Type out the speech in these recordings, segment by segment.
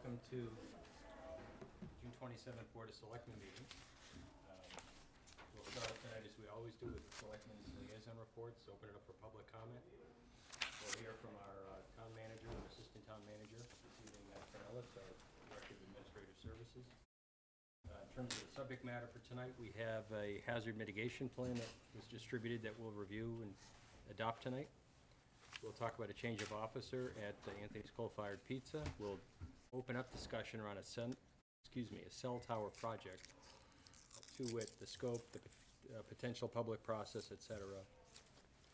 welcome to June twenty-seventh Board of Selectmen meeting. Uh, We'll start tonight, as we always do, with Selectmen's liaison reports, open it up for public comment. We'll hear from our uh, town manager and assistant town manager, this evening, Matt Kraunelis, our Director of Administrative Services. Uh, In terms of the subject matter for tonight, we have a hazard mitigation plan that was distributed that we'll review and adopt tonight. We'll talk about a change of officer at uh, Anthony's Coal Fired Pizza. We'll open up discussion around a sen, excuse me, a cell tower project. To wit, the scope, the uh, potential public process, et cetera.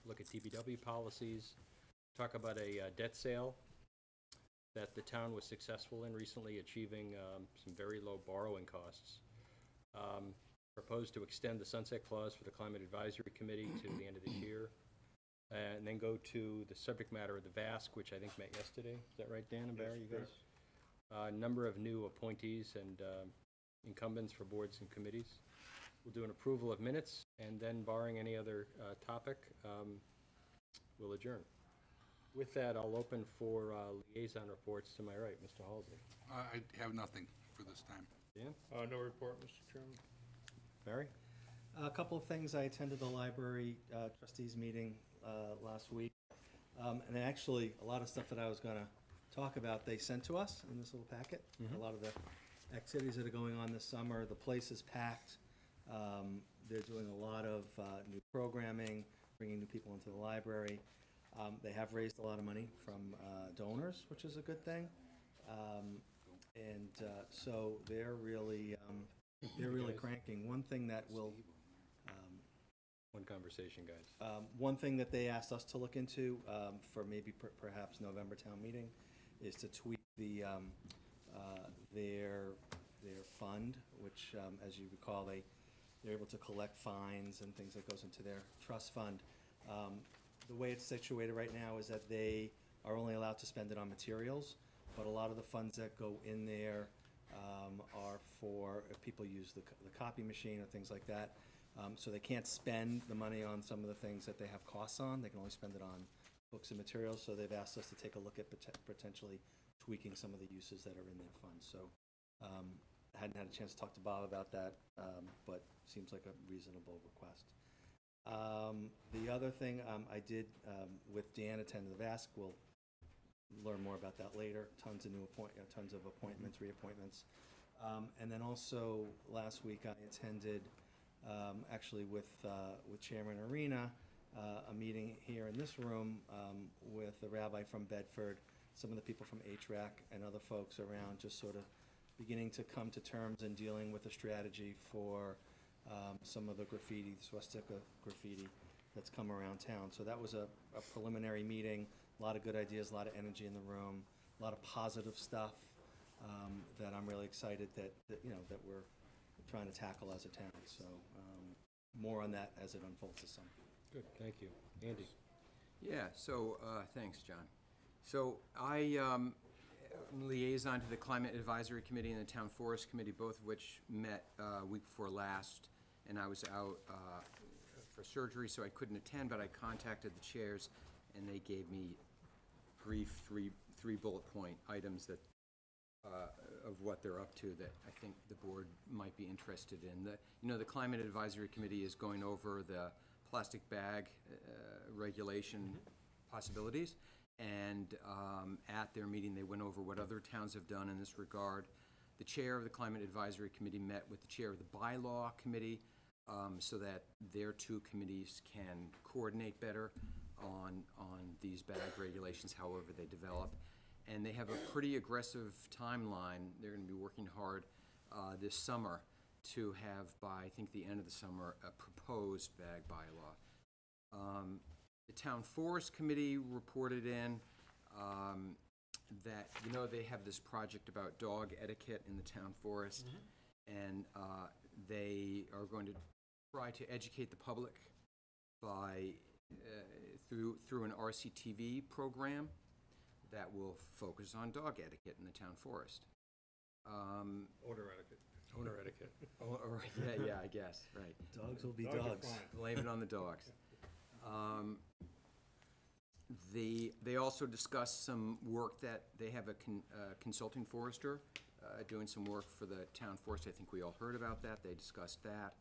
Look at DPW policies, talk about a uh, debt sale that the town was successful in recently, achieving um, some very low borrowing costs. Um, Propose to extend the sunset clause for the Climate Advisory Committee to the end of this year. And then go to the subject matter of the VASC, which I think met yesterday. Is that right, Dan and Barry, you guys? Uh, Number of new appointees and um, incumbents for boards and committees. We'll do an approval of minutes, and then barring any other uh, topic, um, we'll adjourn. With that, I'll open for uh, liaison reports to my right. Mr. Halsey. Uh, I have nothing for this time. Dan? Uh, no report, Mr. Chairman. Barry? A couple of things, I attended the library uh, trustees meeting uh, last week. Um, And actually, a lot of stuff that I was gonna talk about, they sent to us in this little packet. A lot of the activities that are going on this summer, the place is packed. Um, They're doing a lot of uh, new programming, bringing new people into the library. Um, They have raised a lot of money from uh, donors, which is a good thing. Um, And uh, so they're really, um, they're really cranking. One thing that will, um, One conversation, guys. um, One thing that they asked us to look into um, for maybe per- perhaps November town meeting is to tweak the, um, uh, their, their fund, which, um, as you recall, they, they're able to collect fines and things that goes into their trust fund. Um, The way it's situated right now is that they are only allowed to spend it on materials, but a lot of the funds that go in there um, are for, if people use the, the copy machine or things like that. Um, So they can't spend the money on some of the things that they have costs on, they can only spend it on books and materials, so they've asked us to take a look at pote- potentially tweaking some of the uses that are in their fund, so. um, I Hadn't had a chance to talk to Bob about that, um, but seems like a reasonable request. Um, The other thing, um, I did, um, with Dan, attend the VASC, we'll learn more about that later, tons of new appoint, uh, tons of appointments, reappointments. Um, And then also, last week, I attended, actually with, uh, with Chairman Arena, uh, a meeting here in this room um, with the rabbi from Bedford, some of the people from HRAC and other folks around, just sort of beginning to come to terms and dealing with a strategy for um, some of the graffiti, the swastika graffiti that's come around town. So that was a a preliminary meeting, a lot of good ideas, a lot of energy in the room, a lot of positive stuff um, that I'm really excited that, that, you know, that we're trying to tackle as a town. So um, more on that as it unfolds. Good, thank you. Andy? Yeah, so, uh, thanks, John. So I um, liaison to the Climate Advisory Committee and the Town Forest Committee, both of which met uh, week before last, and I was out uh, for surgery, so I couldn't attend, but I contacted the chairs, and they gave me brief three, three bullet point items that, uh, of what they're up to that I think the board might be interested in. The, you know, the Climate Advisory Committee is going over the plastic bag uh, regulation possibilities. And um, at their meeting, they went over what other towns have done in this regard. The chair of the Climate Advisory Committee met with the chair of the Bylaw Committee um, so that their two committees can coordinate better on, on these bag regulations, however they develop. And they have a pretty aggressive timeline. They're going to be working hard uh, this summer to have, by, I think, the end of the summer, a proposed bag bylaw. Um, The Town Forest Committee reported in um, that, you know, they have this project about dog etiquette in the town forest. And uh, they are going to try to educate the public by, uh, through, through an RCTV program that will focus on dog etiquette in the town forest. Um, Order etiquette. Owner etiquette. or- or- Yeah, yeah, I guess, right. Dogs will be Dogs are dogs. fine. Blame it on the dogs. Um, The, they also discussed some work that, they have a con- uh, consulting forester uh, doing some work for the town forest. I think we all heard about that. They discussed that.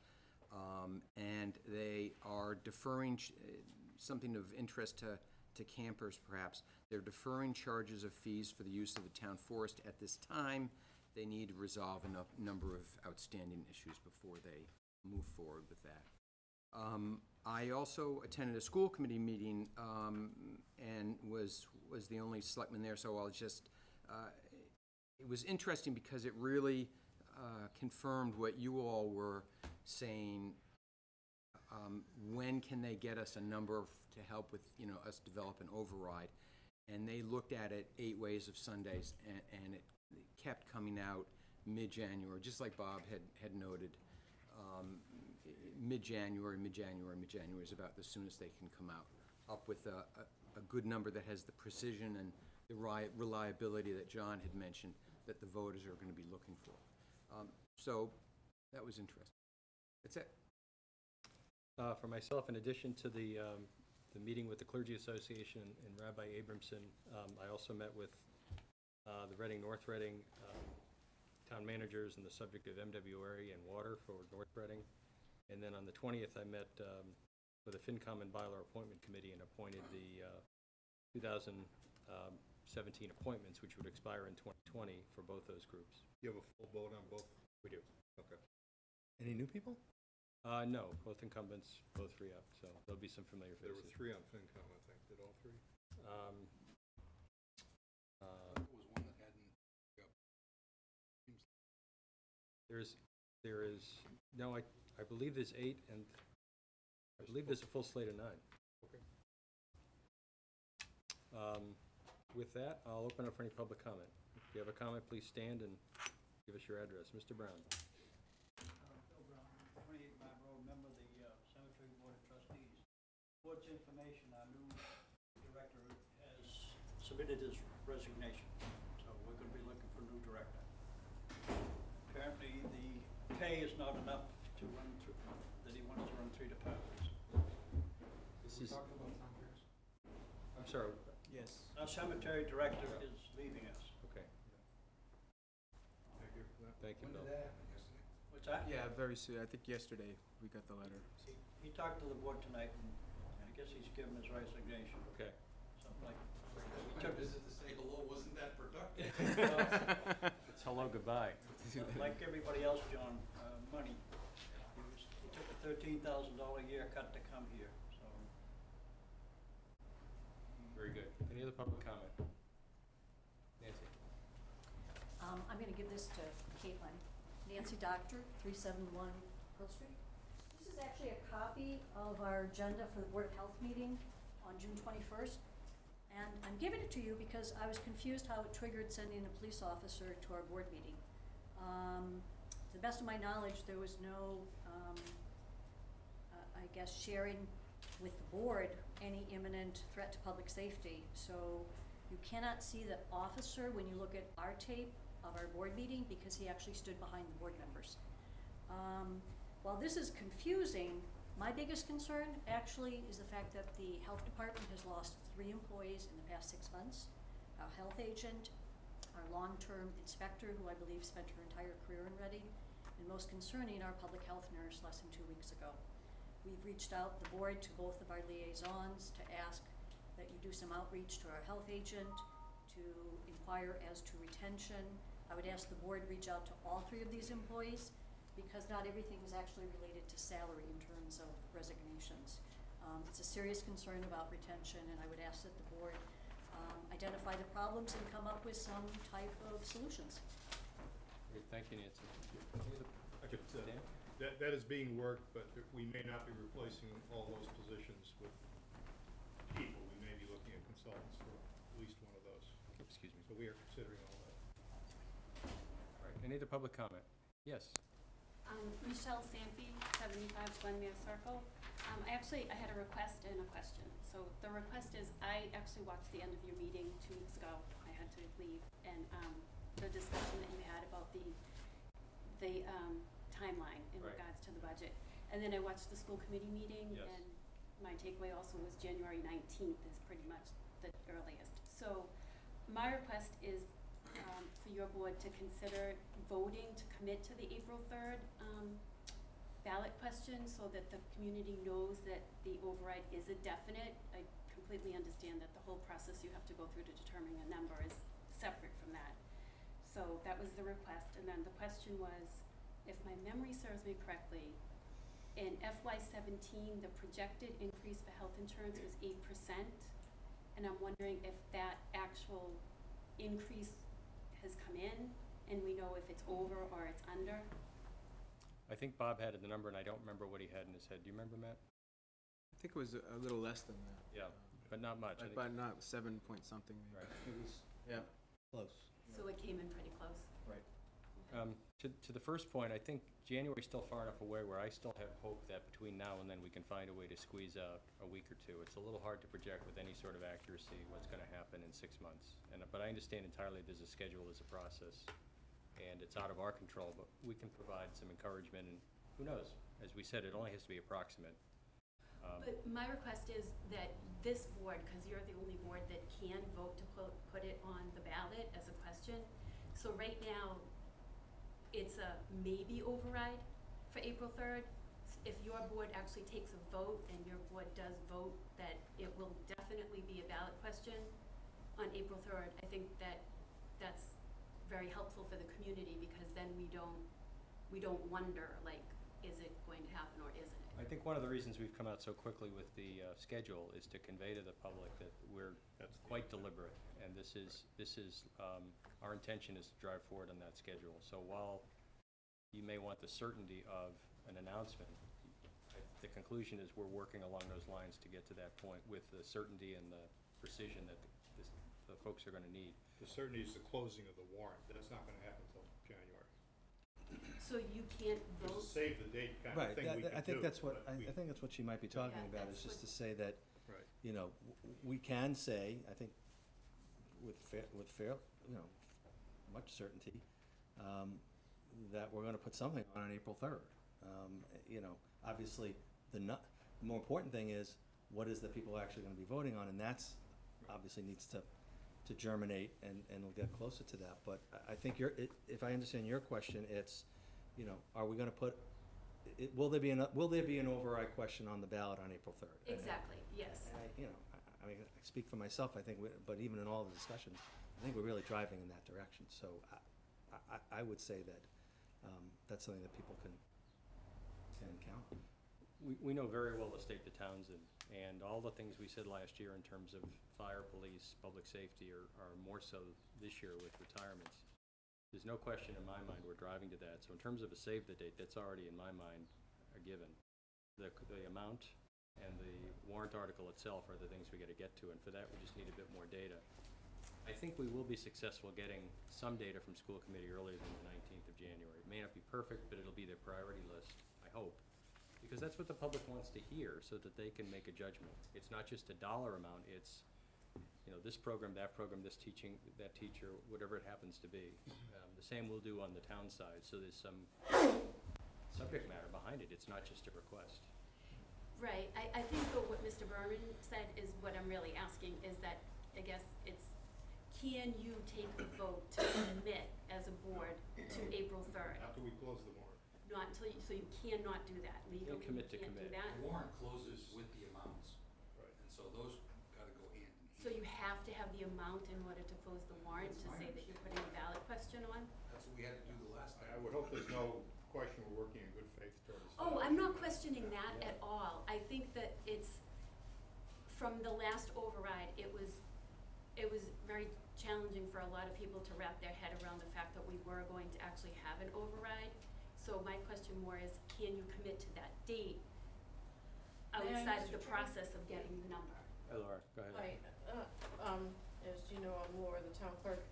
Um, And they are deferring, ch- uh, something of interest to, to campers perhaps. They're deferring charges of fees for the use of the town forest at this time. They need to resolve a nu- number of outstanding issues before they move forward with that. Um, I also attended a school committee meeting, um, and was, was the only selectman there, so I'll just, uh, it was interesting because it really, uh, confirmed what you all were saying. Um, when can they get us a number of- to help with, you know, us develop an override? And they looked at it eight ways of Sundays, and, and it kept coming out mid-January, just like Bob had, had noted. Um, Mid-January, mid-January, mid-January is about the soonest they can come out, up with a, a, a good number that has the precision and the reliability that John had mentioned, that the voters are gonna be looking for. Um, So, that was interesting. That's it. Uh, For myself, in addition to the, um, the meeting with the Clergy Association and Rabbi Abramson, um, I also met with uh, the Reading, North Reading um, town managers and the subject of MWA and water for North Reading. And then on the 20th, I met um, with the FinCom and Bylaw Appointment Committee and appointed the uh, 2017 appointments, which would expire in 2020 for both those groups. You have a full vote on both? We do. Okay. Any new people? Uh, No, both incumbents, both re-up, so there'll be some familiar faces. There were three on FinCom, I think. Did all three? Um, There's, there is, no, I, I believe there's eight, and I believe there's a full slate of nine. Okay. Um, With that, I'll open up for any public comment. If you have a comment, please stand and give us your address. Mr. Brown? Uh, Bill Brown, 28 Mile Road, member of the uh, Cemetery Board of Trustees. Board's information, our new director has submitted his resignation, so we're going to be looking for a new director. Apparently, the pay is not enough to run through, that he wants to run three departments. This is. I'm sorry, Yes. Our cemetery director is leaving us. okay, Thank you thank you, When Bill. did that yesterday? What's that? Yeah, very soon. I think yesterday we got the letter. He- He talked to the board tonight, and I guess he's given his resignation, Okay. something like. My took- visit to say hello wasn't that productive. It's hello, goodbye. Like everybody else, John, uh, money. He was, he took a thirteen thousand dollar a year cut to come here, so. Very good. Any other public comment? Nancy? Um, I'm gonna give this to Caitlin. Nancy Docktor, three seven one Pearl Street. This is actually a copy of our agenda for the Board of Health meeting on June twenty-first. And I'm giving it to you because I was confused how it triggered sending a police officer to our board meeting. Um, to the best of my knowledge, there was no, um, uh, I guess, sharing with the board any imminent threat to public safety. So you cannot see the officer when you look at our tape of our board meeting because he actually stood behind the board members. Um, while this is confusing, my biggest concern actually is the fact that the health department has lost three employees in the past six months. Our health agent, our long-term inspector, who I believe spent her entire career in Reading, and most concerning, our public health nurse less than two weeks ago. We've reached out, the board, to both of our liaisons to ask that you do some outreach to our health agent, to inquire as to retention. I would ask the board reach out to all three of these employees, because not everything is actually related to salary in terms of resignations. Um, it's a serious concern about retention, and I would ask that the board, um, identify the problems and come up with some type of solutions. Great, thank you, Nancy. Any I could, uh, Dan? That, that is being worked, but we may not be replacing all those positions with people. We may be looking at consultants for at least one of those. Excuse me. So we are considering all that. All right, any other public comment? Yes? Um, Michelle Sampe, seventy-five Glenmere Circle. Um, I actually, I had a request and a question. So the request is, I actually watched the end of your meeting two weeks ago. I had to leave, and, um, the discussion that you had about the, the, um, timeline in Right. regards to the budget. And then I watched the school committee meeting, Yes. and my takeaway also was January nineteenth is pretty much the earliest. So my request is um, for your board to consider voting to commit to the April 3rd um, ballot question so that the community knows that the override is a definite. I completely understand that the whole process you have to go through to determine a number is separate from that. So that was the request, and then the question was, if my memory serves me correctly, in FY seventeen, the projected increase for health insurance was eight percent. And I'm wondering if that actual increase has come in, and we know if it's over or it's under? I think Bob had the number, and I don't remember what he had in his head. Do you remember, Matt? I think it was a a little less than that. Yeah, but not much. I But- think- But not seven point something. maybe. Right. It was Yeah. close. So it came in pretty close. Right. Um, to, to the first point, I think January's still far enough away where I still have hope that between now and then we can find a way to squeeze out a week or two. It's a little hard to project with any sort of accuracy what's gonna happen in six months. And, but I understand entirely there's a schedule, there's a process, and it's out of our control, but we can provide some encouragement and who knows? As we said, it only has to be approximate. Um, But my request is that this board, because you're the only board that can vote to put, put it on the ballot as a question. So right now, it's a maybe override for April third. If your board actually takes a vote and your board does vote that it will definitely be a ballot question on April third, I think that that's very helpful for the community because then we don't, we don't wonder, like, is it going to happen or isn't? I think one of the reasons we've come out so quickly with the uh, schedule is to convey to the public that we're quite deliberate, and this is, this is, um, our intention is to drive forward on that schedule. So while you may want the certainty of an announcement, I- the conclusion is we're working along those lines to get to that point with the certainty and the precision that the- this- the folks are gonna need. The certainty is the closing of the warrant, that's not gonna happen. So you can't vote save the date kind of Right, thing we that- could do. I think that's what, but I we- I think that's what she might be talking Yeah, about, that's is just to what- say that, Right. you know, w- we can say, I think, with fair, with fair, you know, much certainty, um, that we're gonna put something on on April third. Um, you know, obviously, the nu- the more important thing is, what is that people are actually gonna be voting on, and that's, obviously needs to, to germinate, and, and we'll get closer to that, but I, I think you're, it, if I understand your question, it's, you know, are we gonna put, it, will there be an, will there be an override question on the ballot on April third? Exactly, yes. I, you know, I, I mean, I speak for myself, I think, we- but even in all the discussions, I think we're really driving in that direction, so I, I, I would say that, um, that's something that people can, can count on. We, we know very well the state of Townsend, and and all the things we said last year in terms of fire, police, public safety are, are more so this year with retirements. There's no question in my mind we're driving to that, so in terms of a save the date, that's already in my mind a given. The, the amount and the warrant article itself are the things we gotta get to, and for that, we just need a bit more data. I think we will be successful getting some data from school committee earlier than the nineteenth of January. It may not be perfect, but it'll be their priority list, I hope. Because that's what the public wants to hear, so that they can make a judgment. It's not just a dollar amount, it's, you know, this program, that program, this teaching, that teacher, whatever it happens to be. Um, The same we'll do on the town side, so there's some subject matter behind it, it's not just a request. Right, I, I think though what Mr. Berman said is what I'm really asking, is that, I guess it's, can you take a vote to commit as a board to April third? After we close the warrant. Not until, you so you cannot do that, legally, you commit to can't do commit. that? The warrant closes with the amounts, Right. and so those gotta go hand in hand. So you have to have the amount in order to close the warrant to say that you're putting a ballot question on? That's what we had to do the last time. I would hope there's no question we're working in good faith toward this. Oh, I'm not questioning that at all. I think that it's, from the last override, it was, it was very challenging for a lot of people to wrap their head around the fact that we were going to actually have an override. So my question more is, can you commit to that date May I, outside of Mr. the Chairman? process of getting the number? Hi, Laura, go ahead. Hi, uh, um, as you know, I'm Laura, the town clerk.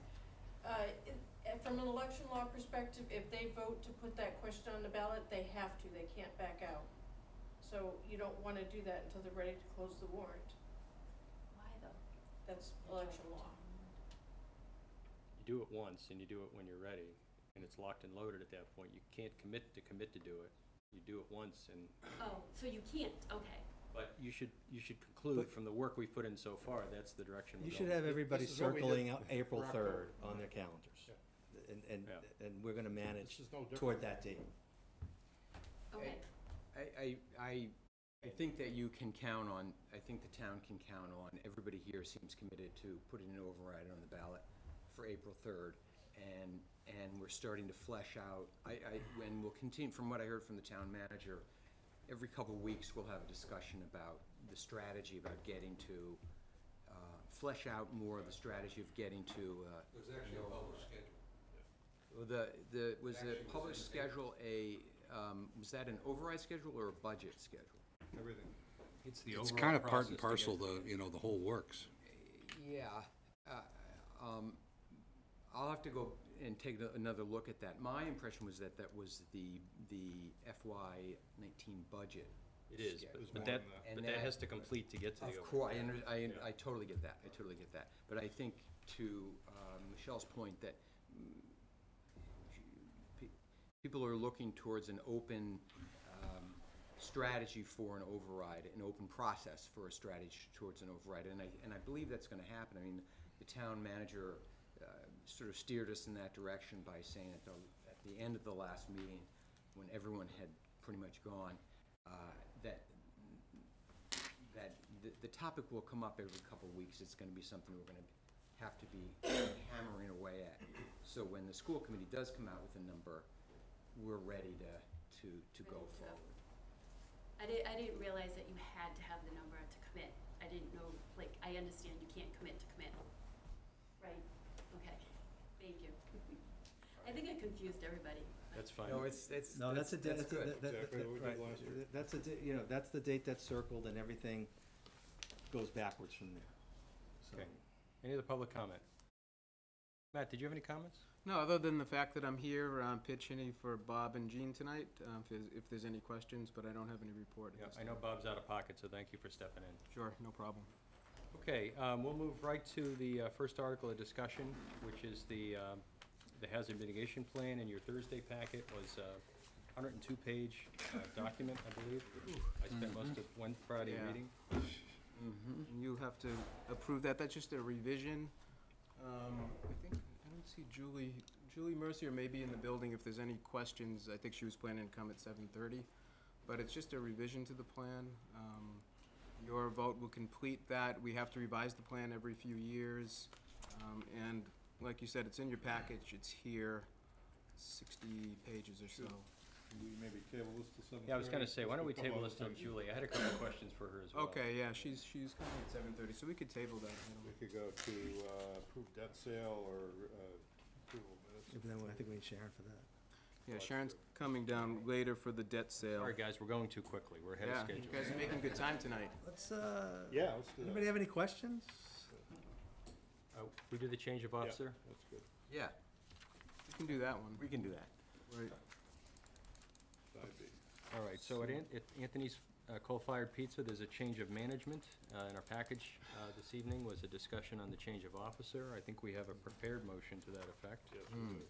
Uh, it- uh, from an election law perspective, if they vote to put that question on the ballot, they have to, they can't back out. So you don't wanna do that until they're ready to close the warrant, Why though? that's election law. You do it once, and you do it when you're ready, and it's locked and loaded at that point. You can't commit to commit to do it. You do it once, and Oh, so you can't, okay. But you should, you should conclude from the work we've put in so far, that's the direction we're You going. should have everybody This is what we did circling out April for third October. on their calendars. And, and, Yeah. and we're gonna manage is no different. toward that date. Okay, I, I, I, I think that you can count on, I think the town can count on, everybody here seems committed to putting an override on the ballot for April third. And, and we're starting to flesh out, I, I, when we'll continue, from what I heard from the town manager, every couple of weeks, we'll have a discussion about the strategy about getting to, uh, flesh out more of the strategy of getting to, uh. There's actually a published schedule. Well, The, the, was the Actually, it was published in the paper. schedule a, um, was that an override schedule or a budget schedule? Everything. It's the It's kind of part and parcel, the, you know, the whole works. Yeah, uh, um, I'll have to go and take a- another look at that. My impression was that that was the, the FY nineteen budget. It is, schedule. but- but that, than. And but that that- has to complete to get to the Of override. course, I under, I, Yeah. I totally get that, I totally get that. But I think to, um, Michelle's point that mm, pe- people are looking towards an open, um, strategy for an override, an open process for a strategy towards an override, and I, and I believe that's gonna happen. I mean, the town manager, uh, sort of steered us in that direction by saying at the, at the end of the last meeting, when everyone had pretty much gone, uh, that that the, the topic will come up every couple of weeks. It's gonna be something we're gonna have to be hammering away at. So when the school committee does come out with a number, we're ready to, to, to go Ready to go. forward. I didn't, I didn't realize that you had to have the number to commit. I didn't know, like, I understand you can't commit to commit. Right, thank you. I think I confused everybody. That's fine. No, it's, it's, No, that's a, da- that's that's a, good. that- that- Exactly that- what we did right. last year. That's a, da- you know, that's the date that's circled and everything goes backwards from there. So, Okay. Any other public comment? Matt, did you have any comments? No, other than the fact that I'm here, um, pitch hitting for Bob and Jean tonight, um, if there's, if there's any questions, but I don't have any report Yeah, this I know. Bob's out of pocket, so thank you for stepping in. Sure, no problem. Okay, um, we'll move right to the, uh, first article of discussion, which is the, um, the hazard mitigation plan, and your Thursday packet was a hundred and two page, uh, document, I believe. I spent most of one Friday Yeah. reading. Mhm. And you have to approve that, that's just a revision. Um, I think, I don't see Julie, Julie Mercier may be in the building if there's any questions, I think she was planning to come at seven thirty. But it's just a revision to the plan, um, your vote will complete that, we have to revise the plan every few years. Um, and like you said, it's in your package, it's here, sixty pages or so. Can we maybe table this to seven thirty? Yeah, I was gonna say, why don't we table this till Julie? I had a couple of questions for her as well. Okay, yeah, she's, she's coming at seven thirty, so we could table that. I don't- We could go to, uh, approve debt sale or, uh, approval minutes. but then I think we need Sharon for that. Yeah, Sharon's coming down later for the debt sale. Sorry, guys, we're going too quickly. We're ahead of Yeah, schedule. you guys are making good time tonight. Let's, uh, Yeah, let's do that. anybody have any questions? Uh, we did the change of officer? That's good. Yeah, We can do that one. we can do that. Right. Side B. All right, so at An- at Anthony's uh, Coal Fired Pizza, there's a change of management. Uh, In our package uh, this evening was a discussion on the change of officer. I think we have a prepared motion to that effect. Yes, we do.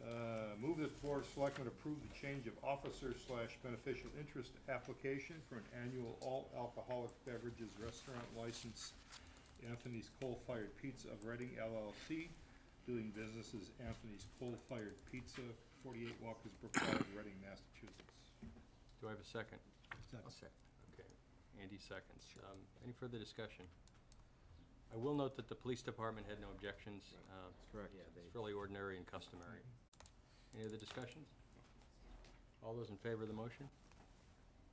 Uh, move that the Board of Selectmen approve the change of officer slash beneficial interest application for an annual all alcoholic beverages restaurant license, Anthony's Coal Fired Pizza of Reading LLC, doing business as Anthony's Coal Fired Pizza, forty-eight Walker's Brook Drive, Reading, Massachusetts. Do I have a second? I'll second. Okay, Andy seconds. Um, Any further discussion? I will note that the police department had no objections. Uh, Correct. Yeah, It's fairly ordinary and customary. Any other discussions? All those in favor of the motion?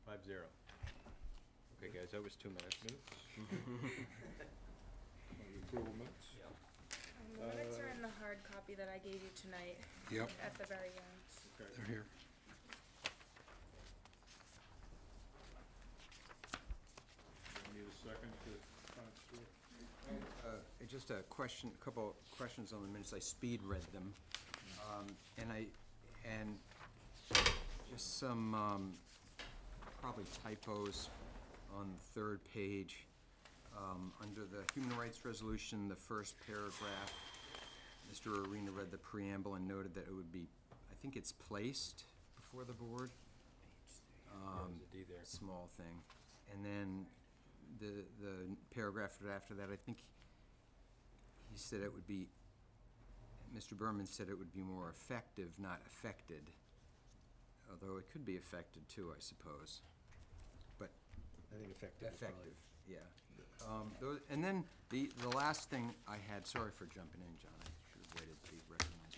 Five zero. Okay, guys, that was two minutes. Minutes? Want the approval minutes? Um, the minutes are in the hard copy that I gave you tonight Yep, at the very end. Okay. they're here. Need a second to punch? Uh, Just a question, a couple questions on the minutes, I speed read them. Um, And I, and just some um, probably typos on the third page. Um, Under the human rights resolution, the first paragraph, Mr. Arena read the preamble and noted that it would be, I think it's placed before the board. Um, there's a D there. Small thing. And then the, the paragraph after that, I think he said it would be, Mr. Berman said it would be more effective, not affected. Although it could be affected too, I suppose. But I think effective is probably. Effective, yeah. Um, those- And then the, the last thing I had, sorry for jumping in, John, I should have waited to be recognized.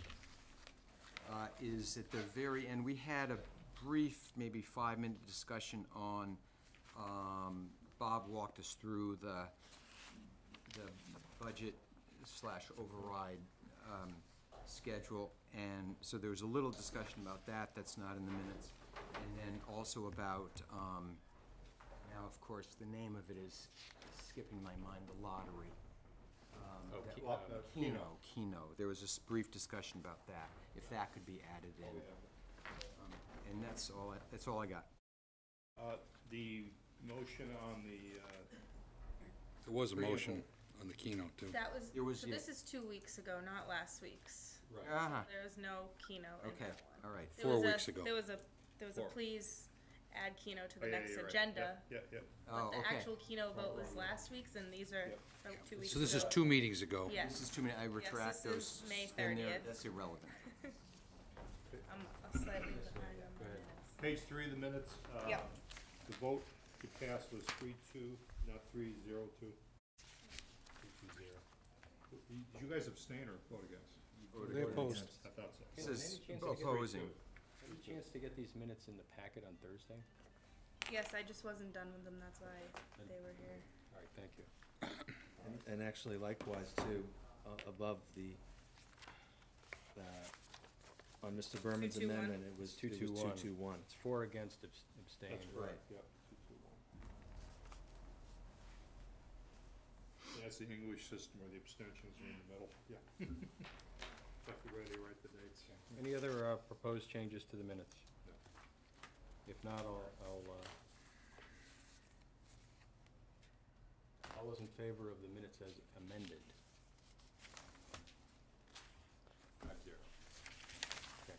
uh, Is at the very end, we had a brief, maybe five-minute discussion on, um, Bob walked us through the, the budget slash override um, schedule, and so there was a little discussion about that, that's not in the minutes. And then also about, um, now, of course, the name of it is skipping my mind, the lottery. Um, Oh, that- Ke- Lo- um, uh, Keno, Keno, there was a s- brief discussion about that, if that could be added in. Um, And that's all, I- that's all I got. Uh, the motion on the, uh, There was a Bring it motion on the Keno, too. That was, It was- so this is two weeks ago, not last week's. Right. Ah, There was no Keno in okay, that one. all right. There Four was a- weeks ago. There was a, there was a Four. please add Keno to oh, the yeah, next you're right. agenda. Yeah, yeah, Oh, But the okay. actual Keno vote was last week's and these are Yep. from two weeks ago. So this is two meetings ago. Yes, This is too many, I retract this those. is May and they're- 30th. That's irrelevant. I'm slightly behind on my minutes. Page three of the minutes, uh, Yep. the vote to pass was three two, not three zero two. Did you guys abstain or vote against? They opposed. I thought so. This Any is chance to get- opposing. Any chance to get these minutes in the packet on Thursday? Yes, I just wasn't done with them, that's why they were here. All right, thank you. And- And actually likewise too, uh, above the, uh, on Mr. Berman's 221. amendment, it was, it was 221. two-two-one. It's four against abs- abstain. That's Right. correct, yeah. two, two, one. That's the English system where the abstentions are in the middle, yeah. Have to ready write the dates. Any other uh, proposed changes to the minutes? No. If not, I'll, I'll, uh, all those in favor of the minutes as amended? Five zero. Okay.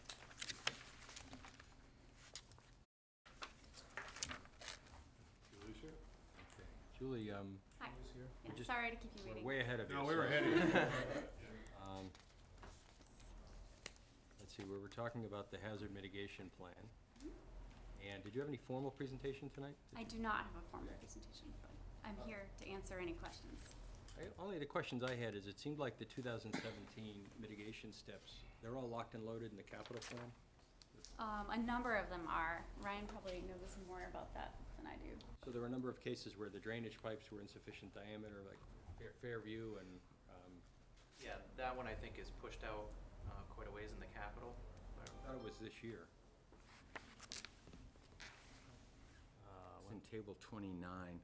Julie's here? Okay. Julie, um, Hi. we're Yeah, just- sorry to keep you we're waiting. way ahead of you. No, we were ahead of you. Um, Let's see, we were talking about the hazard mitigation plan. And did you have any formal presentation tonight? I do not have a formal presentation, but I'm here to answer any questions. I- Only the questions I had is, it seemed like the 2017 mitigation steps, they're all locked and loaded in the capital plan? Um, a number of them are. Ryan probably knows more about that than I do. So there were a number of cases where the drainage pipes were insufficient diameter, like Fair- Fairview and, um, Yeah, that one I think is pushed out uh, quite a ways in the capital. I thought it was this year. Uh, It's in table twenty-nine.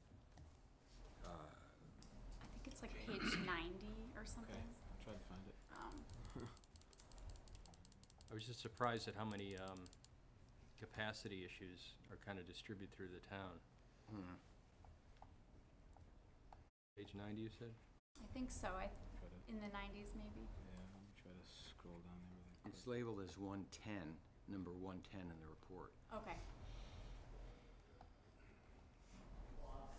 Uh, I think it's like page ninety or something. I'll try to find it. Um, I was just surprised at how many um, capacity issues are kind of distributed through the town. hmm. Page 90, you said? I think so. I, Try to, in the nineties maybe. yeah, let me try to scroll down there really quick. It's labeled as one-ten, number one-ten in the report. Okay.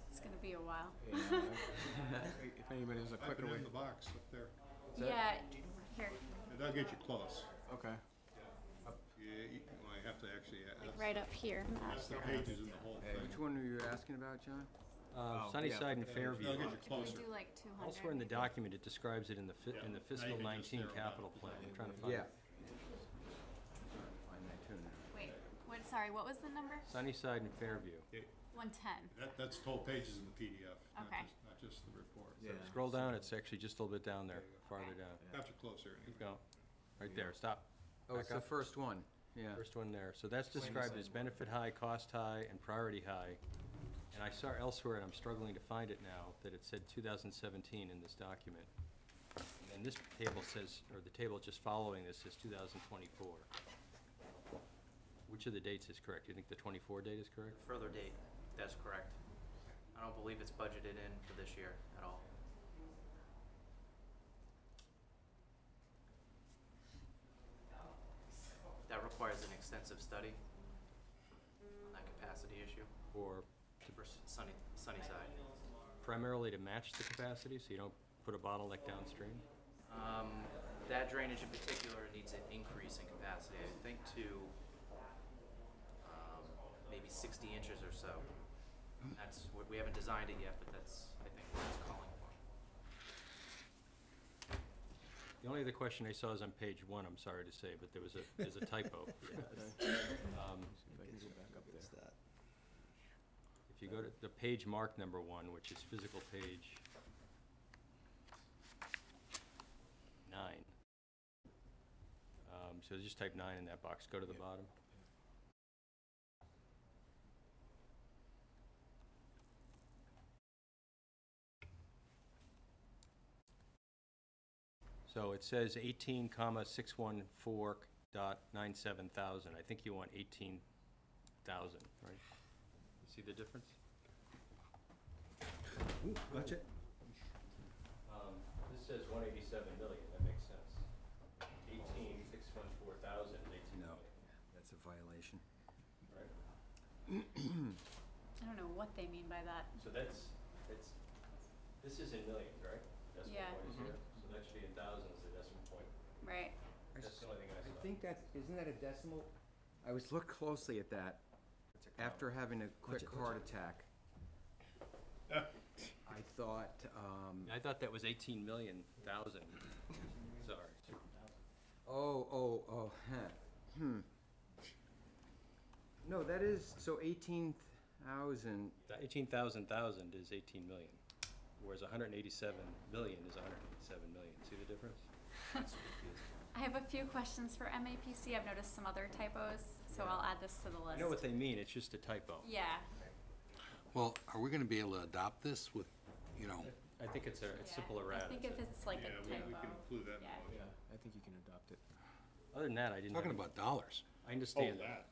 It's gonna be a while. Yeah, If anybody has a I've quicker been way. in the box up there. Yeah, here, And That'll get you close. Okay. Yeah, you, well, I have to actually, uh, like that's, right up here. that's the pages in the whole thing. Which one are you asking about, John? Uh, Oh, Sunnyside and. Fairview. That'll get you If we closer. do like two hundred. Elsewhere in the document, it describes it in the fi- in the fiscal Now you can just 19 narrow down. capital plan. I'm trying to find Yeah. it. Find that too now. Wait, what, sorry, what was the number? Sunnyside and Fairview. One ten. That, that's total pages in the PDF, not Okay. just, not just the report. Yeah. Scroll down, it's actually just a little bit down there, There you go. farther down. Got you closer. Keep going. Right there, stop. Oh, it's the up. first one, yeah. First one there. So that's described as benefit high, cost high, and priority high. And I saw elsewhere, and I'm struggling to find it now, that it said 2017 in this document. And this table says, or the table just following this says 2024. Which of the dates is correct? Do you think the 24 date is correct? Further date, that's correct. I don't believe it's budgeted in for this year at all. That requires an extensive study on that capacity issue. Or to for S- Sunny, Sunnyside. Primarily to match the capacity, so you don't put a bottleneck downstream? Um, that drainage in particular needs an increase in capacity, I think to, um, maybe sixty inches or so. That's, what- we haven't designed it yet, but that's, I think, what it's calling for. The only other question I saw is on page one, I'm sorry to say, but there was a, there's a typo. Um, if I can go back up there. It's that. If you go to the page mark number one, which is physical page nine. Um, so just type nine in that box, go to the bottom. So it says eighteen comma six one four dot nine seven thousand. I think you want eighteen thousand, right? You see the difference? Ooh, gotcha. Um, this says one eighty-seven million, that makes sense. Eighteen, six one four thousand, eighteen No. million, That's a violation. right? I don't know what they mean by that. So that's, that's, this is in millions, right? Decimal Yeah. point is here, so that should be in thousands, the decimal point. Right. That's the only thing I I saw. think that's, isn't that a decimal? I was look closely at that after having a quick heart attack. I thought, um, I thought that was eighteen million thousand, sorry. oh, oh, oh, huh, hmm. No, that is, so eighteen thousand. Eighteen thousand thousand is eighteen million, whereas hundred and eighty-seven million is hundred and eighty-seven million, see the difference? I have a few questions for MAPC. I've noticed some other typos, so I'll add this to the I list. know what they mean, it's just a typo. Yeah. Well, are we gonna be able to adopt this with, you know, I think it's a, it's yeah. simple errata. I think if it's like Yeah, a we, typo. we can include that in Yeah. the motion. Yeah, I think you can adopt it. Other than that, I didn't. talking have- about dollars. I understand Oh, that.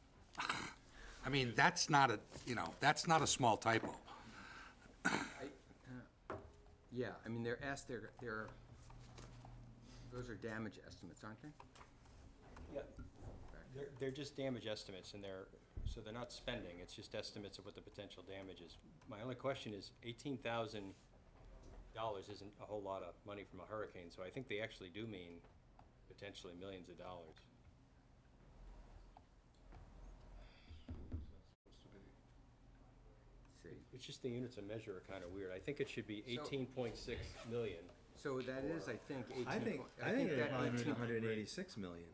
that. I mean, that's not a, you know, that's not a small typo. I, uh, yeah, I mean, they're asked, they're, they're, those are damage estimates, aren't they? Yeah, they're, they're just damage estimates and they're, so they're not spending, it's just estimates of what the potential damage is. My only question is eighteen thousand dollars isn't a whole lot of money from a hurricane, so I think they actually do mean potentially millions of dollars. See, It's just the units of measure are kinda weird. I think it should be So- eighteen point six million. So that is, I think, eighteen. I think, point- I think that it's probably 18 hundred and eighty-six million.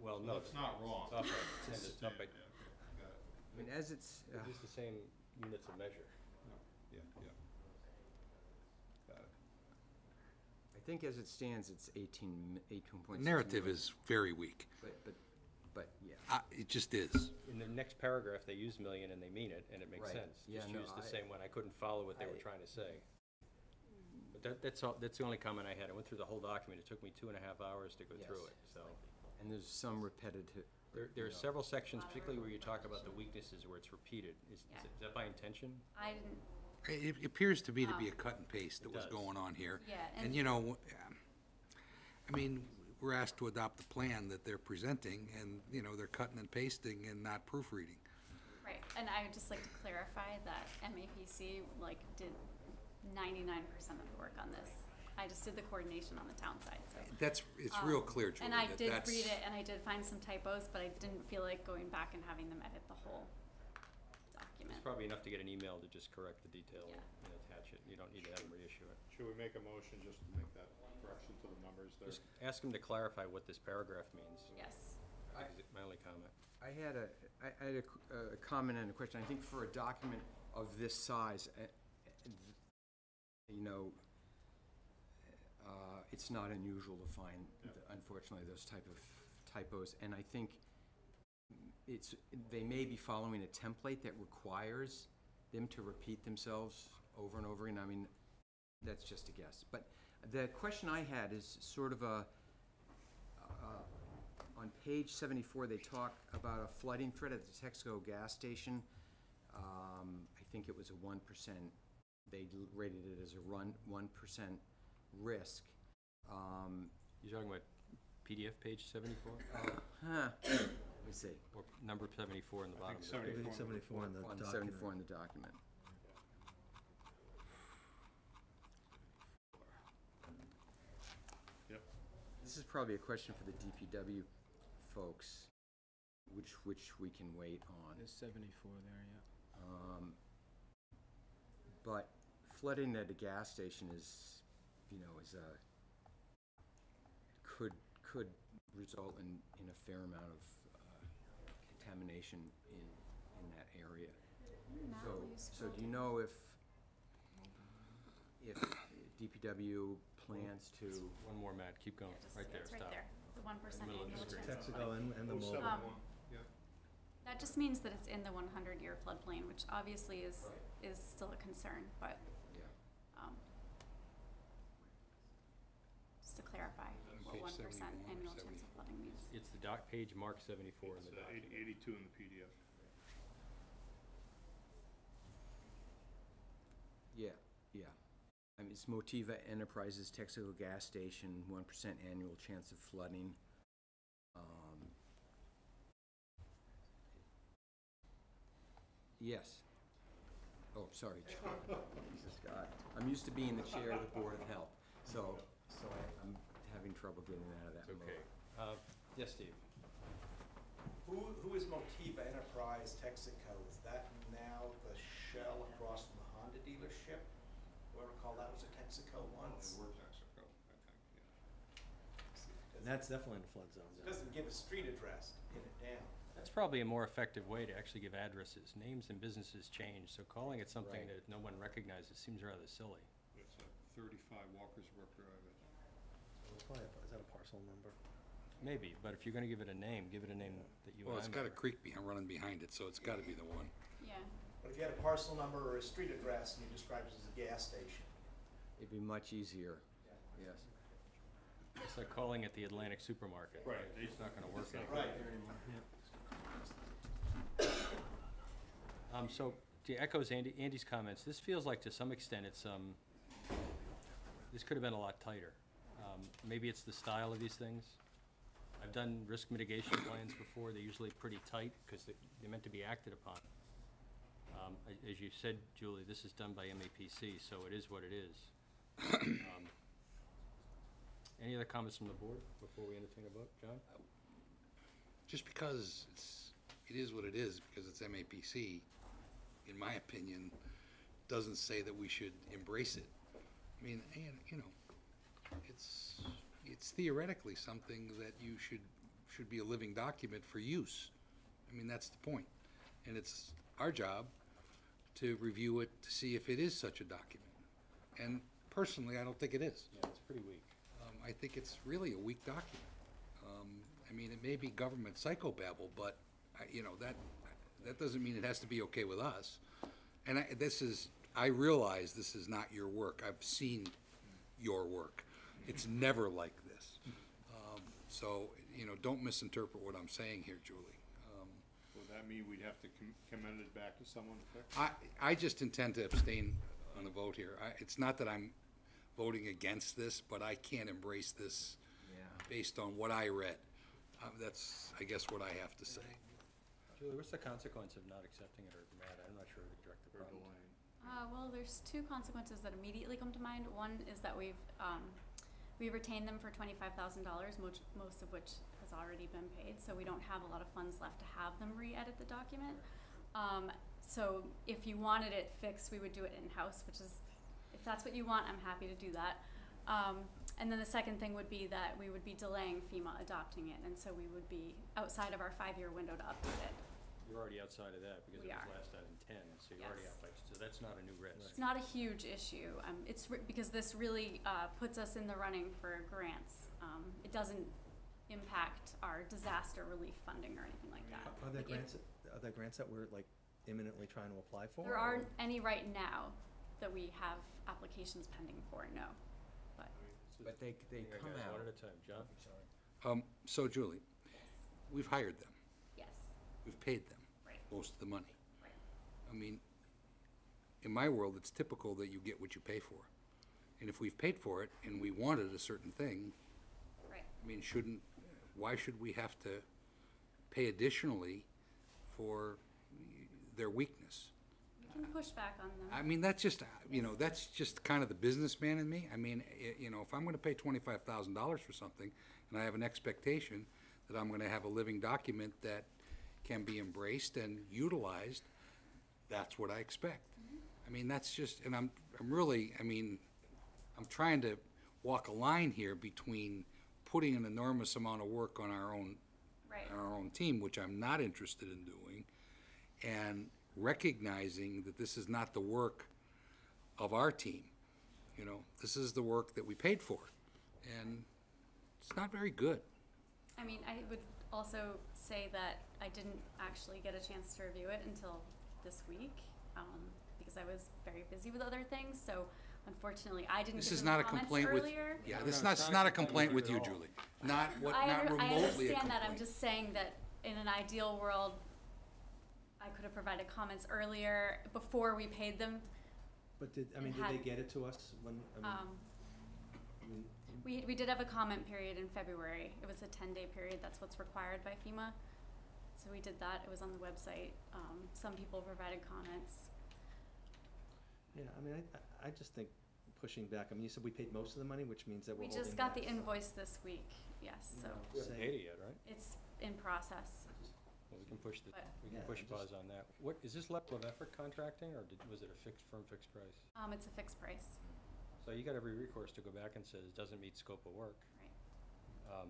Well, no, That's not wrong. It's up by, it's up by, Yeah, okay, got it. I mean, as it's, uh, it's the same units of measure. Yeah, yeah. Got it. I think as it stands, it's eighteen, eighteen point six. Narrative is very weak. But, but, but, yeah. Uh, it just is. In the next paragraph, they use million and they mean it, and it makes Right. sense. Yeah, Just no, use the I- same one, I couldn't follow what they were I- trying to say. But that, that's all, that's the only comment I had, I went through the whole document, it took me two and a half hours to go through it, so. And there's some repetitive. There, there are you several sections, particularly where you talk about the weaknesses where it's repeated, is, is Yeah. it- is that by intention? I didn't, It it appears to me to be a Um, cut and paste that It was does. going on here. yeah, And, and, you know, um, I mean, we're asked to adopt the plan that they're presenting, and, you know, they're cutting and pasting and not proofreading. right, and I would just like to clarify that MAPC, like, did ninety-nine percent of the work on this. I just did the coordination on the town side, so. That's, it's real Um, clear, Julie, And I that did that's. read it, and I did find some typos, but I didn't feel like going back and having them edit the whole document. It's probably enough to get an email to just correct the detail Yeah. and attach it, you don't need to have them reissue it. Should we make a motion just to make that correction to the numbers there? Just ask them to clarify what this paragraph means, Yes, I think is my only comment. I had a, I I had a qu- a, comment and a question. I think for a document of this size, uh, th- you know, uh, it's not unusual to find, th- unfortunately, those type of typos. And I think it's, they may be following a template that requires them to repeat themselves over and over again. I mean, that's just a guess. But the question I had is sort of a, uh, on page seventy-four, they talk about a flooding threat at the Texaco gas station. Um, I think it was a one percent, they rated it as a run, one percent risk. Um, You're talking about PDF page seventy-four? huh, Let me see. or number seventy-four in the I bottom think of the page. I think seventy-four in the One document. seventy-four in the document. Yep. This is probably a question for the DPW folks, which, which we can wait on. There's seventy-four there, yeah. Um, But flooding at a gas station is, you know, is a, could, could result in, in a fair amount of uh, contamination in, in that area. So, so do you know if, if DPW plans to, One more, Matt, keep going, Just- right there, It's stop. right there, the one percent middle of the annual screen. chance Texaco and, and the Mobil. seven Um, yeah. That just means that it's in the one hundred year floodplain, which obviously is, is still a concern, but, yeah. um, just to clarify what page one percent 71 or annual chance of flooding means. It's the doc, page mark seventy-four in It's the uh, eighty- document. eighty-two in the PDF. Yeah, yeah. I mean, it's Motiva Enterprises Texaco Gas Station, one percent annual chance of flooding. Um, Yes. Oh, sorry, John. Jesus God. I'm used to being the chair of the Board of Health, so, so I- I'm having trouble getting out of that It's mode. okay. Uh, yes, Steve? Who, who is Motiva Enterprise Texaco? Is that now the shell across from the Honda dealership? Do I recall that was a Texaco once? They were Texaco, I think, yeah. And that's definitely in the flood zone. It doesn't give a street address to pin it down. That's probably a more effective way to actually give addresses. Names and businesses change, so calling it something Right. that no one recognizes seems rather silly. It's a thirty-five Walkers Brook Drive, I think. It's probably, a- is that a parcel number? Maybe, but if you're gonna give it a name, give it a name that you and Well, I it's got a know. creek behind, running behind it, so it's gotta be the one. Yeah, But if you had a parcel number or a street address and you described it as a gas station, It'd be much easier, yes. It's like calling it the Atlantic Supermarket. Right. It's not gonna work like right, Um, so, to echo Andy, Andy's comments, this feels like to some extent it's, um, this could have been a lot tighter. Um, maybe it's the style of these things. I've done risk mitigation plans before, they're usually pretty tight, because they, they're meant to be acted upon. Um, as you said, Julie, this is done by MAPC, so it is what it is. Um, Any other comments from the board before we entertain a vote? John? Just because it's, it is what it is, because it's MAPC, in my opinion, doesn't say that we should embrace it. I mean, and, you know, it's, it's theoretically something that you should, should be a living document for use. I mean, that's the point. And it's our job to review it to see if it is such a document. And personally, I don't think it is. Yeah, it's pretty weak. Um, I think it's really a weak document. Um, I mean, it may be government psychobabble, but, I- you know, that, that doesn't mean it has to be okay with us. And I, this is, I realize this is not your work. I've seen your work. It's never like this. Um, So, you know, don't misinterpret what I'm saying here, Julie. Um, Would that mean we'd have to com- commend it back to someone? I, I just intend to abstain on the vote here. I, it's not that I'm voting against this, but I can't embrace this Yeah. based on what I read. Uh, that's, I guess, what I have to say. Julie, what's the consequence of not accepting it, or Matt, I'm not sure who to direct the Or problem to. delaying? uh, well, there's two consequences that immediately come to mind. One is that we've, um, we retained them for twenty-five thousand dollars, most, most of which has already been paid, so we don't have a lot of funds left to have them re-edit the document. Um, so if you wanted it fixed, we would do it in-house, which is, if that's what you want, I'm happy to do that. Um, and then the second thing would be that we would be delaying FEMA adopting it, and so we would be outside of our five-year window to update it. You're already outside of that, because We it was are. last out in ten, so you're already Yes. out by, so that's not a new risk. It's not a huge issue. Um, it's re- because this really uh, puts us in the running for grants. Um, it doesn't impact our disaster relief funding or anything like that. Are there Like, if- grants, that- are there grants that we're like imminently trying to apply for? There or- aren't any right now that we have applications pending for, no. But But they, they Hang on, come guys, out. One at a time, John? Um, so Julie, we've hired them, yes, we've paid them right, most of the money. I mean, in my world, it's typical that you get what you pay for. And if we've paid for it and we wanted a certain thing, Right. I mean, shouldn't, why should we have to pay additionally for their weakness. We can push back on them. I mean, that's just, uh, you know, that's just kind of the businessman in me. I mean, i- you know, if I'm gonna pay twenty-five thousand dollars for something, and I have an expectation that I'm gonna have a living document that can be embraced and utilized, that's what I expect. I mean, that's just, and I'm, I'm really, I mean, I'm trying to walk a line here between putting an enormous amount of work on our own, Right. on our own team, which I'm not interested in doing, and recognizing that this is not the work of our team. You know, this is the work that we paid for, and it's not very good. I mean, I would also say that I didn't actually get a chance to review it until this week, um, because I was very busy with other things, so unfortunately, I didn't This give is them not a comments complaint with, earlier. yeah, No, this is no, not, it's it's not not a a complaint with you, at all. Julie. Not, what, I, not under- I remotely a understand that, I'm complaint. just saying that in an ideal world, I could have provided comments earlier, before we paid them. But did, I mean, It did they had- get it to us when, I mean, Um, I mean, we, we did have a comment period in February. It was a ten-day period, that's what's required by FEMA. So we did that, it was on the website. Um, some people provided comments. yeah, I mean, I, I- I just think pushing back, I mean, you said we paid most of the money, which means that we're We holding just got the back. invoice this week, yes, so We haven't Say- paid it yet, right? it's in process. Well, we can push the, But- we can Yeah, push just- pause on that. What, is this level of effort contracting, or did, was it a fixed, firm fixed price? Um, it's a fixed price, So you got every recourse to go back and says, doesn't meet scope of work. right? Um,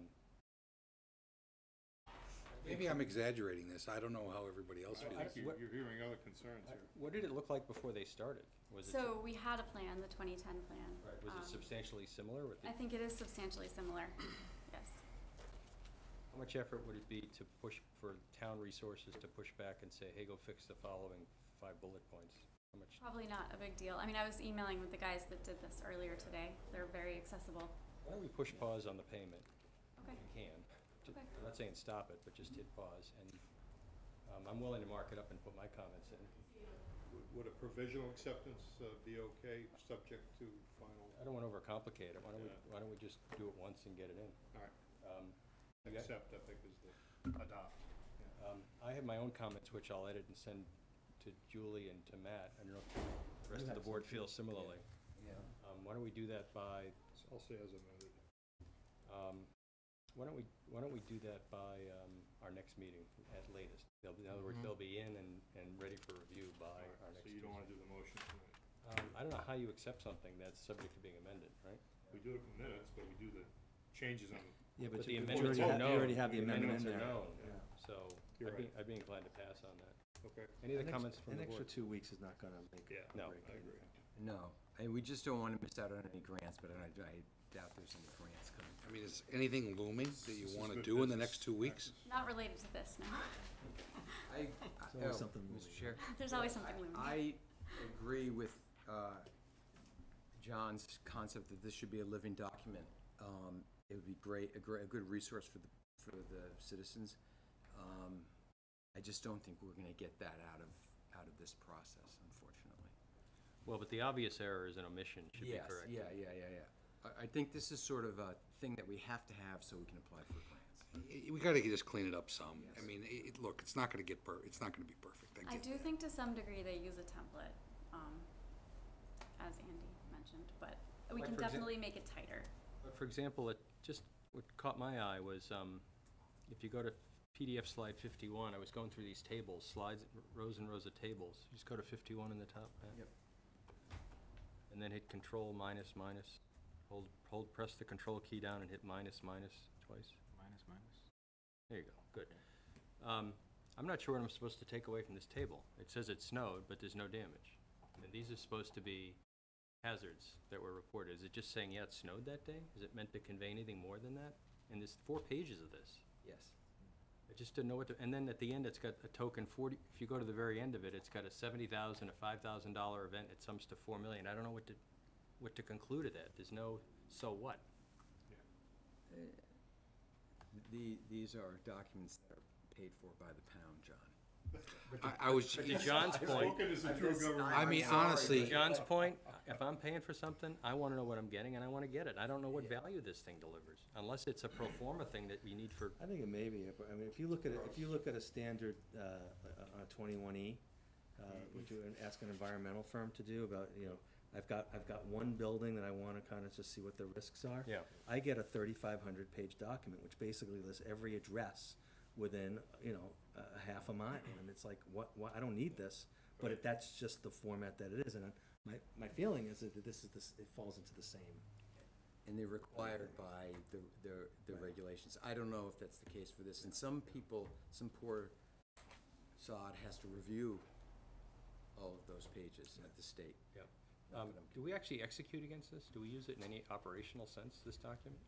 Maybe I'm exaggerating this, I don't know how everybody else I feels. think you- what- you're hearing other concerns here. What did it look like before they started? Was it, So we had a plan, the twenty-ten plan. right, was Um, it substantially similar with the, I think it is substantially similar, yes. how much effort would it be to push, for town resources to push back and say, hey, go fix the following five bullet points? How much, Probably not a big deal. I mean, I was emailing with the guys that did this earlier today. They're very accessible. why don't we push pause on the payment? Okay. If you can. Ju- Okay. I'm not saying stop it, but just hit pause, and, um, I'm willing to mark it up and put my comments in. Would- Would a provisional acceptance uh, be okay, subject to final, I don't wanna overcomplicate it, why don't we, Yeah. why don't we just do it once and get it in? all right, Um, you got- accept, I think is the, adopt. Um, I have my own comments, which I'll edit and send to Julie and to Matt. I don't know if the rest of the board feels similarly. Yeah. Um, why don't we do that by, I'll say as amended. um, why don't we, why don't we do that by, um, our next meeting at latest? They'll, be- in other words, Mhm. they'll be in and, and ready for review by All right, our next. So you don't wanna do the motion tonight. Um, I don't know how you accept something that's subject to being amended, right? We do it in minutes, but we do the changes on, Yeah, but But the you amendments already are have, known. you already have the amendment in there. Amendments are known, Yeah. so You're I'd be, right. I'd be inclined to pass on that. Okay, Any other An ex- comments from the An extra board? two weeks is not gonna make Yeah. or No. break I it. agree. No, and we just don't wanna miss out on any grants, but I, I doubt there's any grants coming. I mean, is anything looming that you wanna do in the next two weeks? Not related to this, no. I, I- There's always oh, something Mr. Chair. There's always something looming. I agree with uh, John's concept that this should be a living document. Um, It would be great, a great, a good resource for the, for the citizens. Um, I just don't think we're gonna get that out of, out of this process, unfortunately. Well, but the obvious error is an omission should be Yes, corrected. Yeah, yeah, yeah, yeah. I, I think this is sort of a thing that we have to have so we can apply for grants. Y- We gotta just clean it up some. I Yes. mean, it, it- look, it's not gonna get per, it's not gonna be perfect, I I get do that. think to some degree they use a template, um, as Andy mentioned, but we Like can for exam- definitely make it tighter. But for example, it just, what caught my eye was, um, if you go to PDF slide fifty-one, I was going through these tables, slides, rows and rows of tables. You Just go to fifty-one in the top, Matt. Yep. And then hit control minus minus, hold, hold, press the control key down and hit minus minus twice. Minus, minus. There you go, good. Um, I'm not sure what I'm supposed to take away from this table. It says it snowed, but there's no damage. And these are supposed to be hazards that were reported. Is it just saying, yeah, it snowed that day? Is it meant to convey anything more than that? And there's four pages of this. Yes. I just didn't know what to, and then at the end, it's got a token forty, if you go to the very end of it, it's got a seventy thousand, a five thousand dollar event, it sums to four million. I don't know what to, what to conclude of that. There's no, so what? The, these are documents that are paid for by the pound, John. I, I was, But to John's point, Spoken as a true government. I mean, honestly, John's point, if I'm paying for something, I wanna know what I'm getting and I wanna get it. I don't know what value this thing delivers, unless it's a pro forma thing that we need for, I think it may be, if- I mean, if you look at, it, if you look at a standard, uh, on a twenty-one E, uh, which you would ask an environmental firm to do about, you know, I've got, I've got one building that I wanna kinda just see what the risks are. yeah. I get a thirty-five hundred page document, which basically lists every address within, you know, a a half a mile, and it's like, what, what, I don't need this, but if that's just the format that it is, and my, my feeling is that this is this, it falls into the same. And they're required by the, the, the regulations. I don't know if that's the case for this, and some people, some poor sod has to review all of those pages at the state. Yep. Um, do we actually execute against this? Do we use it in any operational sense, this document?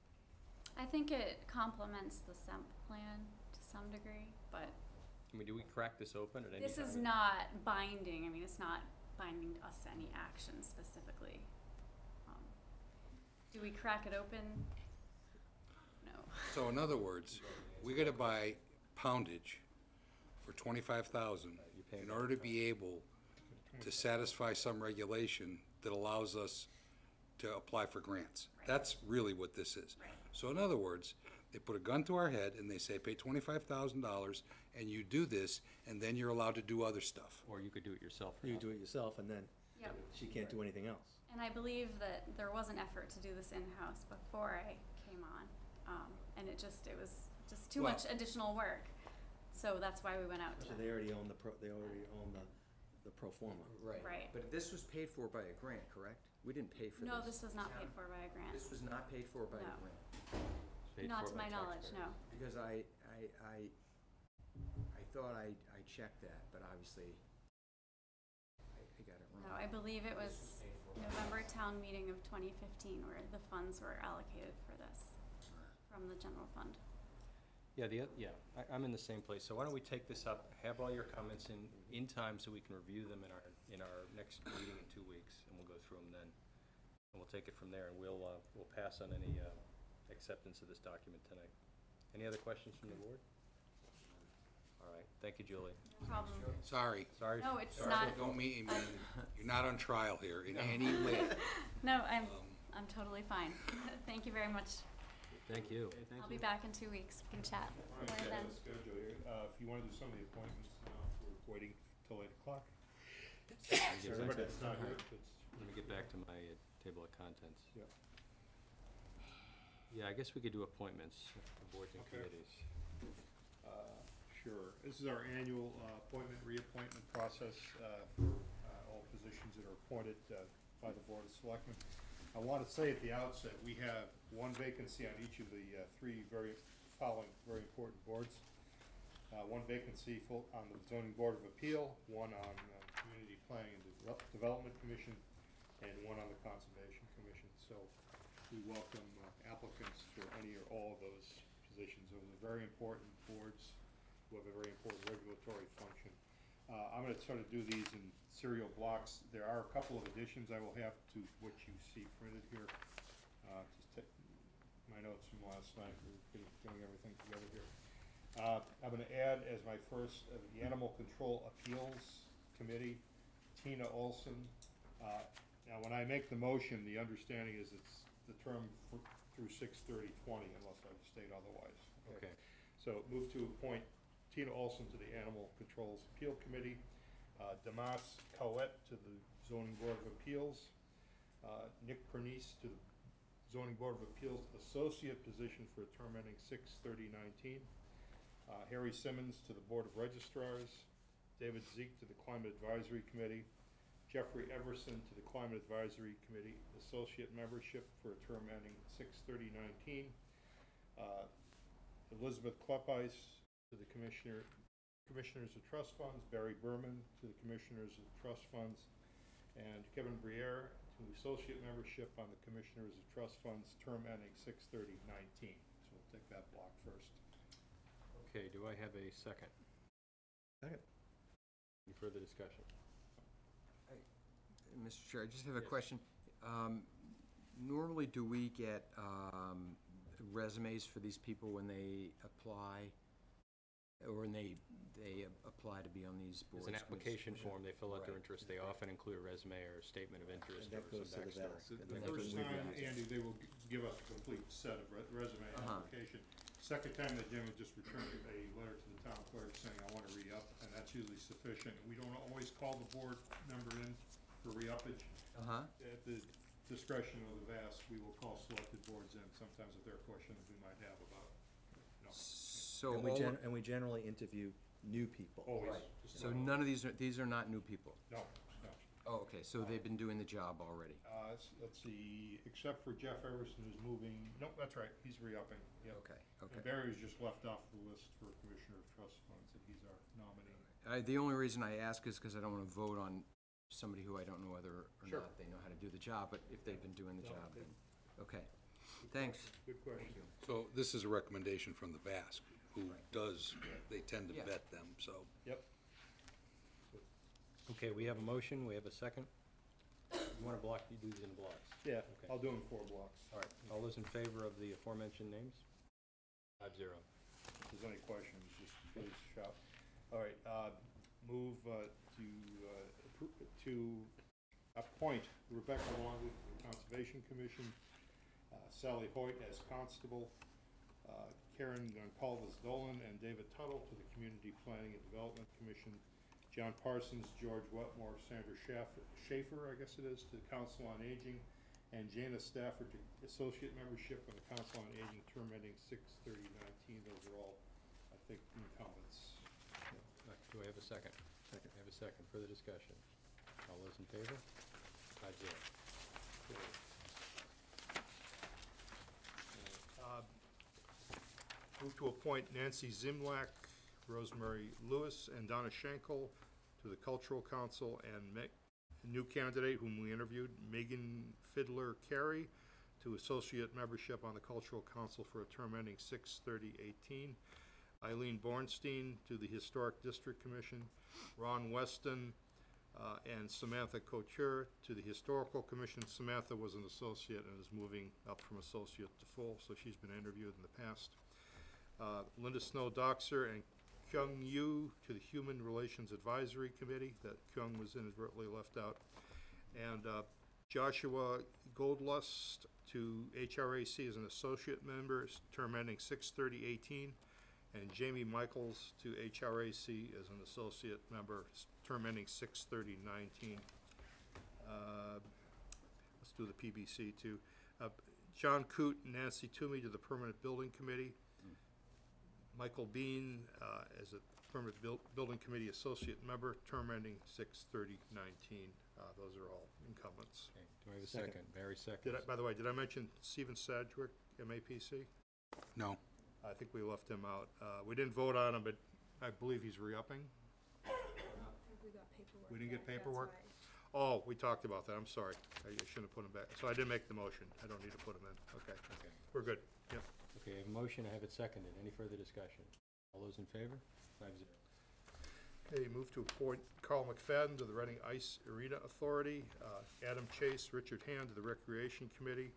I think it complements the CEMP plan to some degree, but I mean, do we crack this open at any time? this is not binding, I mean, it's not binding us to any action specifically. Um, Do we crack it open? No. so in other words, we gotta buy poundage for twenty-five thousand in order to be able to satisfy some regulation that allows us to apply for grants. That's really what this is. So in other words, they put a gun to our head and they say, pay twenty-five thousand dollars and you do this, and then you're allowed to do other stuff. Or you could do it yourself. You do it yourself, and then Yep. she can't do anything else. And I believe that there was an effort to do this in-house before I came on. Um, and it just, it was just too Well- much additional work. So that's why we went out to. So they already own the pro, they already own the, the pro forma. Right. But this was paid for by a grant, correct? We didn't pay for this. No, this was not paid for by a grant. This was not paid for by a No. grant. Paid Not for to by my knowledge, no. Because I, I, I, I thought I, I checked that, but obviously, I, I got it wrong. No, I believe it was November town meeting of twenty fifteen where the funds were allocated for this from the general fund. Yeah, the, oth- yeah, I, I'm in the same place. So why don't we take this up, have all your comments in, in time so we can review them in our, in our next meeting in two weeks, and we'll go through them then. And we'll take it from there, and we'll, uh, we'll pass on any, uh, acceptance of this document tonight. Any other questions from the board? All right, thank you, Julie. No problem. Sorry. Sorry. No, it's Sorry, not, Don't mean, I mean, you're not on trial here in any way. no, I'm, Um, I'm totally fine. Thank you very much. Thank you. I'll be back in two weeks. We can chat All right, more so then. let's schedule here. Uh, if you wanna do some of the appointments, uh, we're waiting till eight o'clock. I guess Everybody that's- that's not here, that's, Let me get back to my uh, table of contents. yeah. Yeah, I guess we could do appointments, for boards and Okay. committees. Uh, Sure. This is our annual uh, appointment, reappointment process uh, for uh, all positions that are appointed uh, by the Board of Selectmen. I want to say at the outset, we have one vacancy on each of the uh, three very, following very important boards. Uh, One vacancy full on the Zoning Board of Appeal, one on uh, Community Planning and Devel- Development Commission, and one on the Conservation Commission. So we welcome applicants for any or all of those positions. Those are very important boards who have a very important regulatory function. Uh, I'm gonna try to do these in serial blocks. There are a couple of additions I will have to what you see printed here. Uh, just take my notes from last night, we're getting, everything together here. Uh, I'm gonna add as my first, uh, the Animal Control Appeals Committee, Tina Olson. Uh, Now, when I make the motion, the understanding is it's the term for- through six thirty twenty unless I state otherwise. Okay. So move to appoint Tina Olson to the Animal Controls Appeal Committee, uh, Damas Coet to the Zoning Board of Appeals, uh, Nick Pernice to the Zoning Board of Appeals Associate position for a term ending six thirty nineteen, uh, Harry Simmons to the Board of Registrars, David Zeke to the Climate Advisory Committee, Jeffrey Everson to the Climate Advisory Committee, Associate Membership for a term ending six thirty nineteen, uh, Elizabeth Kleppeis to the Commissioner, Commissioners of Trust Funds, Barry Berman to the Commissioners of Trust Funds, and Kevin Briere to Associate Membership on the Commissioners of Trust Funds, term ending six thirty nineteen. So we'll take that block first. Okay, do I have a second? Second. Any further discussion? Mr. Chair, I just have a Yes. question. Um, Normally, do we get um, resumes for these people when they apply? or when they, they apply to be on these boards. There's an committees. application form, they fill out their Right. interest, they often include a resume or a statement of interest And or that some goes to the backstory. VASC, The and the then first time, Andy, they will g- give us a complete set of re- resume Uh-huh. application. Second time, the gentleman just returned a letter to the town clerk saying, I wanna re-up, and that's usually sufficient. We don't always call the board member in for re-uppage. Uh-huh. At the discretion of the VASC, we will call selected boards in, sometimes if there are questions we might have about, you know, So And we all, gen, and we generally interview new people. always. Right. just so about- none of these are, these are not new people? No, no. Oh, okay, so they've been doing the job already? Uh, let's, let's see, except for Jeff Everson who's moving, nope, that's right, he's re-upping, yep. Okay, And okay. Barry was just left off the list for Commissioner of Trust Funds, and he's our nominee. I, the only reason I ask is because I don't want to vote on somebody who I don't know whether or Sure. not they know how to do the job, but if they've been doing the No, job, they- then, okay. Thanks. Good question. So this is a recommendation from the VASC, who does, they tend to Yeah. vet them, so. Yep. Okay, we have a motion, we have a second. You wanna block, you do these in blocks? Yeah, Okay. I'll do them four blocks. All right, all those in favor of the aforementioned names? Five zero. If there's any questions, just please shout. All right, uh, move, uh, to, uh, to appoint Rebecca Longley to the Conservation Commission, uh, Sally Hoyt as constable, uh, Karen Goncalves Dolan and David Tuttle to the Community Planning and Development Commission, John Parsons, George Wetmore, Sandra Schaff- Schaefer, I guess it is, to the Council on Aging, and Jana Stafford to associate membership on the Council on Aging, term ending six thirty nineteen. Those are all, I think, incumbents. Do I have a second? Second. Further discussion. All those in favor? Five zero. Uh, Move to appoint Nancy Zimlak, Rosemary Lewis, and Donna Schenkel to the Cultural Council, and Ma- new candidate whom we interviewed, Megan Fiddler Carey, to associate membership on the Cultural Council for a term ending six thirty eighteen. Eileen Bornstein to the Historic District Commission, Ron Weston, uh, and Samantha Couture to the Historical Commission. Samantha was an associate and is moving up from associate to full, so she's been interviewed in the past. Uh, Linda Snow Doxer and Kyung Yu to the Human Relations Advisory Committee, that Kyung was inadvertently left out. And uh, Joshua Goldlust to HRAC as an associate member, term ending six thirty eighteen. And Jamie Michaels to HRAC as an associate member, s- term ending six thirty nineteen. Uh, Let's do the PBC too. Uh, John Coote and Nancy Toomey to the Permanent Building Committee. Michael Bean uh, as a Permanent Buil- Building Committee Associate Member, term ending six thirty nineteen. Uh, Those are all incumbents. Okay, do I have a Second. second? Barry seconds. Did I, by the way, did I mention Stephen Sadgwick, MAPC? No, I think we left him out. Uh, We didn't vote on him, but I believe he's re-upping. We got paperwork. We didn't get back, that's paperwork? why. Oh, we talked about that, I'm sorry. I I shouldn't have put him back. So I didn't make the motion. I don't need to put him in. Okay, Okay. we're good. Yep. Okay, I have a motion, I have it seconded. Any further discussion? All those in favor? Five zero. Okay, move to appoint Carl McFadden to the Reading Ice Arena Authority, uh, Adam Chase, Richard Hand to the Recreation Committee,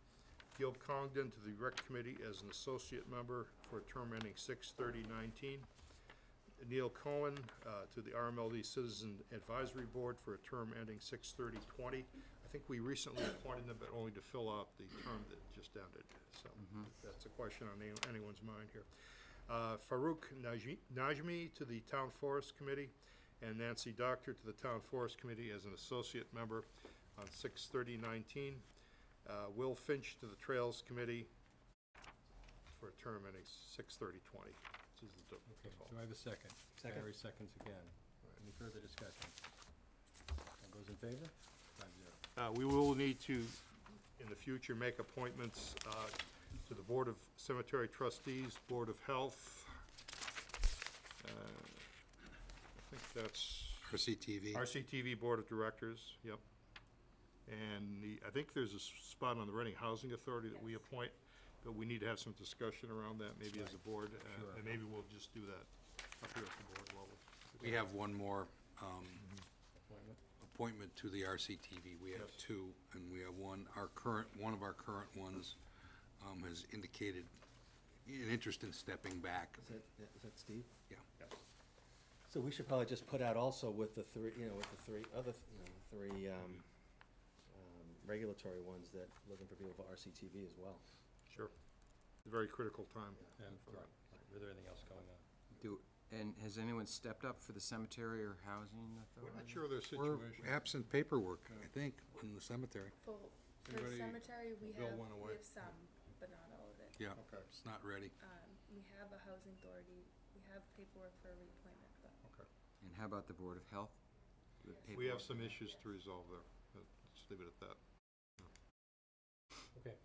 Gil Congdon to the Rec Committee as an associate member for a term ending six thirty nineteen, Neil Cohen uh, to the RMLD Citizen Advisory Board for a term ending six thirty twenty. I think we recently appointed them, but only to fill out the term that just ended, so that's a question on any- anyone's mind here. Uh, Farouk Najmi Najmi to the Town Forest Committee, and Nancy Docktor to the Town Forest Committee as an associate member on six thirty nineteen. Uh, Will Finch to the Trails Committee for a term ending six thirty twenty. This is the de- Okay, default. do I have a second? Second. Barry seconds again. Any further discussion? All those in favor? Five zero. Uh, we will need to, in the future, make appointments, uh, to the Board of Cemetery Trustees, Board of Health. Uh, I think that's. RCTV. RCTV Board of Directors, yep. And the, I think there's a s- spot on the Reading Housing Authority that we appoint, but we need to have some discussion around that, maybe as a board, uh, Sure. and maybe we'll just do that up here at the board level. We have one more um, Appointment? appointment to the RCTV. We have Yes. two, and we have one, our current, one of our current ones um, has indicated an interest in stepping back. Is that, is that Steve? Yeah. So we should probably just put out also with the three, you know, with the three other, you know, three, um, um, regulatory ones that looking for people for RCTV as well. Sure. Very critical time. And for, with everything else going on. Do, and has anyone stepped up for the cemetery or housing We're authority? not sure of their We're absent paperwork, I think, in the cemetery. For, for Anybody- cemetery, we Bill have, went we have some, but not all of it. Yeah, Okay. it's not ready. Um, we have a housing authority, we have paperwork for a reappointment, but And how about the Board of Health? Do We have paperwork? some issues to resolve there. Let's leave it at that. Okay.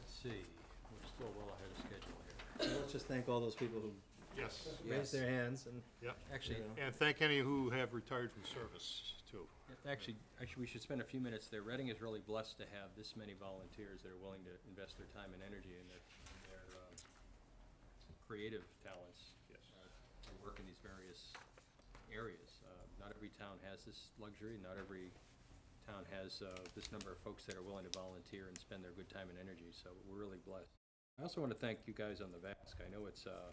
Let's see, we're still well ahead of schedule here. So Let's just thank all those people who Yes. raised their hands and, Yep. Actually, you know. And thank any who have retired from service, too. Actually, actually, we should spend a few minutes there. Reading is really blessed to have this many volunteers that are willing to invest their time and energy in their, in their, um, creative talents. Yes. uh, To work in these various areas. Uh, not every town has this luxury, not every town has, uh, this number of folks that are willing to volunteer and spend their good time and energy, so we're really blessed. I also want to thank you guys on the VASC. I know it's, uh,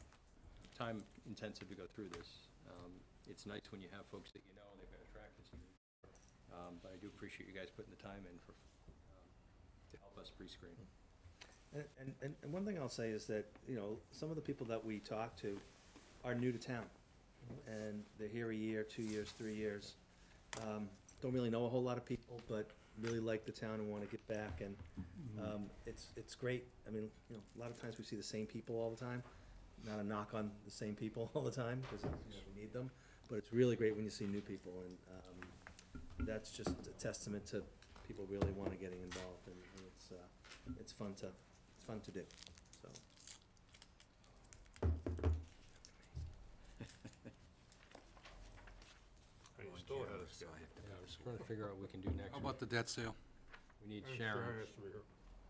time intensive to go through this. Um, it's nice when you have folks that you know and they've got a track history. Um, but I do appreciate you guys putting the time in for, um, to help us pre-screen. And- and, and one thing I'll say is that, you know, some of the people that we talk to are new to town. And they're here a year, two years, three years. Um, don't really know a whole lot of people, but really like the town and wanna get back and, um, it's, it's great. I mean, you know, a lot of times we see the same people all the time. Not a knock on the same people all the time, cause you know, we need them, but it's really great when you see new people and, um, that's just a testament to people really wanna getting involved and and it's, uh, it's fun to, it's fun to do, so. Hey, still ahead of So I schedule. Have to- Yeah, I'm just trying to figure out what we can do next. How about the debt sale? We need Sharon. Sharon has to be here.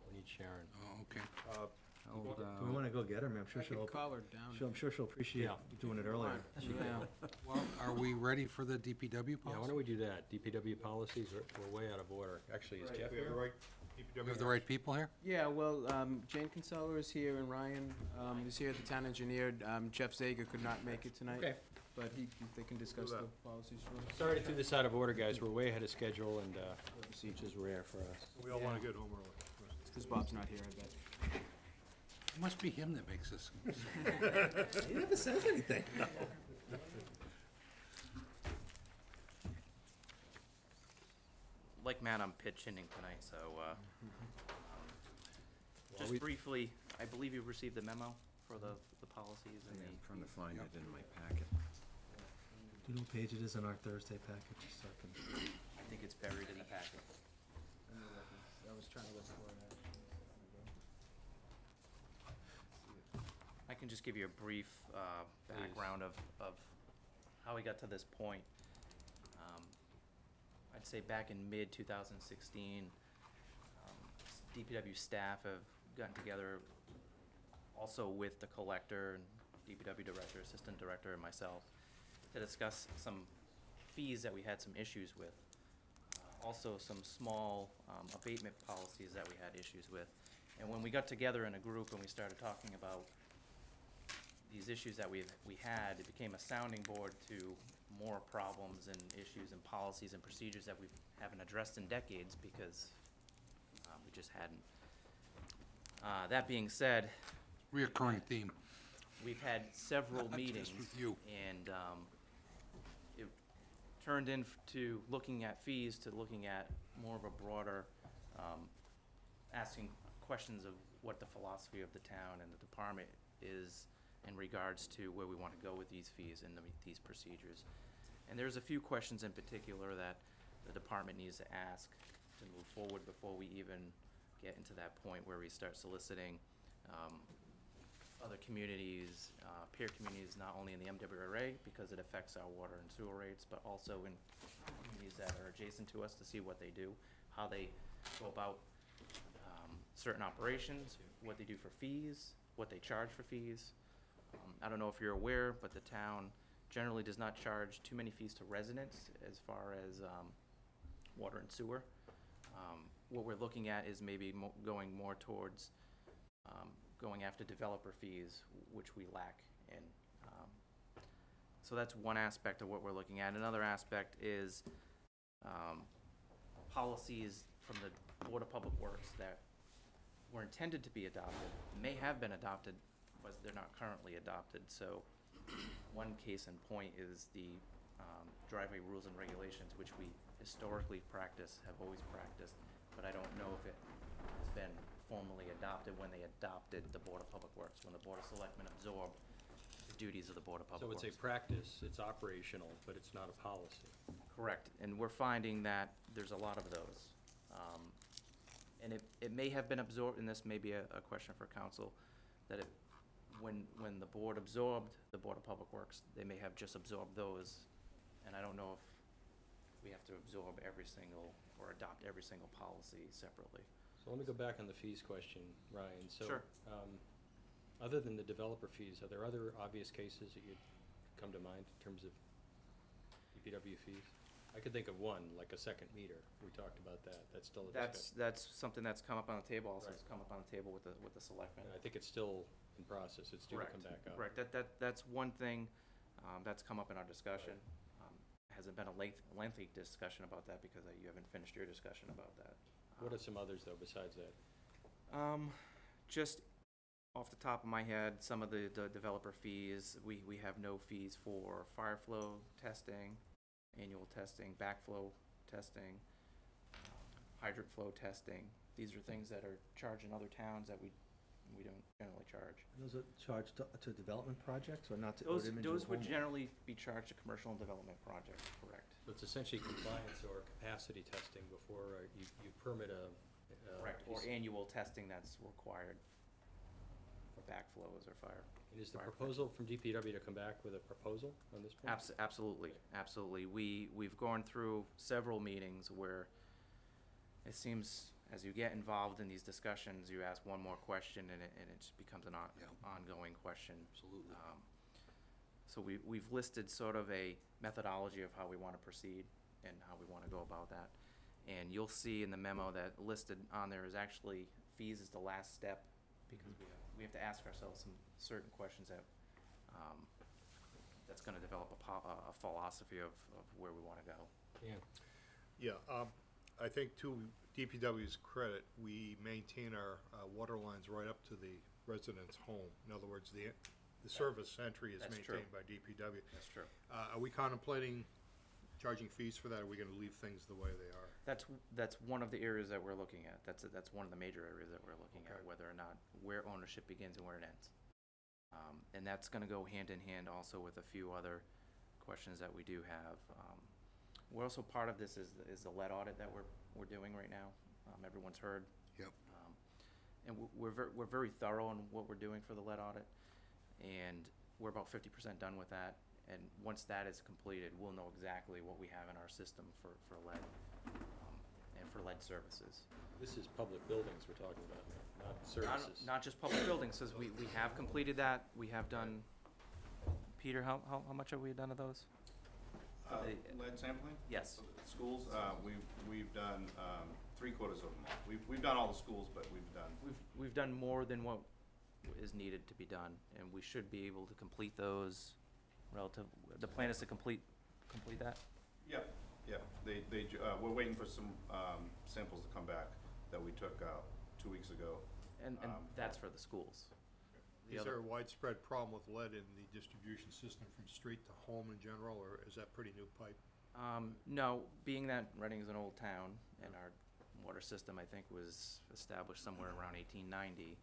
We need Sharon. Oh, okay. Uh, Hold, Do we uh, wanna go get her? I mean, I'm sure I can she'll, call her down. she'll, I'm sure she'll appreciate Yeah. doing it earlier. Yeah. Well, are we ready for the DPW Yeah, why don't we do that? DPW policies, are we're way out of order. Actually, is Jeff here? right We have the right people here? Yeah, well, um, Jane Kinsella is here and Ryan, um, is here, at the town engineer. Um, Jeff Zager could not make it tonight. Okay. But he, they can discuss the policies for us. Sorry to do this out of order, guys. We're way ahead of schedule and, uh, which is rare for us. We all want to get home early. It's because Bob's not here, I bet. It must be him that makes this. He never says anything. Like man, I'm pitch hitting tonight, so, uh, just we- briefly, I believe you've received the memo for the, the policies and I'm the, trying to find it in my packet. Know page it is in our Thursday package? So I can- I think it's buried in the packet. I was trying to look for it. I can just give you a brief uh, background of, of how we got to this point. Um, I'd say back in mid-2016, um, DPW staff have gotten together also with the collector and DPW director, assistant director, and myself to discuss some fees that we had some issues with. Uh, Also, some small um, abatement policies that we had issues with. And when we got together in a group and we started talking about these issues that we, we had, it became a sounding board to more problems and issues and policies and procedures that we haven't addressed in decades because uh, we just hadn't. Uh, That being said, Reoccurring theme. we've had several Not just meetings. with you. And um, turned into looking at fees to looking at more of a broader, um, asking questions of what the philosophy of the town and the department is in regards to where we want to go with these fees and the- these procedures. And there's a few questions in particular that the department needs to ask to move forward before we even get into that point where we start soliciting um, other communities, uh, peer communities, not only in the MWRA, because it affects our water and sewer rates, but also in communities that are adjacent to us to see what they do, how they go about um, certain operations, what they do for fees, what they charge for fees. Um, I don't know if you're aware, but the town generally does not charge too many fees to residents as far as um, water and sewer. Um, what we're looking at is maybe mo- going more towards, um, going after developer fees, which we lack in. Um, So that's one aspect of what we're looking at. Another aspect is, um, policies from the Board of Public Works that were intended to be adopted, may have been adopted, but they're not currently adopted. So one case in point is the um, driveway rules and regulations, which we historically practice, have always practiced, but I don't know if it has been formally adopted when they adopted the Board of Public Works, when the Board of Selectmen absorbed the duties of the Board of So Public Works. So it's a practice, it's operational, but it's not a policy. Correct, and we're finding that there's a lot of those. Um, And it, it may have been absorbed, and this may be a, a question for council, that it, when, when the board absorbed the Board of Public Works, they may have just absorbed those, and I don't know if we have to absorb every single, or adopt every single policy separately. Let me go back on the fees question, Ryan. So, Sure. um, Other than the developer fees, are there other obvious cases that you'd come to mind in terms of DPW fees? I could think of one, like a second meter. We talked about that. That's still a That's, discussion. that's something that's come up on the table, also Right. it's come up on the table with the, with the selectmen. And I think it's still in process. It's due to come back up. Correct, that, that, that's one thing, um, that's come up in our discussion. Um, Hasn't been a length, lengthy discussion about that because uh, you haven't finished your discussion about that. What are some others, though, besides that? Um, just off the top of my head, some of the, the developer fees, we, we have no fees for fire flow testing, annual testing, backflow testing, um, hydrant flow testing. These are things that are charged in other towns that we, we don't generally charge. Those are charged to, to development projects or not to, or Those, individual those would homeowners? generally be charged to commercial and development projects, correct? So it's essentially compliance or capacity testing before uh, you, you permit a. uh, Correct, or piece- annual testing that's required for backflows or fire. And is the fire proposal from DPW to come back with a proposal on this point? Abs- absolutely, absolutely. We, we've gone through several meetings where it seems, as you get involved in these discussions, you ask one more question and it, and it just becomes an on- Yeah. ongoing question. Absolutely. Um, So we, we've listed sort of a methodology of how we want to proceed and how we want to go about that. And you'll see in the memo that listed on there is actually fees is the last step because we have, we have to ask ourselves some certain questions that, um, that's gonna develop a po- a, a philosophy of, of where we wanna go. Yeah. Yeah, um, I think to DPW's credit, we maintain our, uh, water lines right up to the resident's home. In other words, the, the service entry is That's maintained by DPW. That's true. Uh, are we contemplating charging fees for that, or are we gonna leave things the way they are? That's, that's one of the areas that we're looking at. That's, that's one of the major areas that we're looking at, Okay. whether or not, where ownership begins and where it ends. Um, and that's gonna go hand in hand also with a few other questions that we do have. Um, we're also, part of this is, is the lead audit that we're, we're doing right now. Um, everyone's heard. Yep. Um, And we're- we're, ver- we're very thorough in what we're doing for the lead audit. And we're about fifty percent done with that. And once that is completed, we'll know exactly what we have in our system for, for lead, um, and for lead services. This is public buildings we're talking about, not Not- services. Not just public buildings, says we, we have completed that, we have done, Peter, how, how, how much have we done of those? Uh, The- lead sampling? Yes. For Schools, uh, we've, we've done, um, three quarters of them. We've, we've done all the schools, but we've done, We've, we've done more than what is needed to be done, and we should be able to complete those relative, the plan is to complete, complete that? yeah, yeah. They, they, ju- uh, we're waiting for some, um, samples to come back that we took, uh, two weeks ago. And, and Um, that's for the schools. The Is other- there a widespread problem with lead in the distribution system from street to home in general, or is that pretty new pipe? Um, no, being that Reading is an old town and our water system, I think, was established somewhere around eighteen ninety,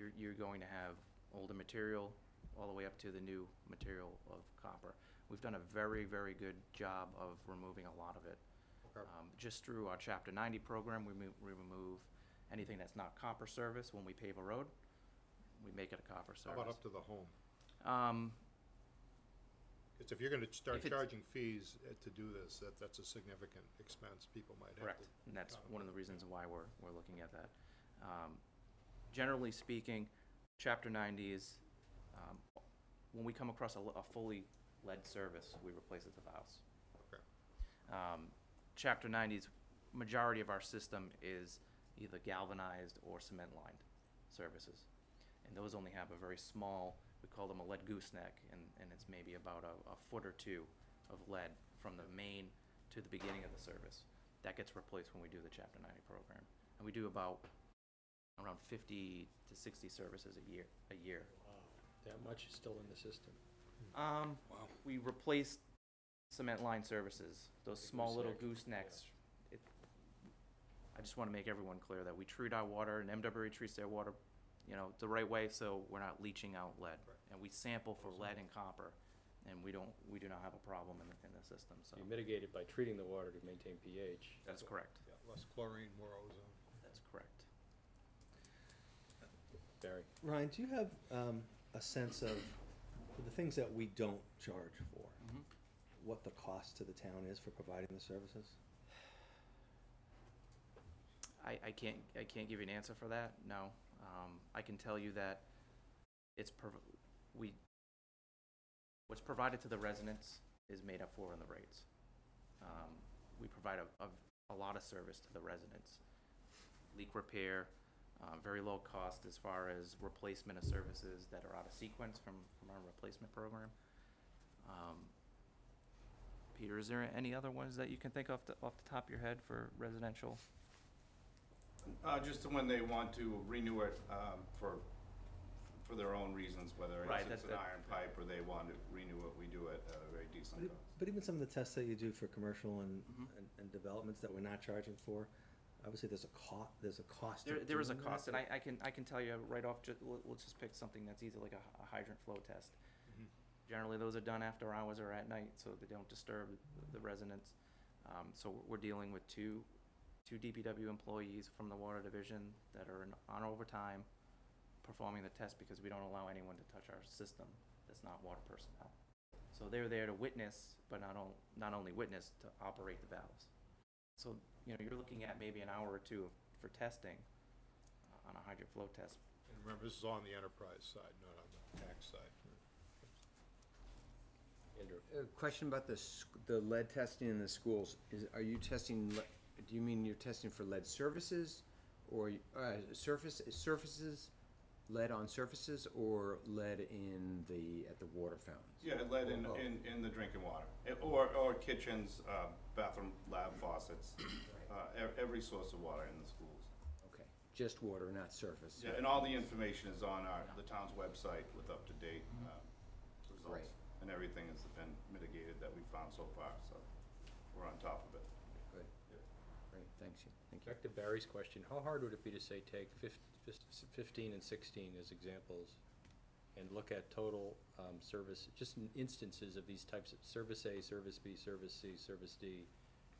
you're, you're going to have older material all the way up to the new material of copper. We've done a very, very good job of removing a lot of it. Okay. Um, just through our chapter ninety program, we move, we remove anything that's not copper service when we pave a road, we make it a copper How service. about up to the home? Um, Because if you're gonna start If it's- charging fees uh, to do this, that, that's a significant expense people might have to. Correct, and that's one of the reasons why we're, we're looking at that. Um, Generally speaking, chapter 90s, um, when we come across a fully lead service, we replace it with valves. Okay. Um, chapter 90s, majority of our system is either galvanized or cement lined services. And those only have a very small, we call them a lead gooseneck, and, and it's maybe about a, a foot or two of lead from the main to the beginning of the service. That gets replaced when we do the chapter ninety program. And we do about around fifty to sixty services a year, a year. Wow, that much is still in the system. Um, Wow. we replaced cement line services, those The small little gooseneck, goosenecks. It, I just wanna make everyone clear that we treat our water, and MWA treats their water, you know, the right way, so we're not leaching out lead. Right. And we sample for lead and copper, and we don't, we do not have a problem in the, in the system, so. You mitigate it by treating the water to maintain pH. That's correct. Yeah, Less chlorine, more ozone. That's correct. Barry? Ryan, do you have um, a sense of the things that we don't charge for? Mhm. What the cost to the town is for providing the services? I, I can't, I can't give you an answer for that, no. Um, I can tell you that it's, prov- we, what's provided to the residents is made up for in the rates. Um, we provide a, a, a lot of service to the residents. Leak repair, uh, very low cost as far as replacement of services that are out of sequence from, from our replacement program. Um, Peter, is there any other ones that you can think off the, off the top of your head for residential? Uh, just when they want to renew it, um, for, for their own reasons, whether Right, it's, it's an that- iron pipe or they want to renew it, we do it at a very decent But cost. But even some of the tests that you do for commercial and, Mhm. and, and developments that we're not charging for, obviously there's a co- there's a cost There, there is a doing cost, that, and I, I can, I can tell you right off, ju- let's just pick something that's easy, like a hy- a hydrant flow test. Generally, those are done after hours or at night, so they don't disturb the residents. Um, so we're dealing with two, two DPW employees from the water division that are in, on overtime performing the test because we don't allow anyone to touch our system that's not water personnel. So they're there to witness, but not on, not only witness, to operate the valves. So, you know, you're looking at maybe an hour or two for testing uh, on a hydrant flow test. And remember, this is on the enterprise side, not on the tax side. Andrew? A question about the, sc- the lead testing in the schools, is, are you testing, le- do you mean you're testing for lead surfaces? Or, uh, surface, surfaces, lead on surfaces, or lead in the, at the water fountains? Yeah, lead in, Oh. in, in the drinking water, or, or kitchens, uh, bathroom, lab faucets, uh, e- every source of water in the schools. Okay, just water, not surface? Yeah, and all the information is on our, the town's website with up-to-date, uh, Great. results. And everything has been mitigated that we've found so far, so we're on top of it. Good, great, thanks you, thank you. Back to Barry's question, how hard would it be to say take fif- fis- fifteen and sixteen as examples and look at total, um, service, just in instances of these types of, service A, service B, service C, service D,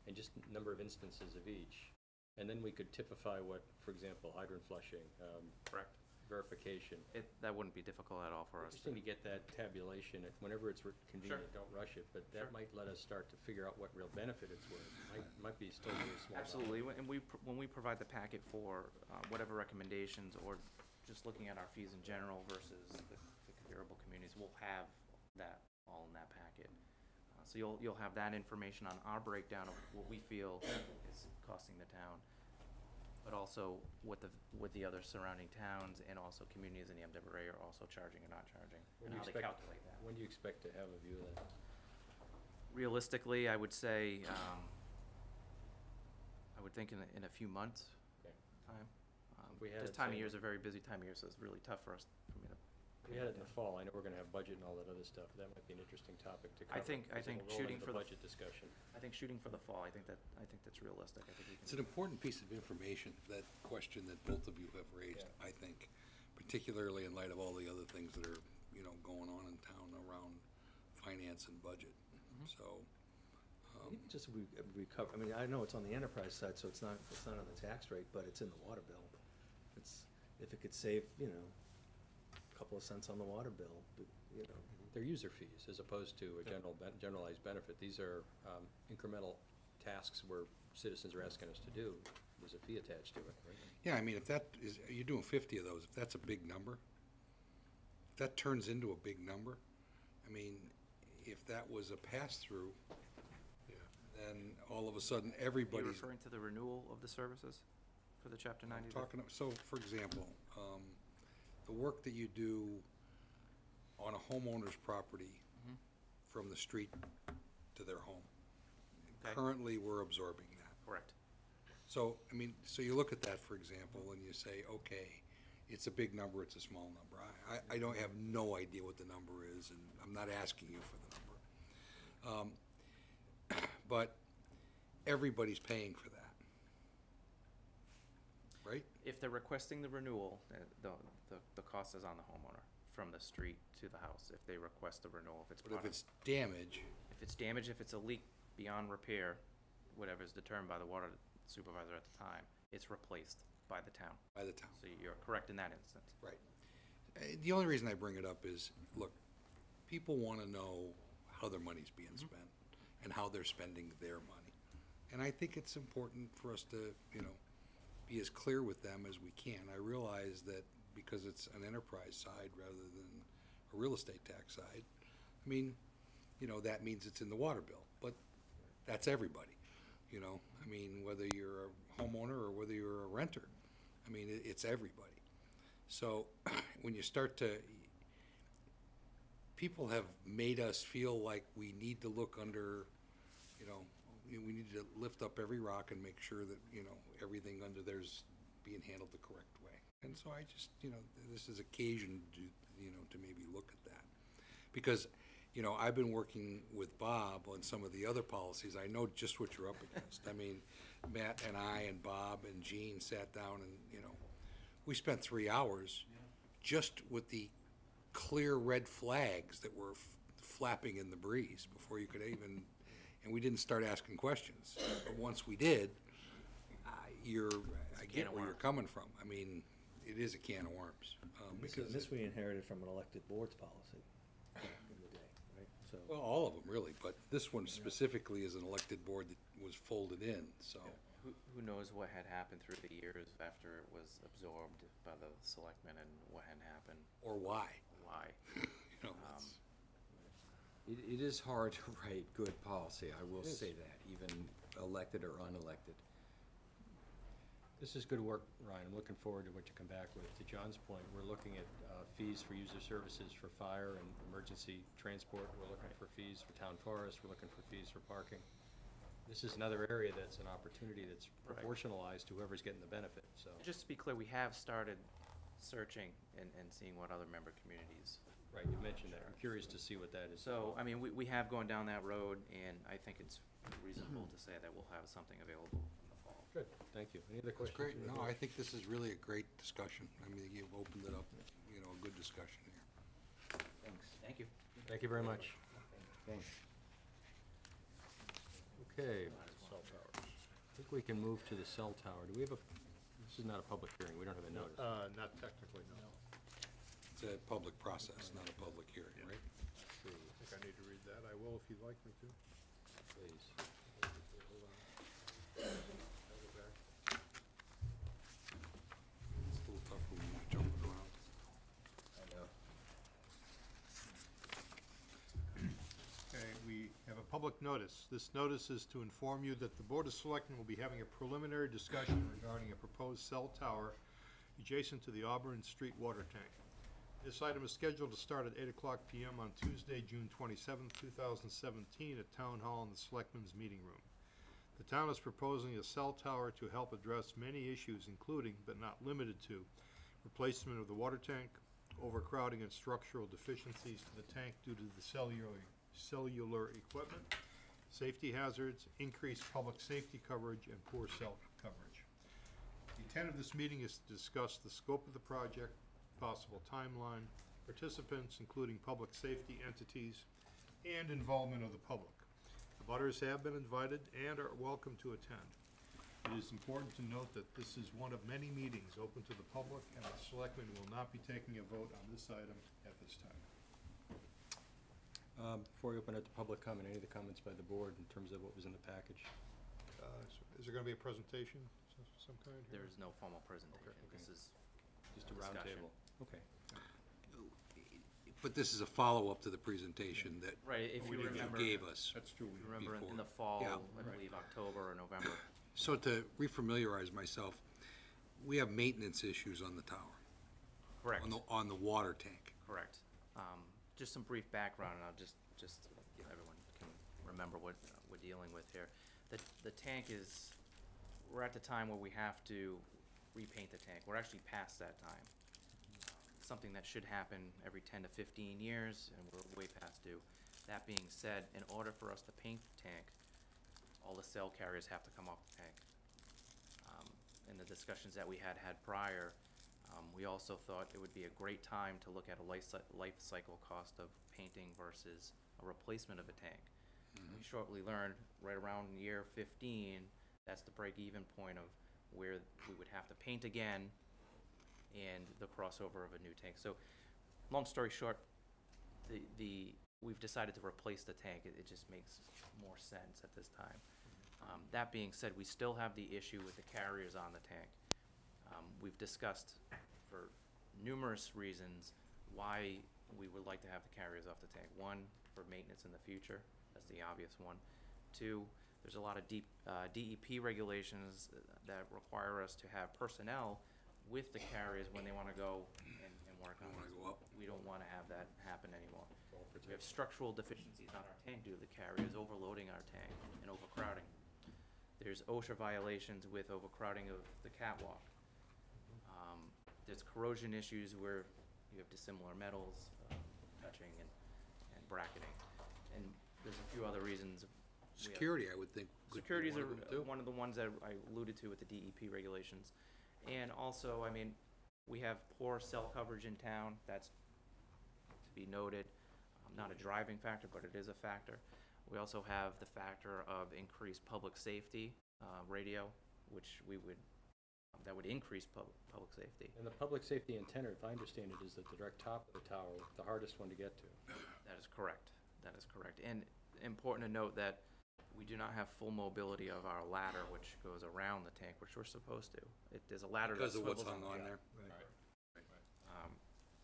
and just number of instances of each? And then we could typify what, for example, hydrant flushing, um, Correct. verification. It, that wouldn't be difficult at all for us. Interesting to get that tabulation, If- whenever it's re- convenient, don't rush it, but that Sure. might let us start to figure out what real benefit it's worth. Might, might be still very small. dollar. Absolutely, and we, pr- when we provide the packet for uh, whatever recommendations, or just looking at our fees in general versus the the comparable communities, we'll have that all in that packet. Uh, So you'll, you'll have that information on our breakdown of what we feel is costing the town, but also what the, what the other surrounding towns and also communities in the MWRA are also charging and not charging, When and do you how they expect- calculate that. When do you expect to have a view of that? Realistically, I would say, um, I would think in a, in a few months. We had This it time of say- year is a very busy time of year, so it's really tough for us, for me to. We had it in the fall, I know we're gonna have budget and all that other stuff, that might be an interesting topic to cover. I think- I 'cause think it'll roll shooting into for the- Budget discussion. I think shooting for the fall, I think that, I think that's realistic, I think we can. It's an important piece of information, that question that both of you have raised, I think, particularly in light of all the other things that are, you know, going on in town around finance and budget. So, um, Even just we, we cover, I mean, I know it's on the enterprise side, so it's not, it's not on the tax rate, but it's in the water bill. It's, if it could save, you know, a couple of cents on the water bill, but, you know, They're user fees as opposed to a general, ben- generalized benefit. These are um, incremental tasks where citizens are asking us to do. There's a fee attached to it, right? yeah, I mean, if that is, you're doing fifty of those, if that's a big number, if that turns into a big number, I mean, if that was a pass-through, Yeah. and all of a sudden, Are you everybody's referring to the renewal of the services for the chapter ninety? Talking, so, for example, um, the work that you do on a homeowner's property Mhm. from the street to their home. Okay. Currently, we're absorbing that. Correct. So, I mean, so you look at that, for example, and you say, okay, it's a big number, it's a small number. I, I, I don't have no idea what the number is, and I'm not asking you for the number. Um, But everybody's paying for that. Right? If they're requesting the renewal, uh, the, the, the cost is on the homeowner, from the street to the house, if they request the renewal, if it's But if of- it's damage, If it's damage, if it's a leak beyond repair, whatever is determined by the water supervisor at the time, it's replaced by the town. by the town. So you're correct in that instance. Right. Uh, The only reason I bring it up is, look, people want to know how their money's being spent and how they're spending their money. And I think it's important for us to, you know, be as clear with them as we can. I realize that because it's an enterprise side rather than a real estate tax side, I mean, you know, that means it's in the water bill, but that's everybody, you know? I mean, whether you're a homeowner or whether you're a renter, I mean, it, it's everybody. So when you start to, people have made us feel like we need to look under, you know, we need to lift up every rock and make sure that, you know, everything under there's being handled the correct way. And so I just, you know, this is occasion to, you know, to maybe look at that. Because, you know, I've been working with Bob on some of the other policies. I know just what you're up against. I mean, Matt and I and Bob and Gene sat down and, you know, we spent three hours just with the clear red flags that were flapping in the breeze before you could even, and we didn't start asking questions. But once we did, I- you're, I can get of where you're worms. coming from. I mean, it is a can of worms. um, This, because this we inherited from an elected board's policy back in the day, right? So, Well, all of them really, but this one specifically is an elected board that was folded in, so. Who, who knows what had happened through the years after it was absorbed by the selectmen and what had happened, Or why, why? you know, Um, it's- It, it is hard to write good policy, I will It is. say that, even elected or unelected. This is good work, Ryan. I'm looking forward to what you come back with. To John's point, we're looking at uh, fees for user services for fire and emergency transport. We're looking for fees for town forest. We're looking for fees for parking. This is another area that's an opportunity that's Right. proportionalized to whoever's getting the benefit, so. Just to be clear, we have started searching and, and seeing what other member communities. Right, you mentioned that. I'm curious to see what that is. So, I mean, we, we have gone down that road, and I think it's reasonable to say that we'll have something available in the fall. Good, thank you. Any other That's questions? great. No, I think this is really a great discussion. I mean, you've opened it up, you know, a good discussion here. Thanks. Thank you. Thank you very much. Thanks. Okay. I think we can move to the cell tower. Do we have a, this is not a public hearing. We don't have a notice. Uh, not technically, no. It's a public process, not a public hearing, right? I think I need to read that. I will if you'd like me to. Please. It's a little tough when you're jumping around. I know. Okay, we have a public notice. This notice is to inform you that the Board of Selectmen will be having a preliminary discussion regarding a proposed cell tower adjacent to the Auburn Street water tank. This item is scheduled to start at eight o'clock PM on Tuesday, June 27, two thousand seventeen, at Town Hall in the Selectmen's Meeting Room. The town is proposing a cell tower to help address many issues, including, but not limited to, replacement of the water tank, overcrowding and structural deficiencies to the tank due to the cellular, cellular equipment, safety hazards, increased public safety coverage, and poor cell coverage. The intent of this meeting is to discuss the scope of the project, possible timeline, participants, including public safety entities, and involvement of the public. The abutters have been invited and are welcome to attend. It is important to note that this is one of many meetings open to the public, and the selectmen will not be taking a vote on this item at this time. Um, Before we open up to public comment, any of the comments by the board in terms of what was in the package? Uh, is- Is there gonna be a presentation of some kind here? There is no formal presentation. Okay. This is Just a Discussion. roundtable? Okay. But this is a follow-up to the presentation that Right, if We you didn't remember. gave us. That's true. we- Remember in- in the fall, Yeah. I believe October or November. So to refamiliarize myself, we have maintenance issues on the tower, Correct. on the, on the water tank. Correct. Um, just some brief background, and I'll just, just, everyone can remember what uh, we're dealing with here. The, the tank is, we're at the time where we have to repaint the tank. We're actually past that time. Something that should happen every ten to fifteen years, and we're way past due. That being said, in order for us to paint the tank, all the cell carriers have to come off the tank. Um, in the discussions that we had had prior, um, we also thought it would be a great time to look at a life, cy- life cycle cost of painting versus a replacement of a tank. We shortly learned, right around year fifteen, that's the break-even point of where we would have to paint again and the crossover of a new tank. So, long story short, the, the, we've decided to replace the tank. It, it just makes more sense at this time. Um, that being said, we still have the issue with the carriers on the tank. Um, we've discussed for numerous reasons why we would like to have the carriers off the tank. One, for maintenance in the future, that's the obvious one. Two, there's a lot of deep, uh, DEP regulations that require us to have personnel with the carriers when they wanna go and, and work on it. go. We don't wanna have that happen anymore. We have structural deficiencies on our tank due to the carriers overloading our tank and overcrowding. There's OSHA violations with overcrowding of the catwalk. There's corrosion issues where you have dissimilar metals, uh, touching and, and bracketing. And there's a few other reasons. We have- Security, I would think. could be Security is one of them, too. one of the ones that I alluded to with the DEP regulations. And also, I mean, we have poor cell coverage in town, that's to be noted. Um, Not a driving factor, but it is a factor. We also have the factor of increased public safety, uh, radio, which we would, that would increase public, public safety. And the public safety antenna, if I understand it, is at the direct top of the tower, the hardest one to get to. That is correct. That is correct. And important to note that we do not have full mobility of our ladder, which goes around the tank, which we're supposed to. It, there's a ladder that Because of what's hung on the there. top. Um,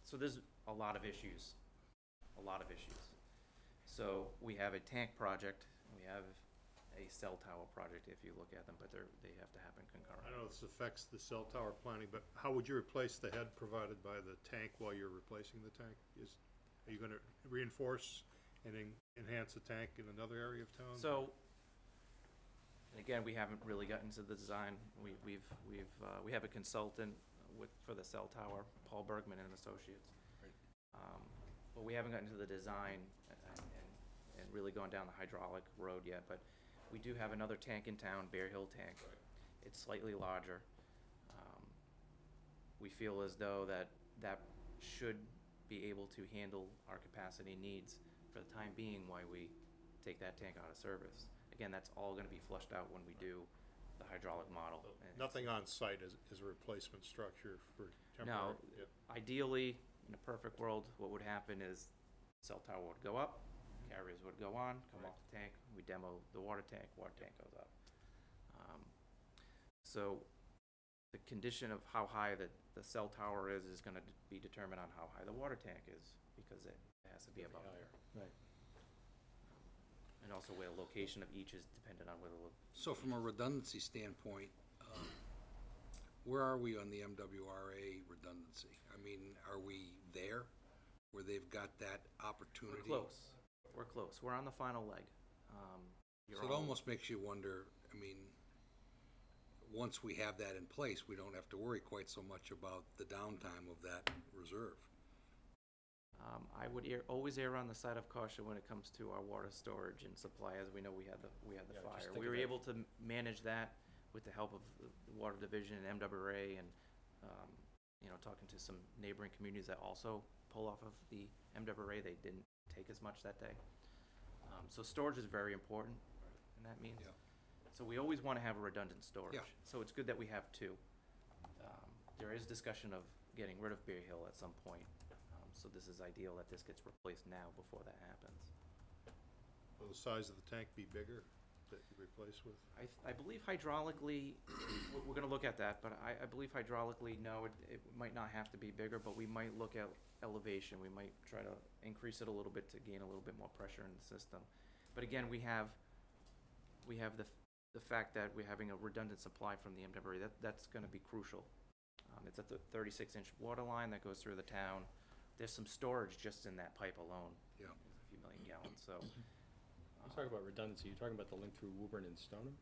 so there's a lot of issues, a lot of issues. So we have a tank project, we have a cell tower project if you look at them, but they're, they have to happen concurrently. I concurrently. don't know if this affects the cell tower planning, but how would you replace the head provided by the tank while you're replacing the tank? Is, are you gonna reinforce and en- enhance the tank in another area of town? So, and again, we haven't really gotten to the design. We, we've, we've, uh, we have a consultant with, for the cell tower, Paul Bergman and Associates. Um, but we haven't gotten to the design and, and, and really gone down the hydraulic road yet, but we do have another tank in town, Bear Hill Tank. It's slightly larger. Um, we feel as though that, that should be able to handle our capacity needs for the time being while we take that tank out of service. Again, that's all gonna be flushed out when we do the hydraulic model. and it's- Nothing on site is, is a replacement structure for No, temporary? Yep. ideally, in a perfect world, what would happen is cell tower would go up, carriers would go on, come off the tank, we demo the water tank, water tank goes up. Um, So, the condition of how high the, the cell tower is, is gonna d- be determined on how high the water tank is, because it has to be above. higher, right. And also where the location of each is dependent on whether, the- So from a redundancy standpoint, um, where are we on the MWRA redundancy? I mean, are we there, where they've got that opportunity? we're close, we're close, we're on the final leg. Um, So it all- almost makes you wonder, I mean, once we have that in place, we don't have to worry quite so much about the downtime of that reserve. Um, I would err, always err on the side of caution when it comes to our water storage and supply, as we know we had the, we had the Yeah, fire. We were able to manage that with the help of the the Water Division and MWRA and, um, you know, talking to some neighboring communities that also pull off of the MWRA, they didn't take as much that day. Um, so storage is very important in that means. Yeah. So we always wanna have a redundant storage. Yeah. So it's good that we have two. Um, there is discussion of getting rid of Bear Hill at some point. Um, so this is ideal that this gets replaced now before that happens. Will the size of the tank be bigger? That you replace with? I, th- I believe hydraulically, we're, we're gonna look at that, but I, I believe hydraulically, no, it, it might not have to be bigger, but we might look at elevation, we might try to increase it a little bit to gain a little bit more pressure in the system. But again, we have, we have the, f- the fact that we're having a redundant supply from the MWRA, that, that's gonna be crucial. Um, it's a thirty-six inch water line that goes through the town, there's some storage just in that pipe alone. Yeah. A few million gallons, so. You talk about redundancy, you're talking about the link through Woburn and Stoneham?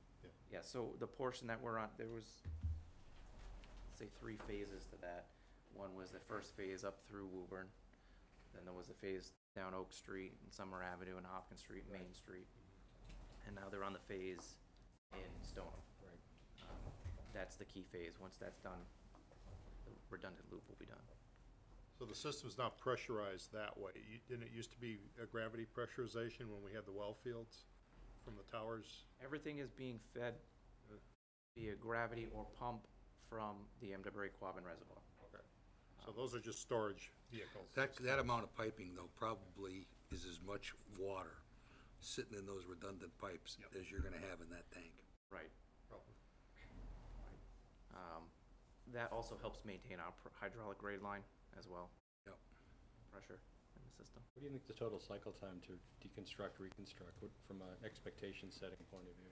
Yeah, so the portion that we're on, there was, let's say, three phases to that. One was the first phase up through Woburn, then there was the phase down Oak Street and Summer Avenue and Hopkins Street, and Main Street. And now they're on the phase in Stoneham. Right. Um, That's the key phase. Once that's done, the redundant loop will be done. So the system's not pressurized that way. You- Didn't it used to be a gravity pressurization when we had the well fields from the towers? Everything is being fed via gravity or pump from the MWRA Quabbin Reservoir. Okay. So those are just storage vehicles? That, that amount of piping though probably is as much water sitting in those redundant pipes Yep. as you're gonna have in that tank. Right. Probably. Um, that also helps maintain our pr- hydraulic grade line as well. Yep. Pressure in the system. What do you think the total cycle time to deconstruct, reconstruct, what, from an expectation setting point of view?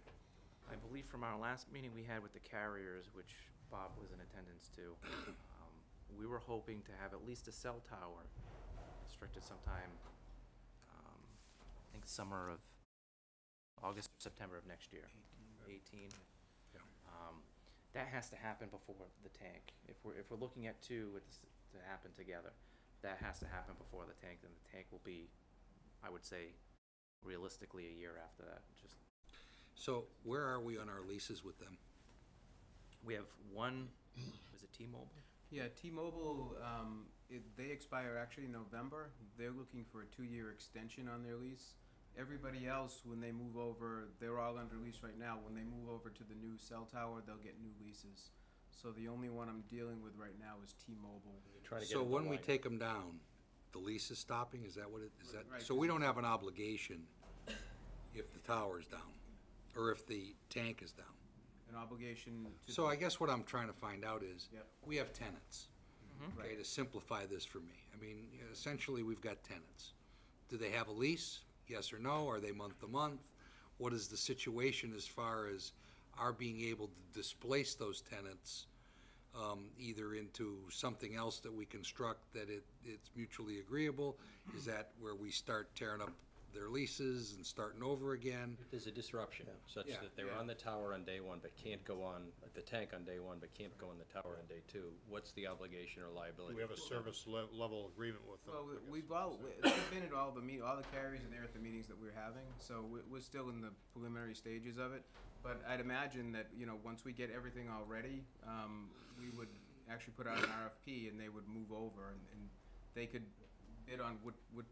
I believe from our last meeting we had with the carriers, which Bob was in attendance to, um, we were hoping to have at least a cell tower constructed sometime, um, I think summer of, August, or September of next year. Eighteen. Yeah. Um, that has to happen before the tank. If we're, if we're looking at two with this to happen together, that has to happen before the tank, then the tank will be, I would say, realistically a year after that, just So where are we on our leases with them? We have one, was it T-Mobile? Yeah, T-Mobile, um, it, they expire actually in November. They're looking for a two-year extension on their lease. Everybody else, when they move over, they're all under lease right now. When they move over to the new cell tower, they'll get new leases. So the only one I'm dealing with right now is T-Mobile. Trying to get So them to when we line. take them down, the lease is stopping, is that what it, is that? Right. So we don't have an obligation if the tower's down, or if the tank is down. An obligation to. So I guess what I'm trying to find out is, Yep. we have tenants. Mm-hmm. Okay, to simplify this for me, I mean, essentially, we've got tenants. Do they have a lease? Yes or no? Are they month to month? What is the situation as far as our being able to displace those tenants, um, either into something else that we construct that it, it's mutually agreeable? Is that where we start tearing up their leases and starting over again? If there's a disruption such Yeah. that they were on the tower on day one but can't go on, the tank on day one but can't go on the tower on day two, what's the obligation or Do liability? we have a service le- level agreement with them? Well, we- guess? we've all, we- they've been at all the meet, all the carriers are there at the meetings that we're having, so we're, we're still in the preliminary stages of it. But I'd imagine that, you know, once we get everything all ready, um, we would actually put out an RFP and they would move over and, and they could bid on what, what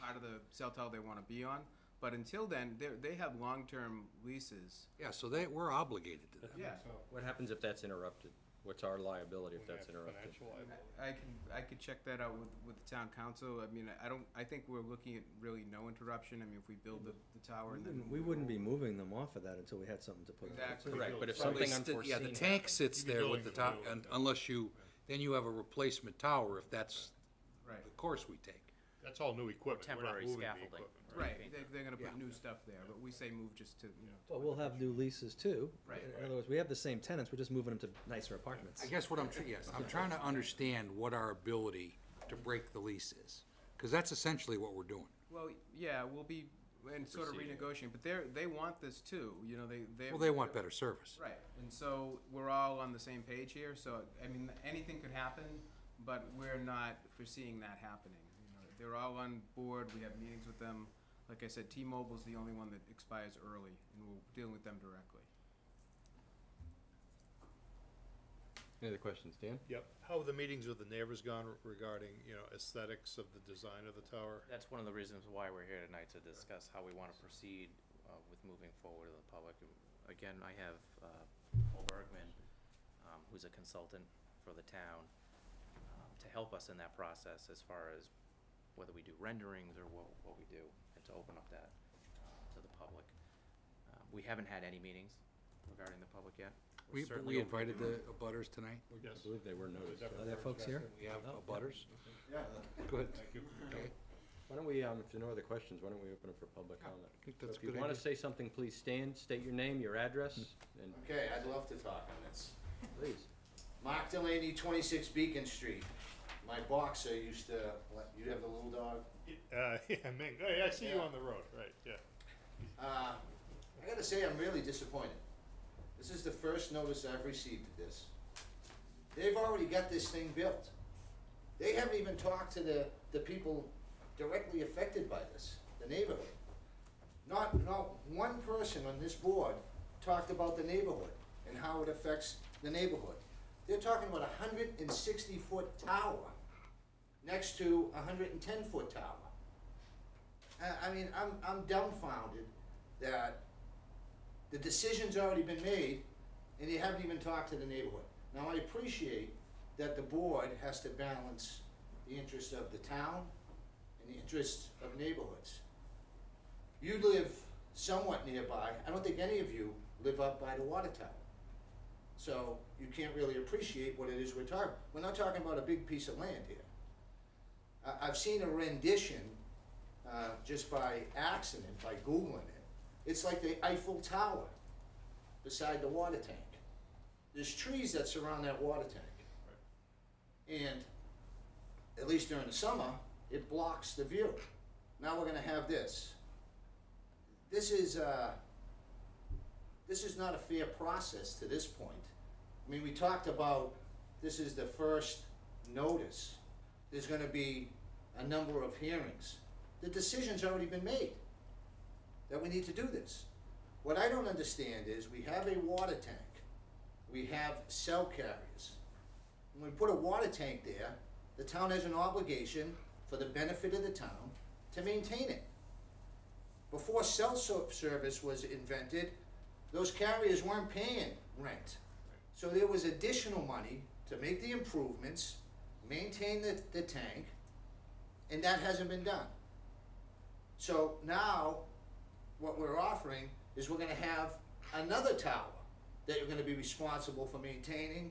part of the cell tower they wanna be on. But until then, they're, they have long-term leases. Yeah, so they, we're obligated to them. Yeah. What happens if that's interrupted? What's our liability if that's interrupted? Financial liability. I can, I could check that out with, with the town counsel. I mean, I don't, I think we're looking at really no interruption. I mean, if we build the, the tower We and then. wouldn't, we wouldn't be moving them off of that until we had something to put on. Exactly. Correct, but if Well, they something st- Yeah, the tank happens- sits there with the for top, and unless you, then you have a replacement tower if that's Right, the course we take. That's all new equipment. We're not Temporary moving the scaffolding. equipment. Right. Paint They, they're gonna put Yeah. new stuff there, but we say move just to, you know. Well, we'll have new leases too. Right. In other words, we have the same tenants, we're just moving them to nicer apartments. I guess what I'm, tr- yes, I'm trying to understand what our ability to break the lease is, because that's essentially what we're doing. Well, yeah, we'll be, and sort of Procedure. renegotiating, but they're, they want this too, you know, they, they. Well, they want better service. Right, and so we're all on the same page here, so, I mean, anything could happen, but we're not foreseeing that happening. You know, They're all on board, we have meetings with them. Like I said, T-Mobile's the only one that expires early, and we're dealing with them directly. Any other questions, Dan? Yep. How have the meetings with the neighbors gone regarding, you know, aesthetics of the design of the tower? That's one of the reasons why we're here tonight, to discuss how we want to proceed uh, with moving forward to the public. Again, I have uh, Paul Bergman, um, who's a consultant for the town, um, to help us in that process as far as whether we do renderings or what, what we do, and to open up that uh, to the public. Um, we haven't had any meetings regarding the public yet. We're We, certainly we open- invited the abutters tonight? Yes. I believe they were noticed. Are there folks here? We have Oh, butters? Yeah. Good. Thank you. Okay. Why don't we, um, if there are no other questions, why don't we open up for public comment? I think So that's a If you good wanna say something, please stand, state your name, your address, and Okay, I'd love to talk on this. please. Mark Delaney, twenty-six Beacon Street. My boxer used to, let- you have the little dog? Uh, yeah, Ming, hey, I see you Yeah. on the road, right, yeah. Uh, I gotta say, I'm really disappointed. This is the first notice I've received of this. They've already got this thing built. They haven't even talked to the, the people directly affected by this, the neighborhood. Not, not one person on this board talked about the neighborhood and how it affects the neighborhood. They're talking about a hundred and sixty foot tower next to a hundred and ten foot tower. I, I mean, I'm, I'm dumbfounded that the decision's already been made and you haven't even talked to the neighborhood. Now, I appreciate that the board has to balance the interests of the town and the interests of neighborhoods. You live somewhat nearby, I don't think any of you live up by the water tower. So you can't really appreciate what it is we're talking, we're not talking about a big piece of land here. I've seen a rendition, uh, just by accident, by Googling it. It's like the Eiffel Tower beside the water tank. There's trees that surround that water tank. And at least during the summer, it blocks the view. Now we're gonna have this. This is, uh, this is not a fair process to this point. I mean, we talked about, this is the first notice. There's gonna be a number of hearings. The decision's already been made that we need to do this. What I don't understand is, we have a water tank, we have cell carriers. When we put a water tank there, the town has an obligation, for the benefit of the town, to maintain it. Before cell service was invented, those carriers weren't paying rent. So there was additional money to make the improvements, maintain the, the tank, and that hasn't been done. So now, what we're offering is we're gonna have another tower that you're gonna be responsible for maintaining,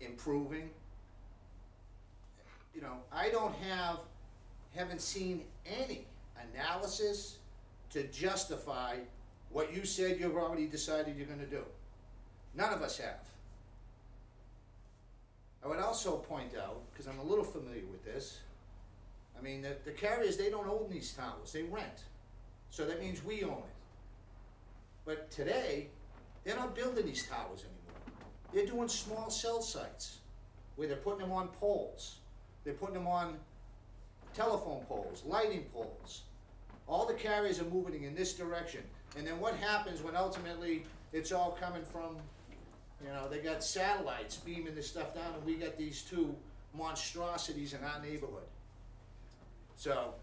improving. You know, I don't have, haven't seen any analysis to justify what you said you've already decided you're gonna do. None of us have. I would also point out, because I'm a little familiar with this, I mean, the, the carriers, they don't own these towers, they rent. So that means we own it. But today, they're not building these towers anymore. They're doing small cell sites, where they're putting them on poles. They're putting them on telephone poles, lighting poles. All the carriers are moving in this direction. And then what happens when ultimately it's all coming from, you know, they got satellites beaming this stuff down and we got these two monstrosities in our neighborhood. So,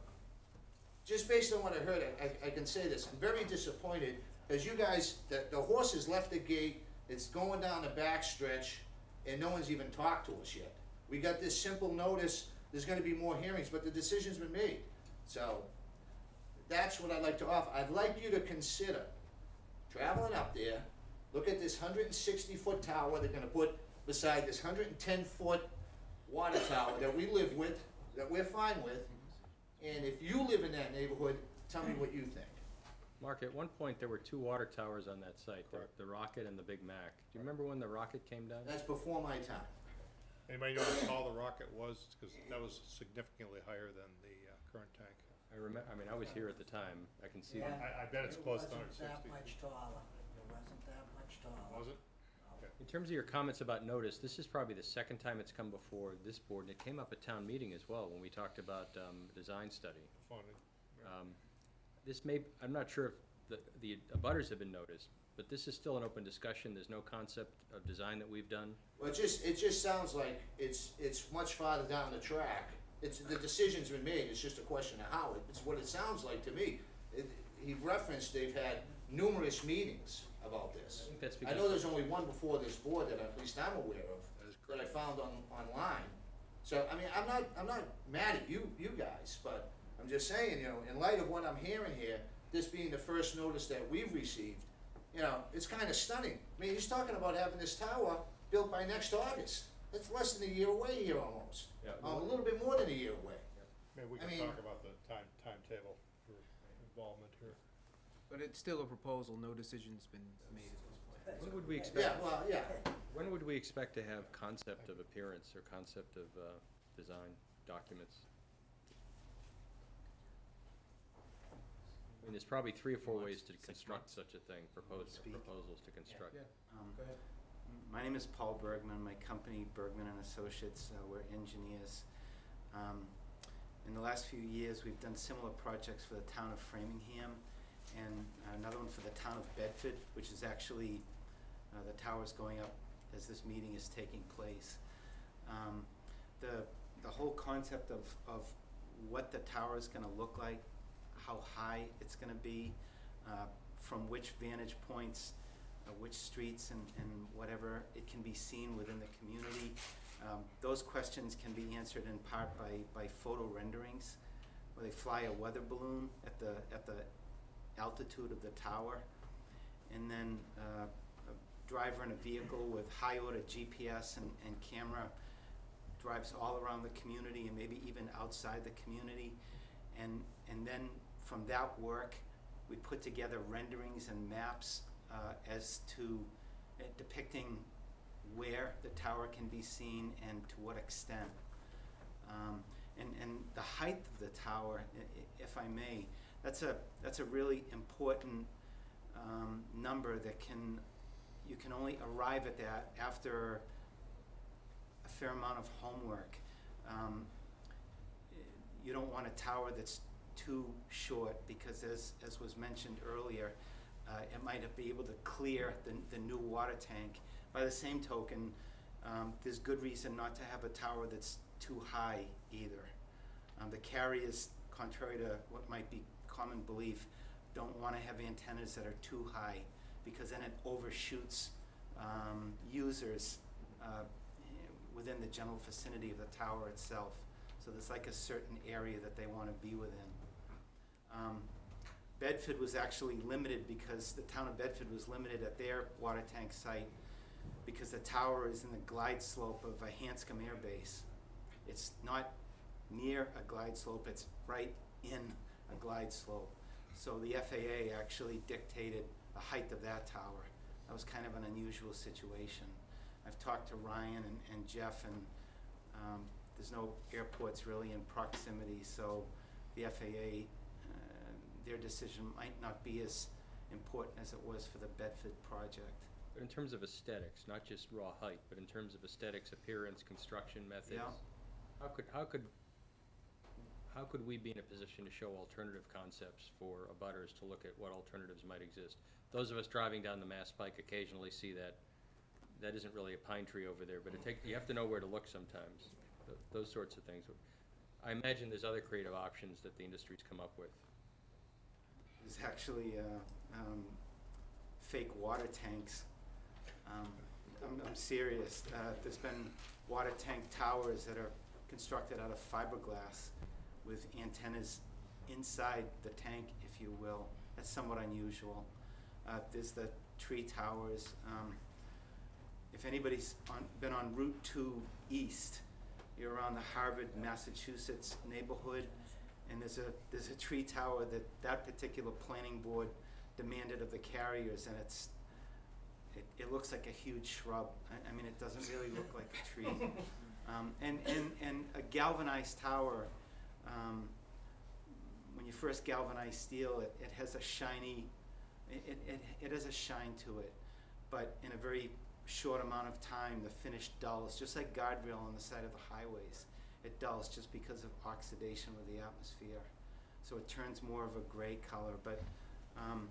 just based on what I heard, I, I, can say this, I'm very disappointed, because you guys, the, the horses left the gate, it's going down the back stretch, and no one's even talked to us yet. We got this simple notice, there's gonna be more hearings, but the decision's been made. So, that's what I'd like to offer. I'd like you to consider traveling up there, look at this hundred and sixty foot tower they're gonna put beside this hundred and ten foot water tower that we live with, that we're fine with. And if you live in that neighborhood, tell me what you think. Mark, at one point, there were two water towers on that site, the, the Rocket and the Big Mac. Do you remember when the Rocket came down? That's before my time. Anybody know how tall the rocket was? Because that was significantly higher than the uh, current tank. I remember, I mean, I was here at the time, I can see Yeah. that. I, I bet it's close to 160. It wasn't that much taller, it wasn't that much taller. Was it? In terms of your comments about notice, this is probably the second time it's come before this board, and it came up at town meeting as well, when we talked about, um, design study. Funding. Um, This may, I'm not sure if the, the abutters have been noticed, but this is still an open discussion, there's no concept of design that we've done. Well, it just, it just sounds like it's, it's much farther down the track. It's, the decision's been made, it's just a question of how. It's what it sounds like to me. It, he referenced they've had numerous meetings about this. I think that's I know there's only one before this board that at least I'm aware of, that I found on, online. So, I mean, I'm not, I'm not mad at you, you guys, but I'm just saying, you know, in light of what I'm hearing here, this being the first notice that we've received, you know, it's kinda stunning. I mean, he's talking about having this tower built by next August. That's less than a year away here almost. Yeah, Uh, a little bit more than a year away. Maybe we I can mean- talk about the time, timetable for involvement here. But it's still a proposal, no decision's been made at this point. When would we Yeah, expect, well, yeah. when would we expect to have concept of appearance or concept of, uh, design documents? I mean, there's probably three or four ways to construct such a thing, propose, Speak. proposals to construct. Um, My name is Paul Bergman, my company Bergman and Associates, uh, we're engineers. Um, in the last few years, we've done similar projects for the town of Framingham and another one for the town of Bedford, which is actually, uh, the tower's going up as this meeting is taking place. Um, the, the whole concept of, of what the tower is gonna look like, how high it's gonna be, uh, from which vantage points, uh, which streets and, and whatever it can be seen within the community. Um, those questions can be answered in part by, by photo renderings, where they fly a weather balloon at the, at the altitude of the tower. And then, uh, a driver in a vehicle with high order GPS and, and camera drives all around the community and maybe even outside the community. And, and then from that work, we put together renderings and maps uh, as to uh, depicting where the tower can be seen and to what extent. Um, and, and the height of the tower, if I may, that's a, that's a really important um, number that can, you can only arrive at that after a fair amount of homework. Um, you don't want a tower that's too short because as, as was mentioned earlier, uh, it might be able to clear the, the new water tank. By the same token, um, there's good reason not to have a tower that's too high either. Um, the carriers, contrary to what might be common belief, don't wanna have antennas that are too high because then it overshoots, um, users, uh, within the general vicinity of the tower itself. So there's like a certain area that they wanna be within. Um, Bedford was actually limited because the town of Bedford was limited at their water tank site because the tower is in the glide slope of a Hanscom Air Base. It's not near a glide slope, it's right in a glide slope. So the FAA actually dictated the height of that tower. That was kind of an unusual situation. I've talked to Ryan and, and Jeff and, um, there's no airports really in proximity, so the FAA, uh, their decision might not be as important as it was for the Bedford project. But in terms of aesthetics, not just raw height, but in terms of aesthetics, appearance, construction methods, Yeah. how could, how could, how could we be in a position to show alternative concepts for abutters to look at what alternatives might exist? Those of us driving down the Mass Pike occasionally see that, that isn't really a pine tree over there, but it take, you have to know where to look sometimes, th- those sorts of things. I imagine there's other creative options that the industry's come up with. There's actually, uh, um, fake water tanks. Um, I'm, I'm serious. Uh, there's been water tank towers that are constructed out of fiberglass with antennas inside the tank, if you will. That's somewhat unusual. Uh, there's the tree towers. Um, if anybody's on, been on Route Two East, you're around the Harvard, Massachusetts neighborhood, and there's a, there's a tree tower that that particular planning board demanded of the carriers, and it's, it, it looks like a huge shrub. I, I mean, it doesn't really look like a tree. Um, and, and, and a galvanized tower, um, when you first galvanize steel, it, it has a shiny, it, it, it, has a shine to it. But in a very short amount of time, the finish dulls, just like guardrail on the side of the highways. It dulls just because of oxidation with the atmosphere. So it turns more of a gray color, but, um,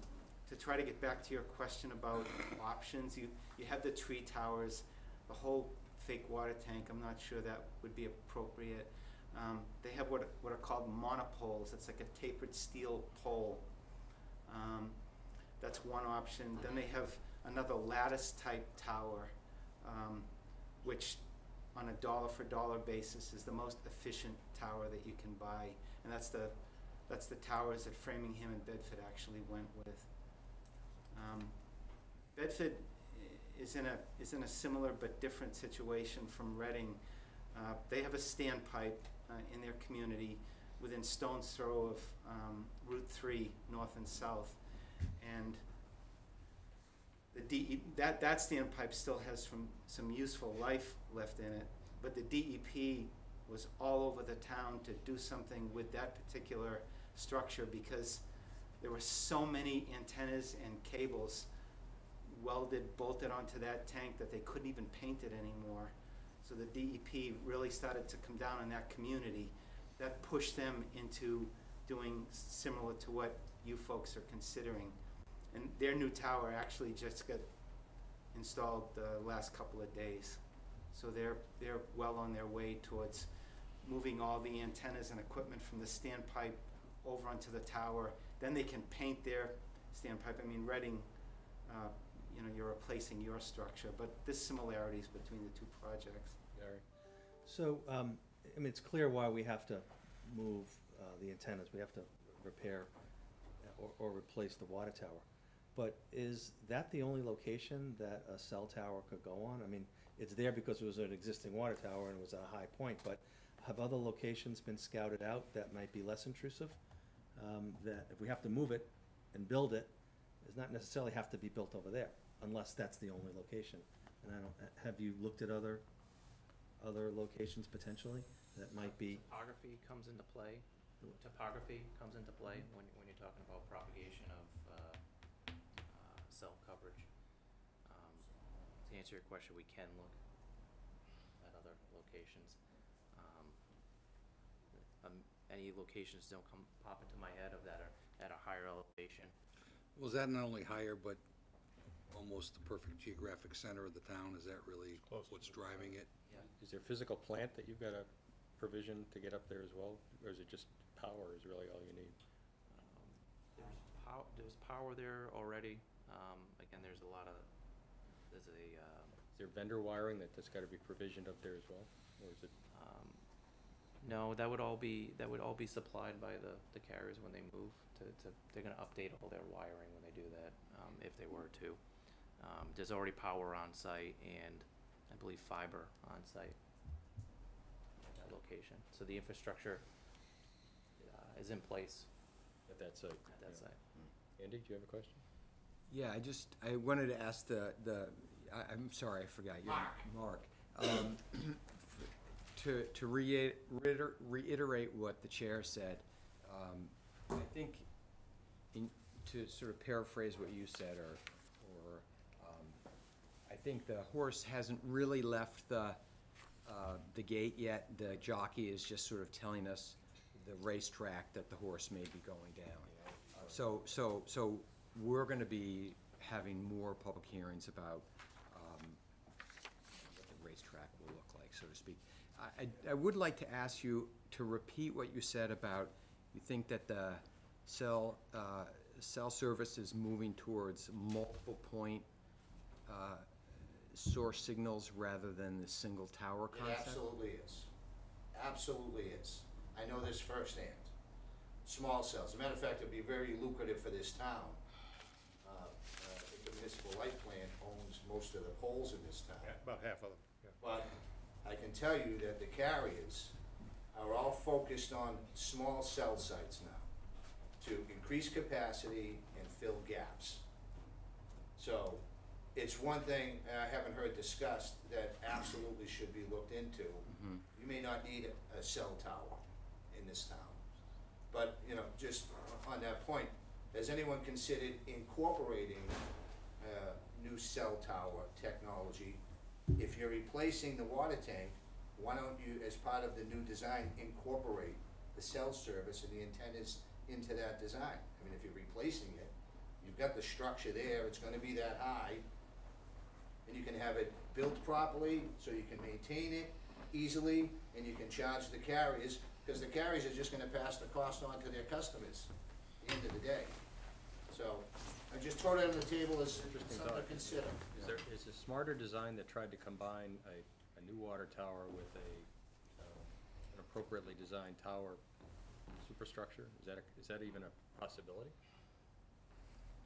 to try to get back to your question about options, you, you have the tree towers, the whole fake water tank, I'm not sure that would be appropriate. Um, they have what, what are called monopoles, it's like a tapered steel pole. Um, that's one option. Then they have another lattice type tower, um, which on a dollar for dollar basis is the most efficient tower that you can buy. And that's the, that's the towers that Framingham and Bedford actually went with. Um, Bedford is in a, is in a similar but different situation from Reading. Uh, They have a standpipe in their community within stone's throw of um, Route 3, north and south. And the DE, that, that standpipe still has some, some useful life left in it, but the DEP was all over the town to do something with that particular structure because there were so many antennas and cables welded, bolted onto that tank that they couldn't even paint it anymore. So the DEP really started to come down on that community. That pushed them into doing similar to what you folks are considering. And their new tower actually just got installed the last couple of days. So they're, they're well on their way towards moving all the antennas and equipment from the standpipe over onto the tower. Then they can paint their standpipe. I mean, Reading, uh, you know, you're replacing your structure, but there's similarities between the two projects. So, um, I mean, it's clear why we have to move, uh, the antennas, we have to repair or, or replace the water tower. But is that the only location that a cell tower could go on? I mean, it's there because it was an existing water tower and it was at a high point, but have other locations been scouted out that might be less intrusive? Um, that if we have to move it and build it, does not necessarily have to be built over there, unless that's the only location. And I don't, have you looked at other, other locations potentially that might be? Topography comes into play. Topography comes into play when, when you're talking about propagation of, uh, uh, cell coverage. Um, to answer your question, we can look at other locations. Um, um, any locations don't come, pop into my head of that are at a higher elevation. Was that not only higher, but almost the perfect geographic center of the town? Is that really what's driving it? Is there physical plant that you've got a provision to get up there as well? Or is it just power is really all you need? Um, There's pow, there's power there already. Um, again, there's a lot of, there's a, um, Is there vendor wiring that, that's gotta be provisioned up there as well? Or is it, Um, No, that would all be, that would all be supplied by the, the carriers when they move to, to, they're gonna update all their wiring when they do that, um, if they were to. Um, there's already power on site and I believe fiber on site at that location. So the infrastructure, uh, is in place at that site? at that Yeah. site. Andy, do you have a question? Yeah, I just, I wanted to ask the, the, I, I'm sorry, I forgot your name. Mark. Um, To, to reiter- reiter- reiterate what the chair said, um, I think, in, to sort of paraphrase what you said, or, or, I think the horse hasn't really left the, uh, the gate yet. The jockey is just sort of telling us the racetrack that the horse may be going down. So, so, so we're gonna be having more public hearings about, um, what the racetrack will look like, so to speak. I, I, I would like to ask you to repeat what you said about, you think that the cell, uh, cell service is moving towards multiple point, uh, source signals rather than the single tower It concept? absolutely is. Absolutely is. I know this firsthand. Small cells. As a matter of fact, it'd be very lucrative for this town. Uh, uh, I think the municipal light plant owns most of the poles in this town. Yeah, About half of them, yeah. But I can tell you that the carriers are all focused on small cell sites now to increase capacity and fill gaps. So it's one thing I haven't heard discussed that absolutely should be looked into. Mhm. You may not need a, a cell tower in this town. But, you know, just on that point, has anyone considered incorporating, uh, new cell tower technology? If you're replacing the water tank, why don't you, as part of the new design, incorporate the cell service and the antennas into that design? I mean, if you're replacing it, you've got the structure there, it's gonna be that high, and you can have it built properly, so you can maintain it easily, and you can charge the carriers, because the carriers are just gonna pass the cost on to their customers at the end of the day. So, I just throw that on the table as Interesting something to thought. consider. Is there, is a smarter design that tried to combine a, a new water tower with a, uh, an appropriately designed tower superstructure? Is that, a- is that even a possibility?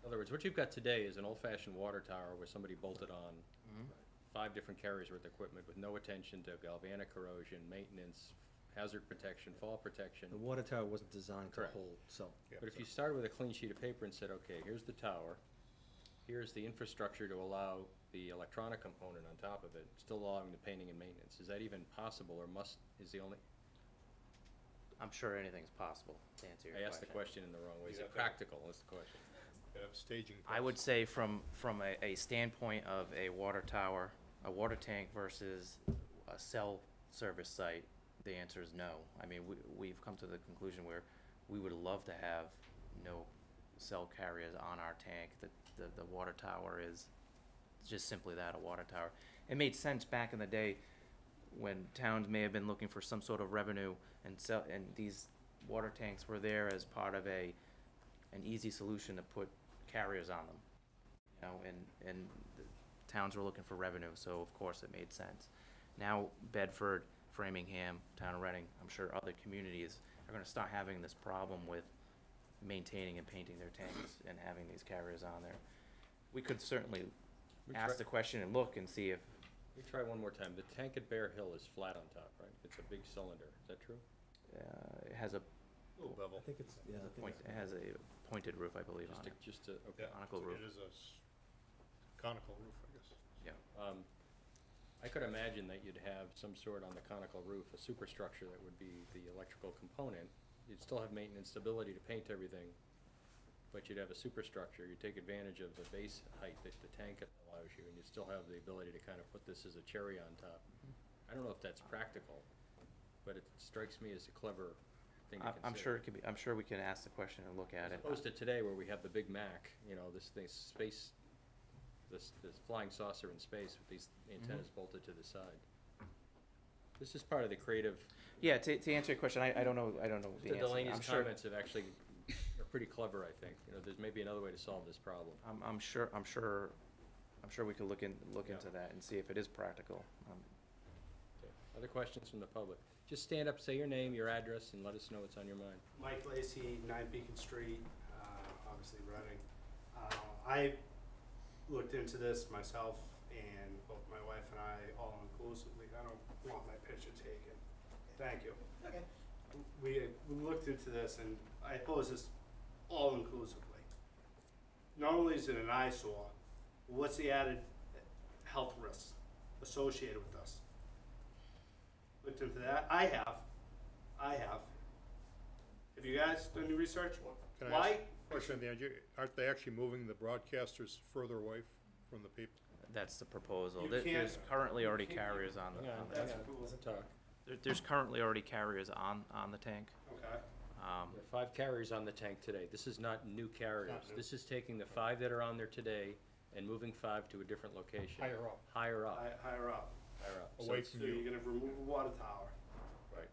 In other words, what you've got today is an old-fashioned water tower where somebody bolted on Mhm. five different carriers worth of equipment with no attention to galvanic corrosion, maintenance, hazard protection, fall protection. The water tower wasn't designed to Correct. hold, so. But if you started with a clean sheet of paper and said, okay, here's the tower, here's the infrastructure to allow the electronic component on top of it, still allowing the painting and maintenance, is that even possible or must, is the only, I'm sure anything's possible, to answer your I question. asked the question in the wrong way, is it have to have- practical, is the question. Staging. I would say from, from a, a standpoint of a water tower, a water tank versus a cell service site, the answer is no. I mean, we, we've come to the conclusion where we would love to have no cell carriers on our tank. The, the, the water tower is just simply that, a water tower. It made sense back in the day when towns may have been looking for some sort of revenue and sell, and these water tanks were there as part of a, an easy solution to put carriers on them. You know, and, and the towns were looking for revenue, so of course it made sense. Now Bedford, Framingham, Town of Reading, I'm sure other communities are gonna start having this problem with maintaining and painting their tanks and having these carriers on there. We could certainly We ask try- the question and look and see if, Let me try one more time, the tank at Bear Hill is flat on top, right? It's a big cylinder, is that true? uh, it has a, Little bevel. I think it's, yeah, I think point, it's- it has a pointed roof, I believe, Just on a, it. just a, okay. Conical roof. It is a s- conical roof, I guess. Yeah. Um, I could imagine that you'd have some sort on the conical roof, a superstructure that would be the electrical component. You'd still have maintenance stability to paint everything, but you'd have a superstructure. You'd take advantage of the base height that the tank allows you, and you'd still have the ability to kind of put this as a cherry on top. I don't know if that's practical, but it strikes me as a clever thing to I'm, consider. I'm sure it could be, I'm sure we can ask the question and look at it. As opposed to today where we have the Big Mac, you know, this thing, space, this, this flying saucer in space with these antennas bolted to the side. This is part of the creative, Yeah, to, to answer your question, I, I don't know, I don't know the answer. Delaney's I'm sure, comments have actually, are pretty clever, I think. You know, there's maybe another way to solve this problem. I'm, I'm sure, I'm sure, I'm sure we could look in, look Yeah. into that and see if it is practical. Um, Okay. Other questions from the public? Just stand up, say your name, your address, and let us know what's on your mind. Mike Lacy, Nine Beacon Street, uh, obviously running. Uh, I looked into this myself and both my wife and I all inclusively, I don't want my picture taken. Thank you. Okay. We, we looked into this and I pose this all inclusively. Not only is it an eyesore, what's the added health risks associated with this? Looked into that, I have, I have. Have you guys done any research? Can I Why? ask a question at the end? You- Aren't they actually moving the broadcasters further away f- from the people? That's the proposal. You There- can't- There's currently already can't- carriers on the, Hang on, on the hang tank. That's on, cool. let's talk. There, there's currently already carriers on, on the tank. Okay. Um, There are five carriers on the tank today. This is not new carriers. new. This is taking the five that are on there today and moving five to a different location. Higher up. Higher up, Hi- Higher up. Higher up. So Away from So you. you're gonna remove a water tower Right.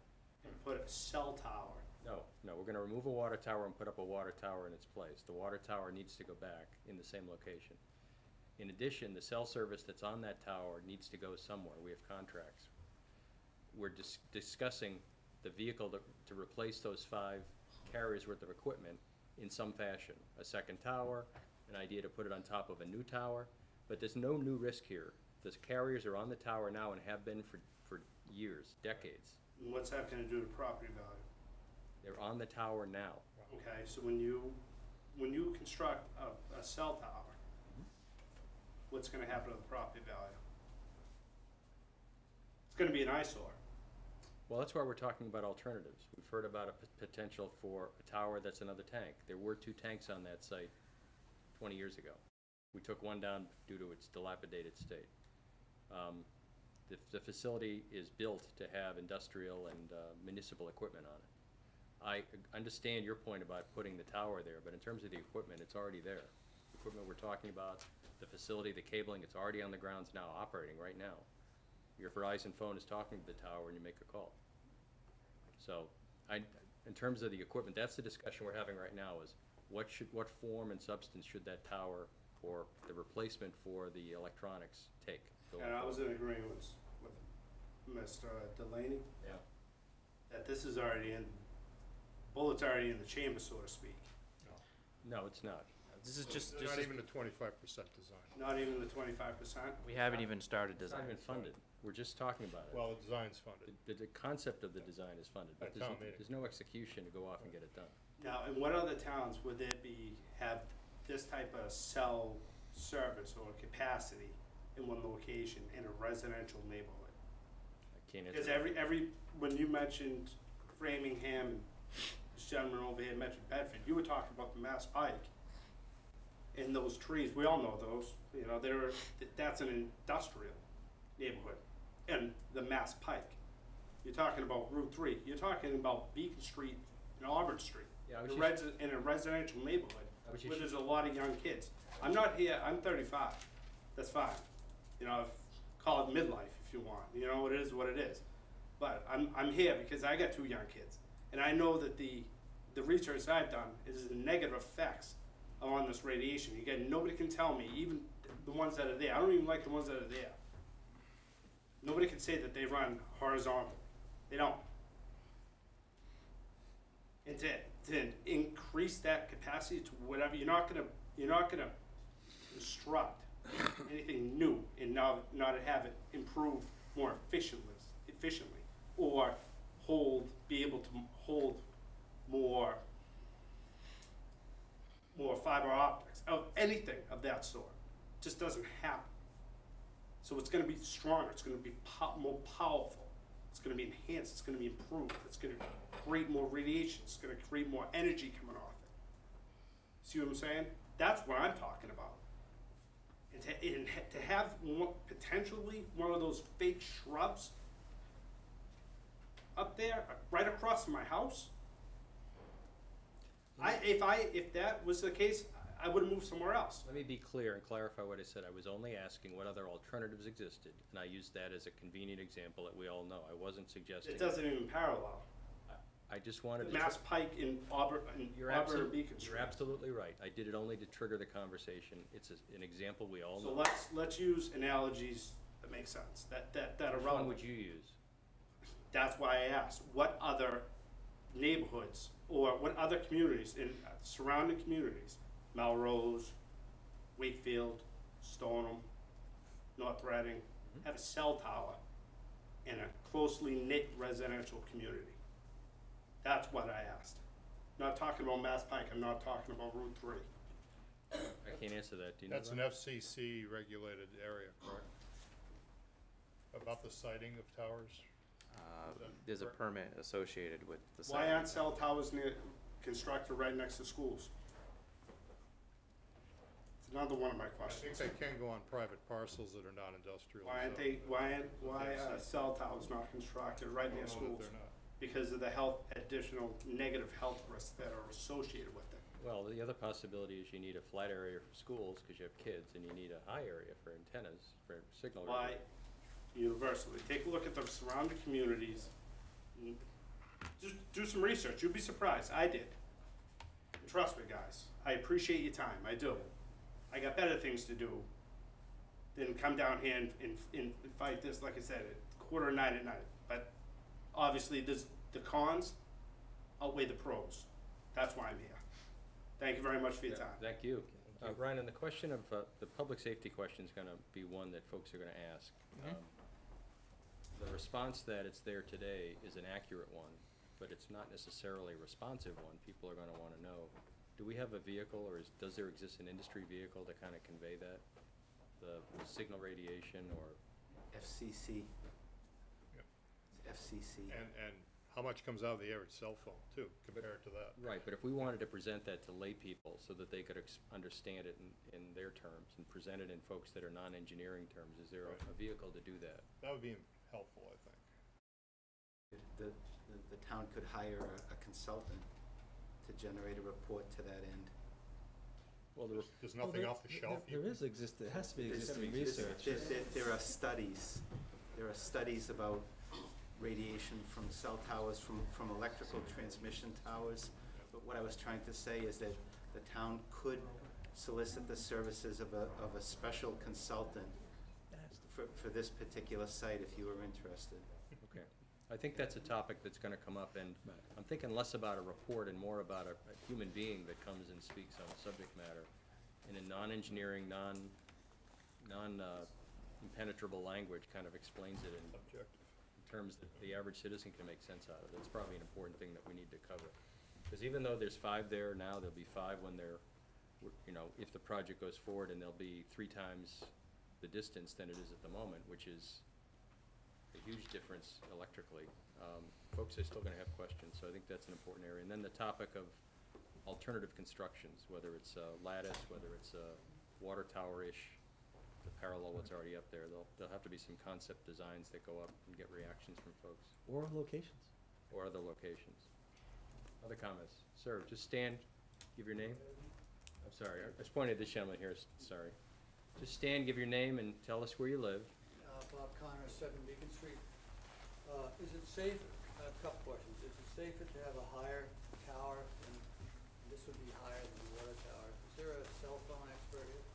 and put a cell tower. No, no, we're gonna remove a water tower and put up a water tower in its place. The water tower needs to go back in the same location. In addition, the cell service that's on that tower needs to go somewhere. We have contracts. We're dis- discussing the vehicle to, to replace those five carriers worth of equipment in some fashion. A second tower, an idea to put it on top of a new tower, but there's no new risk here. Those carriers are on the tower now and have been for, for years, decades. And what's that gonna do to property value? They're on the tower now. Okay, so when you, when you construct a, a cell tower, mm-hmm. what's gonna happen to the property value? It's gonna be an eyesore. Well, that's why we're talking about alternatives. We've heard about a p- potential for a tower that's another tank. There were two tanks on that site twenty years ago. We took one down due to its dilapidated state. Um, The, the facility is built to have industrial and uh, municipal equipment on it. I understand your point about putting the tower there, but in terms of the equipment, it's already there. The Equipment we're talking about, the facility, the cabling, it's already on the grounds now, operating right now. Your Verizon phone is talking to the tower and you make a call. So, I, in terms of the equipment, that's the discussion we're having right now, is what should, what form and substance should that tower or the replacement for the electronics take? Going And I was forward? in agreement with Mr. Delaney, Yeah, that this is already in, bullet's already in the chamber, so to speak. no, it's not. this is just, They're Not as- even the twenty-five percent design. Not even the twenty-five percent? we haven't even started It's not design. even funded. We're just talking about it. Well, the design's funded. The, the concept of the design is funded, but At there's, town meeting. there's no execution to go off and get it done. Now, in what other towns would there be, have this type of cell service or capacity in one location in a residential neighborhood? Because every, every, when you mentioned Framingham, and this gentleman over here mentioned Bedford, you were talking about the Mass Pike. And those trees, we all know those, you know, they're, that's an industrial neighborhood, and the Mass Pike. You're talking about Route Three, you're talking about Beacon Street and Auburn Street. Yeah, I was In a just- resi- in a residential neighborhood, I was where just- there's a lot of young kids. I'm not here, I'm thirty-five, that's fine. You know, call it midlife if you want, you know, it is what it is. But I'm, I'm here because I got two young kids. And I know that the, the research I've done is the negative effects on this radiation. Again, nobody can tell me, even the ones that are there, I don't even like the ones that are there. Nobody can say that they run horizontal, they don't. And to, to increase that capacity to whatever, you're not gonna, you're not gonna anything new and now, not have it improve more efficiently, efficiently, or hold, be able to hold more, more fiber optics, of anything of that sort. Just doesn't happen. So it's gonna be stronger, it's gonna be po- more powerful, it's gonna be enhanced, it's gonna be improved, it's gonna create more radiation, it's gonna create more energy coming off it. See what I'm saying? That's what I'm talking about. And to, and to have one, potentially one of those fake shrubs up there, uh, right across my house. I, if I, if that was the case, I would have moved somewhere else. Let me be clear and clarify what I said. I was only asking what other alternatives existed, and I used that as a convenient example that we all know. I wasn't suggesting. It doesn't even parallel. I just wanted to. Mass Pike in Auburn, in You're Auburn absolutely, Beacon you're absolutely right. I did it only to trigger the conversation. It's a- an example we all So know. let's, let's use analogies that make sense, that, that, that are Which one relevant. would you use? That's why I asked, what other neighborhoods or what other communities in uh, surrounding communities, Melrose, Wakefield, Stoneham, North Reading, Mm-hmm. have a cell tower in a closely knit residential community? That's what I asked. Not talking about Mass Pike, I'm not talking about Route Three. I can't answer that. Do you know That's an that? FCC regulated area, correct? About the siting of towers? Uh, Is that There's a correct? permit associated with the site. Why aren't cell towers near, constructed right next to schools? It's another one of my I questions. think they can go on private parcels that are not industrial. Why aren't so- they, why, aren't- why are cell towers not constructed right I near don't know schools? they're not. Because of the health, additional negative health risks that are associated with it. Well, the other possibility is you need a flat area for schools because you have kids, and you need a high area for antennas, for signal. Why universally? Take a look at the surrounding communities. Just do some research, you'll be surprised, I did. And Trust me, guys, I appreciate your time, I do. I got better things to do than come down here and, and, and fight this, like I said, at quarter of nine at night. But obviously, there's, the cons outweigh the pros. That's why I'm here. Thank you very much for your Yeah, time. Thank you. Uh, Ryan, and the question of, uh, the public safety question is gonna be one that folks are gonna ask. Mhm. Um, The response that it's there today is an accurate one, but it's not necessarily a responsive one. People are gonna wanna know, do we have a vehicle, or is, does there exist an industry vehicle to kinda convey that? The signal radiation or FCC. Yep. It's FCC. And, and how much comes out of the average cell phone too, compared to that? Right, but if we wanted to present that to lay people so that they could ex- understand it in, in their terms and present it in folks that are non-engineering terms, is there a- Right. a vehicle to do that? That would be helpful, I think. The, the, the town could hire a, a consultant to generate a report to that end. Well, the, There's Well, nothing there- off the shelf. you There can- is exist, there has to be There's- existing there's- research. There, there, there are studies, there are studies about radiation from cell towers, from, from electrical transmission towers. But what I was trying to say is that the town could solicit the services of a, of a special consultant for, for this particular site if you were interested. okay. I think that's a topic that's gonna come up, and I'm thinking less about a report and more about a, a human being that comes and speaks on a subject matter. in a non-engineering, non, non, uh, impenetrable language, kind of explains it in Objective. Terms that the average citizen can make sense out of. That's probably an important thing that we need to cover. Because even though there's five there now, there'll be five when they're, you know, if the project goes forward, and there'll be three times the distance than it is at the moment, which is a huge difference electrically. Um, Folks are still gonna have questions, so I think that's an important area. And then the topic of alternative constructions, whether it's uh, lattice, whether it's uh, water tower-ish, to parallel what's already up there. There'll, there'll have to be some concept designs that go up and get reactions from folks, Or locations. or other locations. Other comments? Sir, just stand, give your name. I'm sorry, I just pointed at this gentleman here, s- sorry. Just stand, give your name, and tell us where you live. Uh, Bob Connor, seven Beacon Street. Uh, is it safe, a couple questions, is it safer to have a higher tower, and this would be higher than the water tower? Is there a cell phone expert here?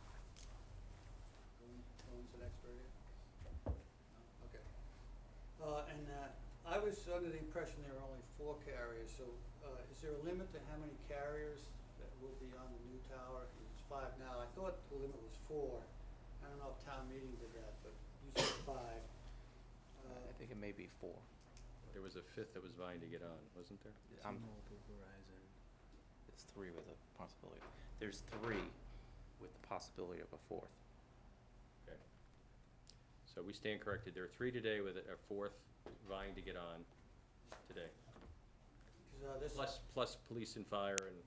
Who owns an expert here? No? Okay. Uh, and, uh, I was under the impression there were only four carriers, so, uh, is there a limit to how many carriers that will be on the new tower? It's five now, I thought the limit was four. I don't know if town meeting did that, but you said five. Uh, I think it may be four. There was a fifth that was vying to get on, wasn't there? I'm- T-Mobile, Verizon. There's three with a possibility. There's three with the possibility of a fourth. So we stand corrected. There are three today with a fourth vying to get on today. uh, this. Plus, plus police and fire and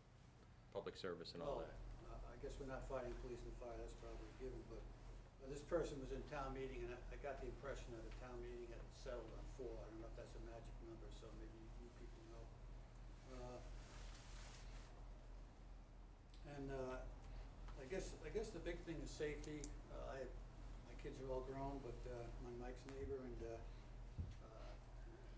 public service and all Well, that. I guess we're not fighting police and fire, that's probably a given, but uh, this person was in town meeting, and I, I got the impression that a town meeting had settled on four. I don't know if that's a magic number, so maybe you people know. Uh, And, uh, I guess, I guess the big thing is safety. Uh, I, kids are all grown, but, uh, my Mike's neighbor, and, uh, uh,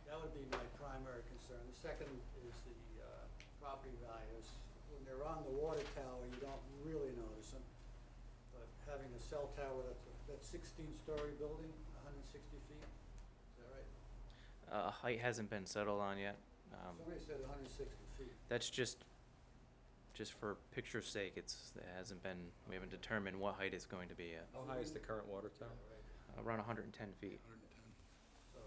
that would be my primary concern. The second is the, uh, property values. When they're on the water tower, you don't really notice them. But having a cell tower that's, a- that's sixteen-story building, hundred and sixty feet, is that right? Uh, height hasn't been settled on yet. Um, Somebody said hundred and sixty feet. that's just, just for picture's sake, it's, it hasn't been, we haven't determined what height it's going to be yet. How high is the current water tower? Around hundred and ten feet. So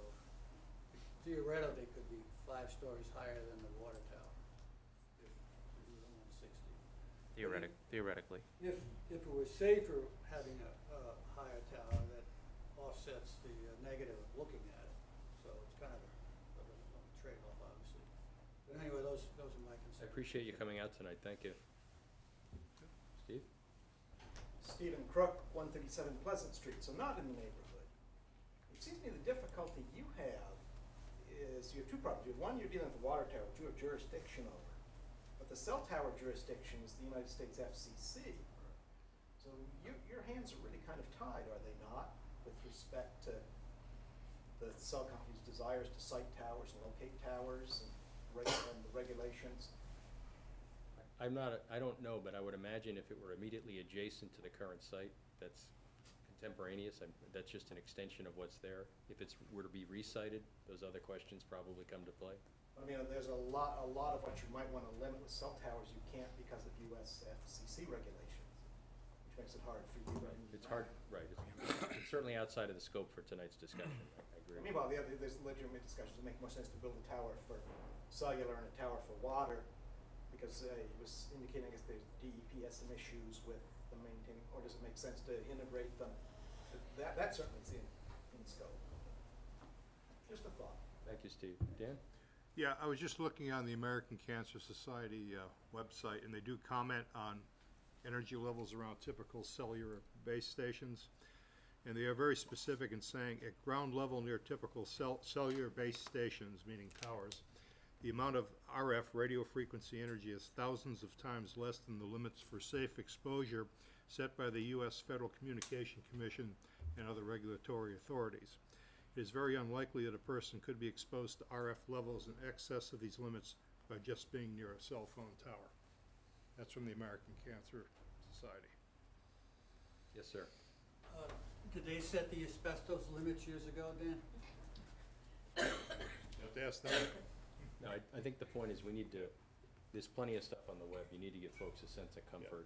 theoretically, it could be five stories higher than the water tower, if it was one sixty. Theoretic, theoretically. If, if it was safer having a, a higher tower, that offsets the uh, negative of looking at it. So it's kind of a, of a trade-off, obviously. But anyway, those, those are my I appreciate you coming out tonight. Thank you. Steve? Stephen Crook, one thirty-seven Pleasant Street, so not in the neighborhood. It seems to me the difficulty you have is, you have two problems. You have one, you're dealing with the water tower, which you have jurisdiction over. But the cell tower jurisdiction is the United States FCC. So you, your hands are really kind of tied, are they not, with respect to the cell company's desires to site towers and locate towers and and the regulations? I'm not, a- I don't know, but I would imagine if it were immediately adjacent to the current site, that's contemporaneous, I'm- that's just an extension of what's there. If it's, were to be recited, those other questions probably come to play. I mean, there's a lot, a lot of what you might wanna limit with cell towers, you can't because of US FCC regulations, which makes it hard for you. It's hard, right, it's it's certainly outside of the scope for tonight's discussion, I I agree. Meanwhile, the other, there's legitimate discussions, it make more sense to build a tower for cellular and a tower for water, because, uh, he was indicating if there's DEP has some issues with the maintaining, or does it make sense to integrate them? That, that certainly is in, in scope. Just a thought. Thank you, Steve. Dan? Yeah, I was just looking on the American Cancer Society uh, website, and they do comment on energy levels around typical cellular base stations. And they are very specific in saying at ground level near typical cell, cellular base stations, meaning towers, the amount of RF radio frequency energy is thousands of times less than the limits for safe exposure set by the U.S. Federal Communication Commission and other regulatory authorities. It is very unlikely that a person could be exposed to RF levels in excess of these limits by just being near a cell phone tower. That's from the American Cancer Society. Yes, sir. Uh, Did they set the asbestos limits years ago, Dan? You have to ask them. No, I, I think the point is we need to, there's plenty of stuff on the web. You need to give folks a sense of comfort.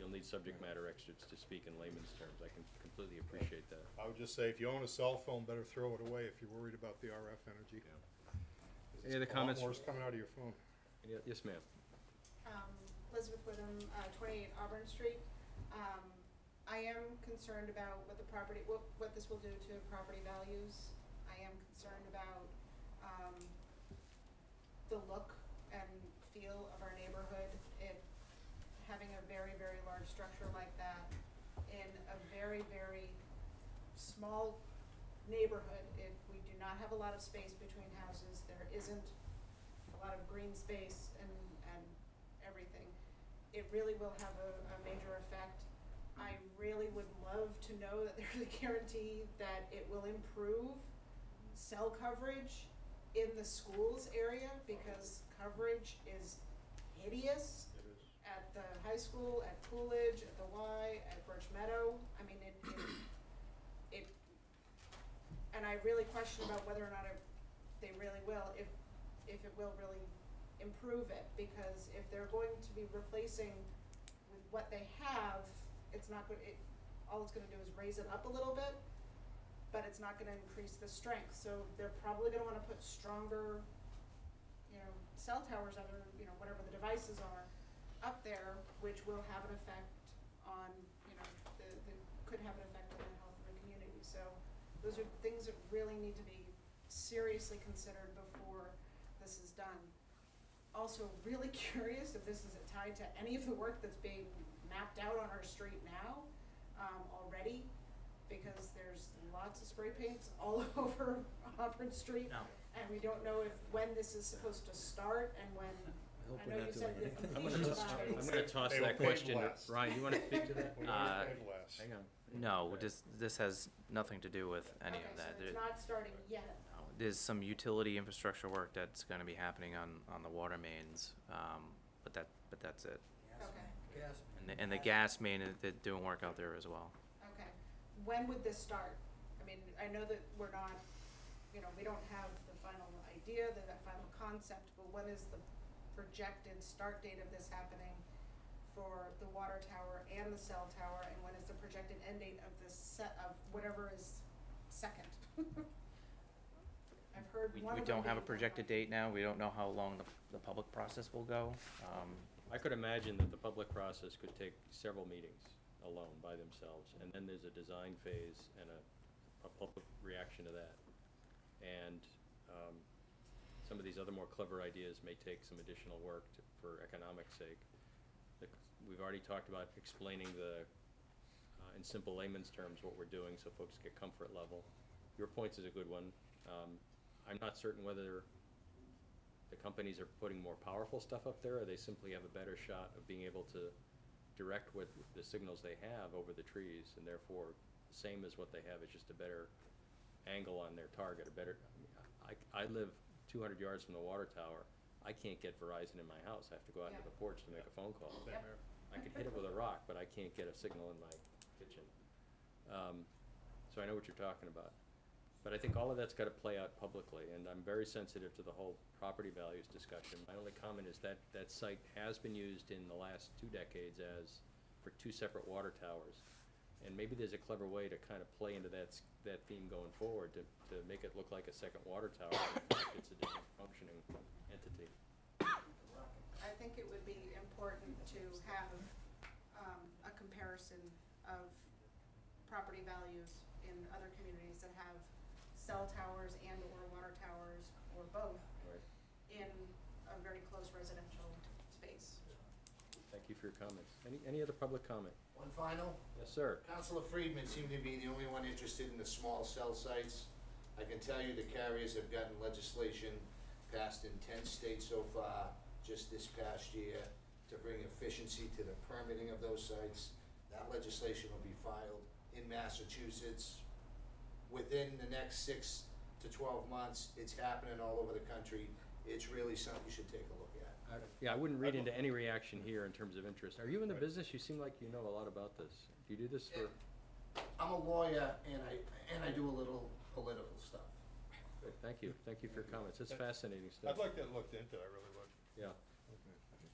you'll need subject matter experts to speak in layman's terms. I can completely appreciate that. I would just say, if you own a cell phone, better throw it away if you're worried about the RF energy. Any other A lot comments? more's coming out of your phone. Any Yes, ma'am. Um, Elizabeth Witham, uh, twenty-eight Auburn Street. Um, I am concerned about what the property, what, what this will do to property values. I am concerned about, um, the look and feel of our neighborhood. It, having a very, very large structure like that in a very, very small neighborhood. It, we do not have a lot of space between houses. There isn't a lot of green space and, and everything. It really will have a, a major effect. I really would love to know that there's a guarantee that it will improve cell coverage in the schools area because coverage is hideous at the high school, at Coolidge, at the Y, at Birch Meadow. I mean, it, it, it, and I really question about whether or not it, they really will, if, if it will really improve it, because if they're going to be replacing with what they have, it's not go- it, all it's gonna do is raise it up a little bit, but it's not gonna increase the strength, so they're probably gonna wanna put stronger, you know, cell towers, other, you know, whatever the devices are, up there, which will have an effect on, you know, the, the, could have an effect on the health of the community, so those are things that really need to be seriously considered before this is done. Also, really curious if this is tied to any of the work that's being mapped out on our street now, um, already, because there's lots of spray paints all over Auburn Street. No. And we don't know if, when this is supposed to start and when, hope I we're know not you said doing the anything. I'm gonna completion toss, time. I'm gonna toss They were that paid question. to- last. Ryan, you wanna speak to that? We Uh, always paid last. Hang on. No, this, this has nothing to do with any Okay, of that. so There- it's not starting yet. no, There's some utility infrastructure work that's gonna be happening on, on the water mains, um, but that, but that's it. Okay, And the, and the gas main, uh, they're doing work out there as well. Okay. When would this start? I mean, I know that we're not, you know, we don't have the final idea, the, the final concept, but when is the projected start date of this happening for the water tower and the cell tower, and when is the projected end date of this set, of whatever is second? I've heard We, one we of them don't have a being- projected date now. We don't know how long the, the public process will go. Um, I could imagine that the public process could take several meetings alone by themselves, and then there's a design phase and a, a public reaction to that. And, um, some of these other more clever ideas may take some additional work to, for economic sake. The- We've already talked about explaining the, uh, in simple layman's terms, what we're doing, so folks get comfort level. Your points is a good one. Um, I'm not certain whether the companies are putting more powerful stuff up there, or they simply have a better shot of being able to direct what the signals they have over the trees, and therefore, the same as what they have, it's just a better angle on their target, a better, I, I live two hundred yards from the water tower. I can't get Verizon in my house, I have to go out into Yeah. the porch to make a phone call. Same here. I could hit it with a rock, but I can't get a signal in my kitchen. Um, so I know what you're talking about. But I think all of that's gotta play out publicly, and I'm very sensitive to the whole property values discussion. My only comment is that that site has been used in the last two decades as, for two separate water towers. And maybe there's a clever way to kind of play into that, that theme going forward, to, to make it look like a second water tower, it's a different functioning entity. I think it would be important to have, um, a comparison of property values in other communities that have cell towers and or water towers, or both, Right. in a very close residential space. Thank you for your comments. Any, any other public comment? One final? Yes, sir. Councilor Friedman seemed to be the only one interested in the small cell sites. I can tell you the carriers have gotten legislation passed in ten states so far, just this past year, to bring efficiency to the permitting of those sites. That legislation will be filed in Massachusetts within the next six to twelve months. It's happening all over the country. It's really something you should take a look at. I- Yeah, I wouldn't read into any reaction here in terms of interest. Are you in the business? You seem like you know a lot about this. Do you do this for? I'm a lawyer and I, and I do a little political stuff. Good, thank you. Thank you for your comments. It's fascinating stuff. I'd like that looked into, I really would. Yeah.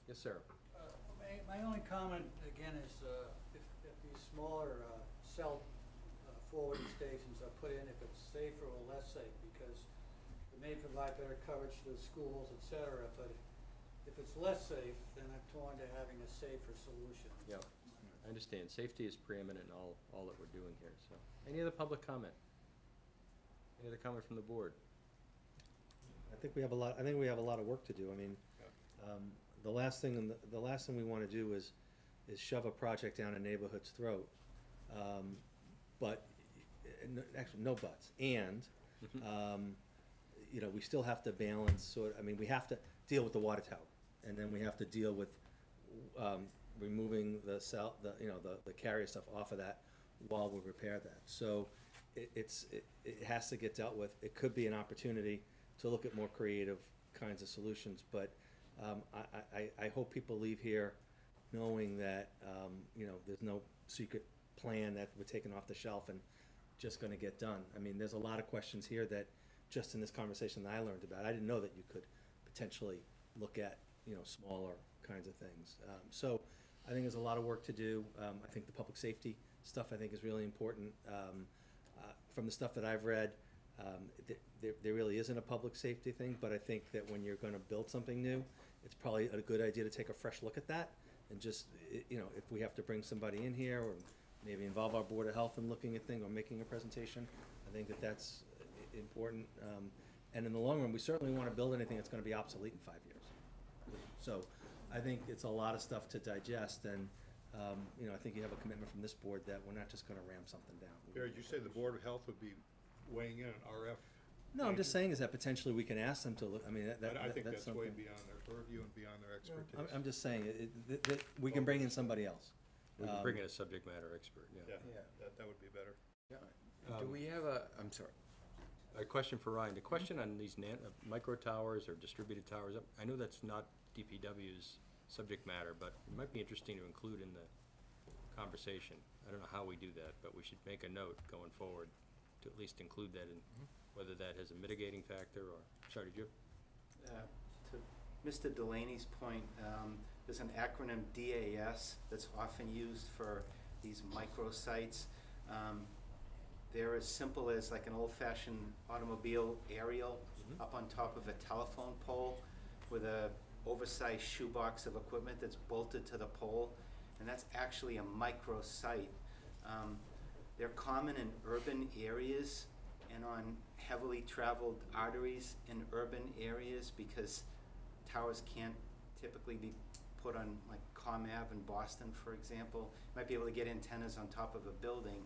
Yes, sir. Uh, My, my only comment, again, is, uh, if, if these smaller, uh, cell, forwarding stations are put in, if it's safer or less safe, because it may provide better coverage to the schools, et cetera, but if it's less safe, then I'm torn to having a safer solution. Yeah, I understand. Safety is preeminent in all, all that we're doing here, so. Any other public comment? Any other comment from the board? I think we have a lot, I think we have a lot of work to do. I mean, um, the last thing, the, the last thing we wanna do is, is shove a project down a neighborhood's throat. Um, but, n- actually, no buts. And, um, you know, we still have to balance, sort, I mean, we have to deal with the water tower. And then we have to deal with, um, removing the cell, the, you know, the, the carrier stuff off of that while we repair that. So it, it's, it, it has to get dealt with. It could be an opportunity to look at more creative kinds of solutions, but, um, I, I, I hope people leave here knowing that, um, you know, there's no secret plan that we're taking off the shelf and just gonna get done. I mean, there's a lot of questions here that, just in this conversation that I learned about, I didn't know that you could potentially look at, you know, smaller kinds of things. Um, so, I think there's a lot of work to do. Um, I think the public safety stuff, I think, is really important. Um, uh, from the stuff that I've read, um, th- there, there really isn't a public safety thing, but I think that when you're gonna build something new, it's probably a good idea to take a fresh look at that and just, you know, if we have to bring somebody in here or maybe involve our Board of Health in looking at things or making a presentation, I think that that's i- important. Um, and in the long run, we certainly wanna build anything that's gonna be obsolete in five years. So I think it's a lot of stuff to digest and, um, you know, I think you have a commitment from this board that we're not just gonna ram something down. Barry, did you say the Board of Health would be weighing in on RF? No, I'm just saying is that potentially we can ask them to look, I mean, that, that, I- I think that's that's way something. beyond their purview and beyond their expertise. I'm, I'm just saying, it, it, that, we can bring in somebody else. We can Um, bring in a subject matter expert, yeah. Yeah, Yeah. that, that would be better. Yeah. Do Um, we have a, I'm sorry. A question for Ryan. The question on these nan, uh, micro towers or distributed towers, I know that's not DPW's subject matter, but it might be interesting to include in the conversation. I don't know how we do that, but we should make a note going forward to at least include that in, whether that has a mitigating factor or, sorry, did you? Uh, To Mr. Delaney's point, um, there's an acronym DAS that's often used for these microsites. Um, They're as simple as like an old-fashioned automobile aerial Mhm. up on top of a telephone pole with a oversized shoebox of equipment that's bolted to the pole, and that's actually a microsite. Um, They're common in urban areas and on heavily traveled arteries in urban areas because towers can't typically be put on like Comm Ave in Boston, for example. Might be able to get antennas on top of a building,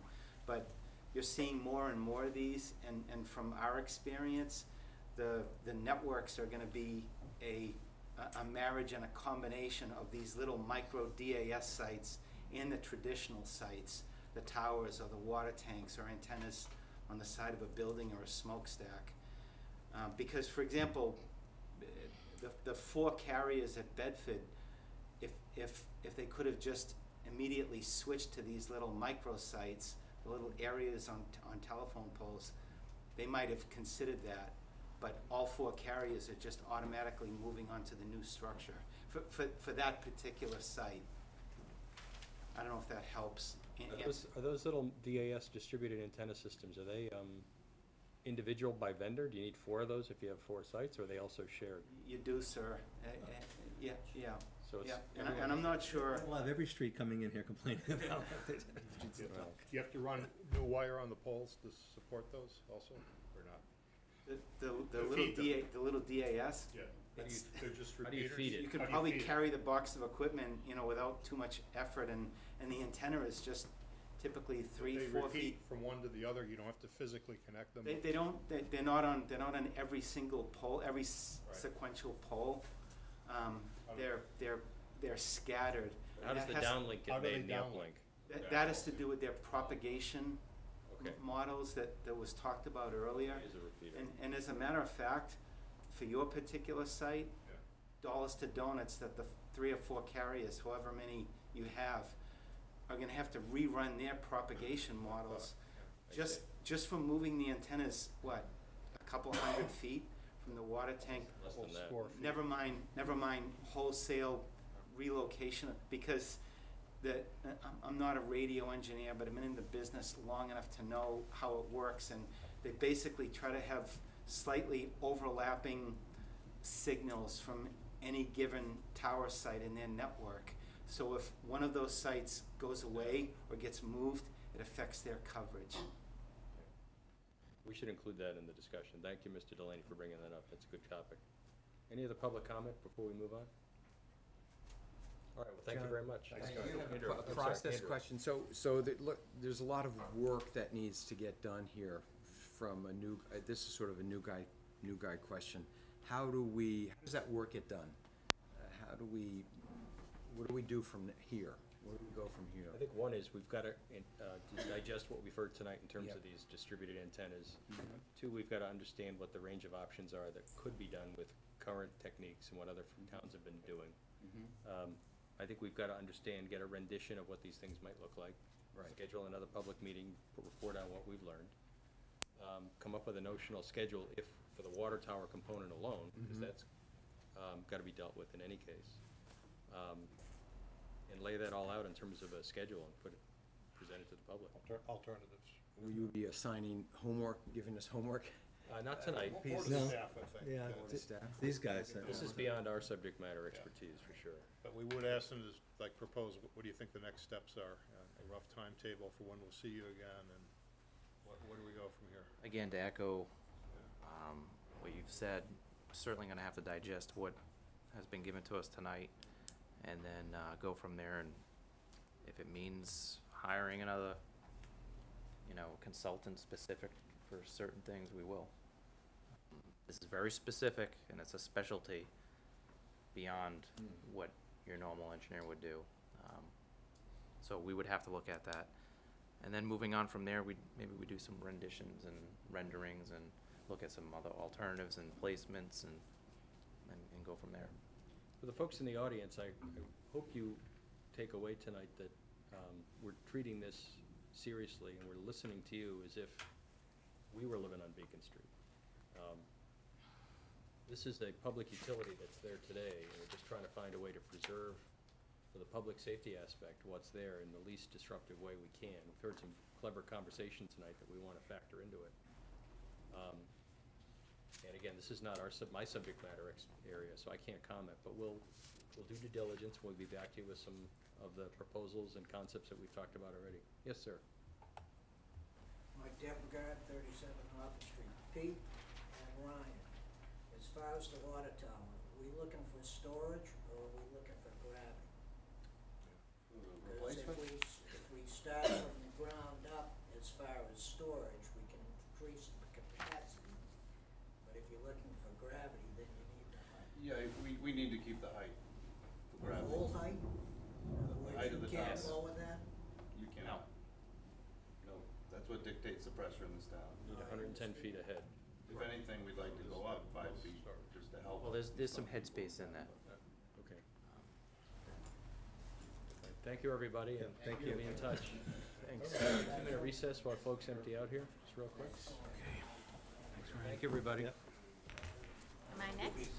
but you're seeing more and more of these, and, and from our experience, the, the networks are gonna be a, a- a marriage and a combination of these little micro DAS sites and the traditional sites, the towers or the water tanks or antennas on the side of a building or a smokestack. Um, because, for example, the, the four carriers at Bedford, if, if, if they could have just immediately switched to these little microsites, the little areas on, on telephone poles, they might have considered that. But all four carriers are just automatically moving onto the new structure for, for, for that particular site. I don't know if that helps. And- Are those, are those little DAS distributed antenna systems, are they, um, individual by vendor? Do you need four of those if you have four sites, or are they also shared? You do, sir. Uh, uh, Yeah, yeah, So it's yeah. And I- and I'm not sure, We'll have every street coming in here complaining about it. Do you have to run new wire on the poles to support those also, or not? The, the, the little feed them. DA, the little DAS. Yeah. How do you, they're just How do you repeaters? feed it? You could How do you probably feed it? carry the box of equipment, you know, without too much effort, and, and the antenna is just typically three, They four repeat feet. from one to the other, you don't have to physically connect them? They, they don't, they, they're not on, they're not on every single pole, every s- Right. sequential pole. Um, they're, they're, they're scattered. How does That the has- downlink how get do made in the downlink? uplink? That, that has to do with their propagation Okay. m- models that, that was talked about earlier. Is a repeater. And, and as a matter of fact, for your particular site, dollars to donuts that the three or four carriers, however many you have, are gonna have to rerun their propagation models. I Just, see. just from moving the antennas, what, a couple hundred feet from the water tank? Less than that. Score feet. Never mind, never mind wholesale relocation, because the, uh, I'm, I'm not a radio engineer, but I've been in the business long enough to know how it works, and they basically try to have slightly overlapping signals from any given tower site in their network. So if one of those sites goes away or gets moved, it affects their coverage. We should include that in the discussion. Thank you, Mr. Delaney, for bringing that up. That's a good topic. Any other public comment before we move on? All right, well, thank you John, very much. I Sorry, do have a Andrew, pro- I'm sorry, process Andrew. question. So, so that, look, there's a lot of work that needs to get done here from a new, uh, this is sort of a new guy, new guy question. How do we, how does that work get done? Uh, How do we, what do we do from here? Where do we go from here? I think one is we've got to uh, digest what we've heard tonight in terms Yep. of these distributed antennas. Mhm. Two, we've got to understand what the range of options are that could be done with current techniques and what other towns have been doing. Mhm. Um, I think we've got to understand, get a rendition of what these things might look like. Right. Schedule another public meeting, report on what we've learned. Um, Come up with a notional schedule if, for the water tower component alone, because Mhm. that's got to be dealt with in any case. Um, And lay that all out in terms of a schedule and put it, present it to the public. Alternatives. Will you be assigning homework, giving us homework? Uh, Not tonight. Board of No. staff, I think. Yeah, uh, Board staff. these guys. uh, This is beyond our subject matter expertise, for sure. But we would ask them to, like, propose, what- what do you think the next steps are? Uh, A rough timetable for when we'll see you again, and what, where do we go from here? Again, to echo um, what you've said, certainly gonna have to digest what has been given to us tonight, and then uh, go from there, and if it means hiring another, you know, consultant specific for certain things, we will. This is very specific, and it's a specialty beyond what your normal engineer would do. Um, So we would have to look at that. And then moving on from there, we, maybe we do some renditions and renderings and look at some other alternatives and placements and, and, and go from there. For the folks in the audience, I, I hope you take away tonight that um, we're treating this seriously and we're listening to you as if we were living on Beacon Street. Um, This is a public utility that's there today, and we're just trying to find a way to preserve, for the public safety aspect, what's there in the least disruptive way we can. We've heard some clever conversation tonight that we want to factor into it. Um, And again, this is not our, sub- my subject matter ex- area, so I can't comment, but we'll, we'll do due diligence. We'll be back to you with some of the proposals and concepts that we've talked about already. Yes, sir. Mike Deppengard, thirty-seven Harper Street. Pete and Ryan, as far as the water tower, are we looking for storage or are we looking for gravity? Because if we, s- if we start from the ground up as far as storage, we can increase the capacity. But if you're looking for gravity, then you need the height. Yeah, we, we need to keep the height. for The gravity. whole height? The height of the You can't tower. lower that? You cannot. No, that's what dictates the pressure in this town. Need hundred and ten feet ahead. If anything, we'd like to go up five feet, just to help. Well, there's, there's some headspace in that. Um, okay. Thank you, everybody, and Thank we'll you. be in touch. Thanks. Two-minute recess while folks empty out here, just real quick. Okay. Thank you, everybody. Am I next?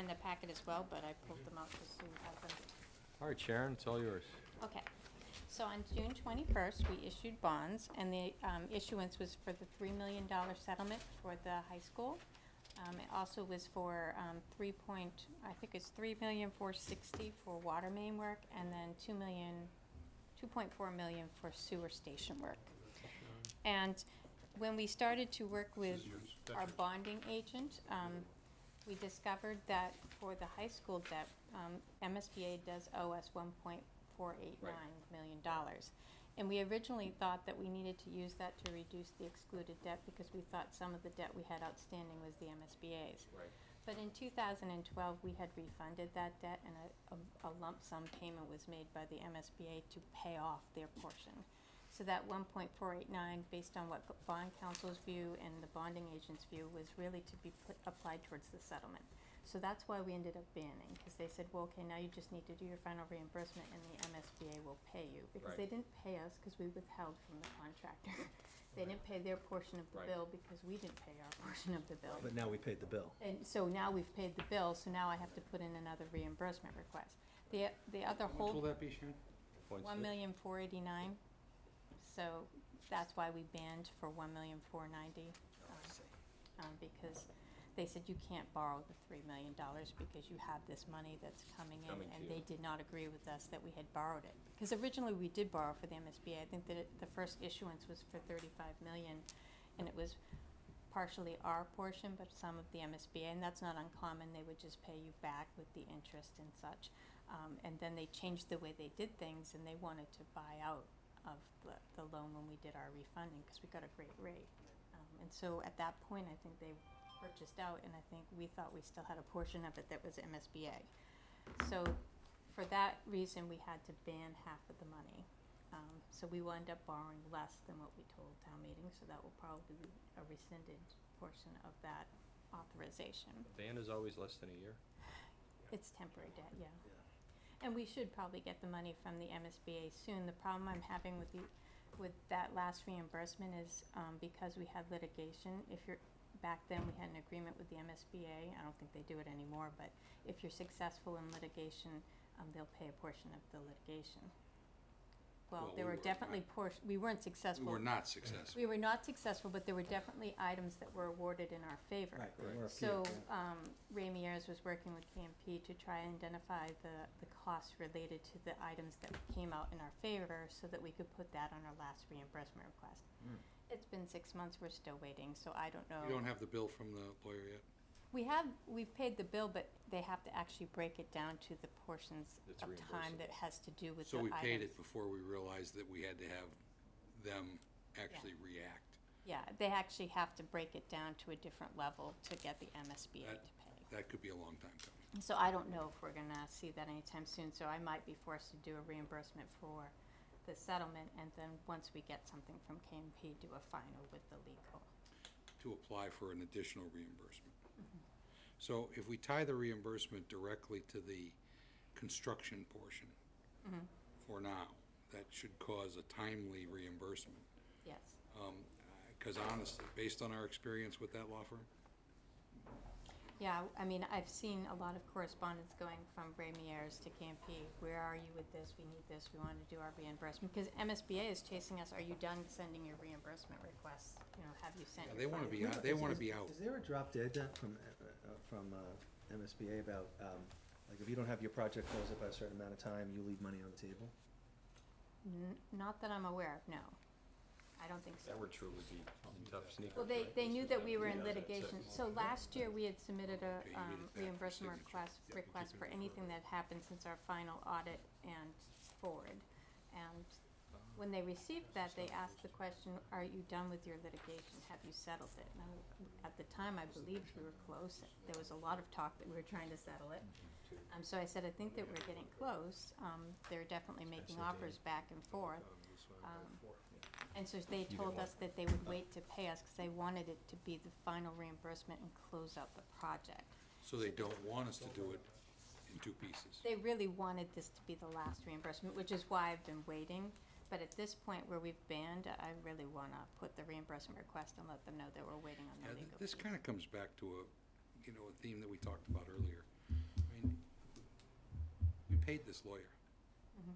In the packet as well, but I pulled them out just so you have them. All right, Sharon, it's all yours. Okay, so on June twenty-first, we issued bonds, and the um, issuance was for the three million dollar settlement for the high school. Um, It also was for um, three point, I think it's three million four sixty for water main work, and then two million, two point four million for sewer station work. And when we started to work with This is yours. That's our bonding agent, um, we discovered that for the high school debt, um, MSBA does owe us one point four eight nine million dollars. And we originally thought that we needed to use that to reduce the excluded debt because we thought some of the debt we had outstanding was the MSBA's. Right. But in two thousand and twelve, we had refunded that debt and a, a, a lump sum payment was made by the MSBA to pay off their portion. So that one point four eight nine, based on what bond counsel's view and the bonding agent's view, was really to be put, applied towards the settlement. So that's why we ended up banning, because they said, well, okay, now you just need to do your final reimbursement and the MSBA will pay you. Because they Right. didn't pay us, because we withheld from the contractor. They didn't pay their portion of the Right. bill because we didn't pay our portion of the bill. But now we paid the bill. And so now we've paid the bill, so now I have to put in another reimbursement request. The, the other How much will hold, that be, Sharon? Point one six. million four eighty-nine, so that's why we banned for one million four ninety. Um, because they said you can't borrow the three million dollars because you have this money that's coming in, Coming to and you. they did not agree with us that we had borrowed it. Because originally we did borrow for the MSBA, I think that it, the first issuance was for thirty-five million, and it was partially our portion, but some of the MSBA, and that's not uncommon, they would just pay you back with the interest and such. Um, and then they changed the way they did things, and they wanted to buy out of the, the loan when we did our refunding, because we got a great rate. Um, and so at that point, I think they purchased out, and I think we thought we still had a portion of it that was MSBA. So for that reason, we had to ban half of the money. Um, so we will end up borrowing less than what we told town meeting, so that will probably be a rescinded portion of that authorization. Ban is always less than a year. It's temporary debt, yeah. And we should probably get the money from the MSBA soon. The problem I'm having with the, with that last reimbursement is, um, because we had litigation, if you're, back then, we had an agreement with the MSBA, I don't think they do it anymore, but if you're successful in litigation, um, they'll pay a portion of the litigation. Well, Well, there we were were definitely por- we weren't successful. We were not successful. We were not successful, but there were definitely items that were awarded in our favor. Right, there were a few, So, yeah. um, Ray Mears was working with KMP to try and identify the, the costs related to the items that came out in our favor so that we could put that on our last reimbursement request. Hmm. It's been six months, we're still waiting, so I don't know. You don't have the bill from the lawyer yet? We have, we've paid the bill, but they have to actually break it down to the portions That's of time that has to do with the So items. we paid it before we realized that we had to have them actually react. Yeah, they actually have to break it down to a different level to get the MSBA That- to pay. That could be a long time coming. So I don't know if we're gonna see that anytime soon, so I might be forced to do a reimbursement for the settlement, and then once we get something from KMP, do a final with the legal. to apply for an additional reimbursement. So if we tie the reimbursement directly to the construction portion Mhm. for now, that should cause a timely reimbursement. Yes. Because honestly, based on our experience with that law firm, Yeah, I mean, I've seen a lot of correspondence going from Ray Mears to KMP. Where are you with this? We need this. We want to do our reimbursement. Because MSBA is chasing us. Are you done sending your reimbursement requests? You know, have you sent Yeah, your they wanna final- be out- they wanna be out. Is there a drop dead date from, uh, from uh, MSBA about, um, like, if you don't have your project closed up by a certain amount of time, you leave money on the table? N- Not that I'm aware of, no. I don't think so. that were true, would be tough sneakers. Well, they, they knew that we were in Yeah, that's it. litigation, so last year we had submitted a, um, need it back for reimbursement request, request for anything that happened since our final audit and forward. And when they received that, they asked the question, are you done with your litigation? Have you settled it? And I- at the time, I believed we were close. There was a lot of talk that we were trying to settle it. Um, so I said, I think that we're getting close. Um, they're definitely making offers back and forth. Um, and so they told us that they would wait to pay us because they wanted it to be the final reimbursement and close out the project. so they don't want us to do it in two pieces. They really wanted this to be the last reimbursement, which is why I've been waiting. But at this point where we've banned, I really want to put the reimbursement request and let them know that we're waiting on the legal. th- this kind of comes back to a, you know, a theme that we talked about earlier. I mean, we paid this lawyer, Mhm.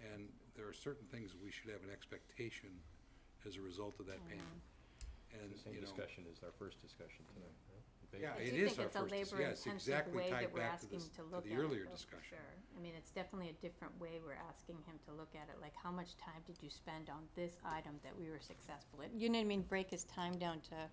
and there are certain things we should have an expectation as a result of that mm-hmm. payment. And, The same you know, discussion is our first discussion tonight. Yeah, I it do is think our it's a first dis- yeah, it's labor-intensive exactly way tied that we're back to asking this- to to look the at it, earlier though, for discussion. sure. I mean, it's definitely a different way we're asking him to look at it, like, how much time did you spend on this item that we were successful at? You know what I mean, break his time down to,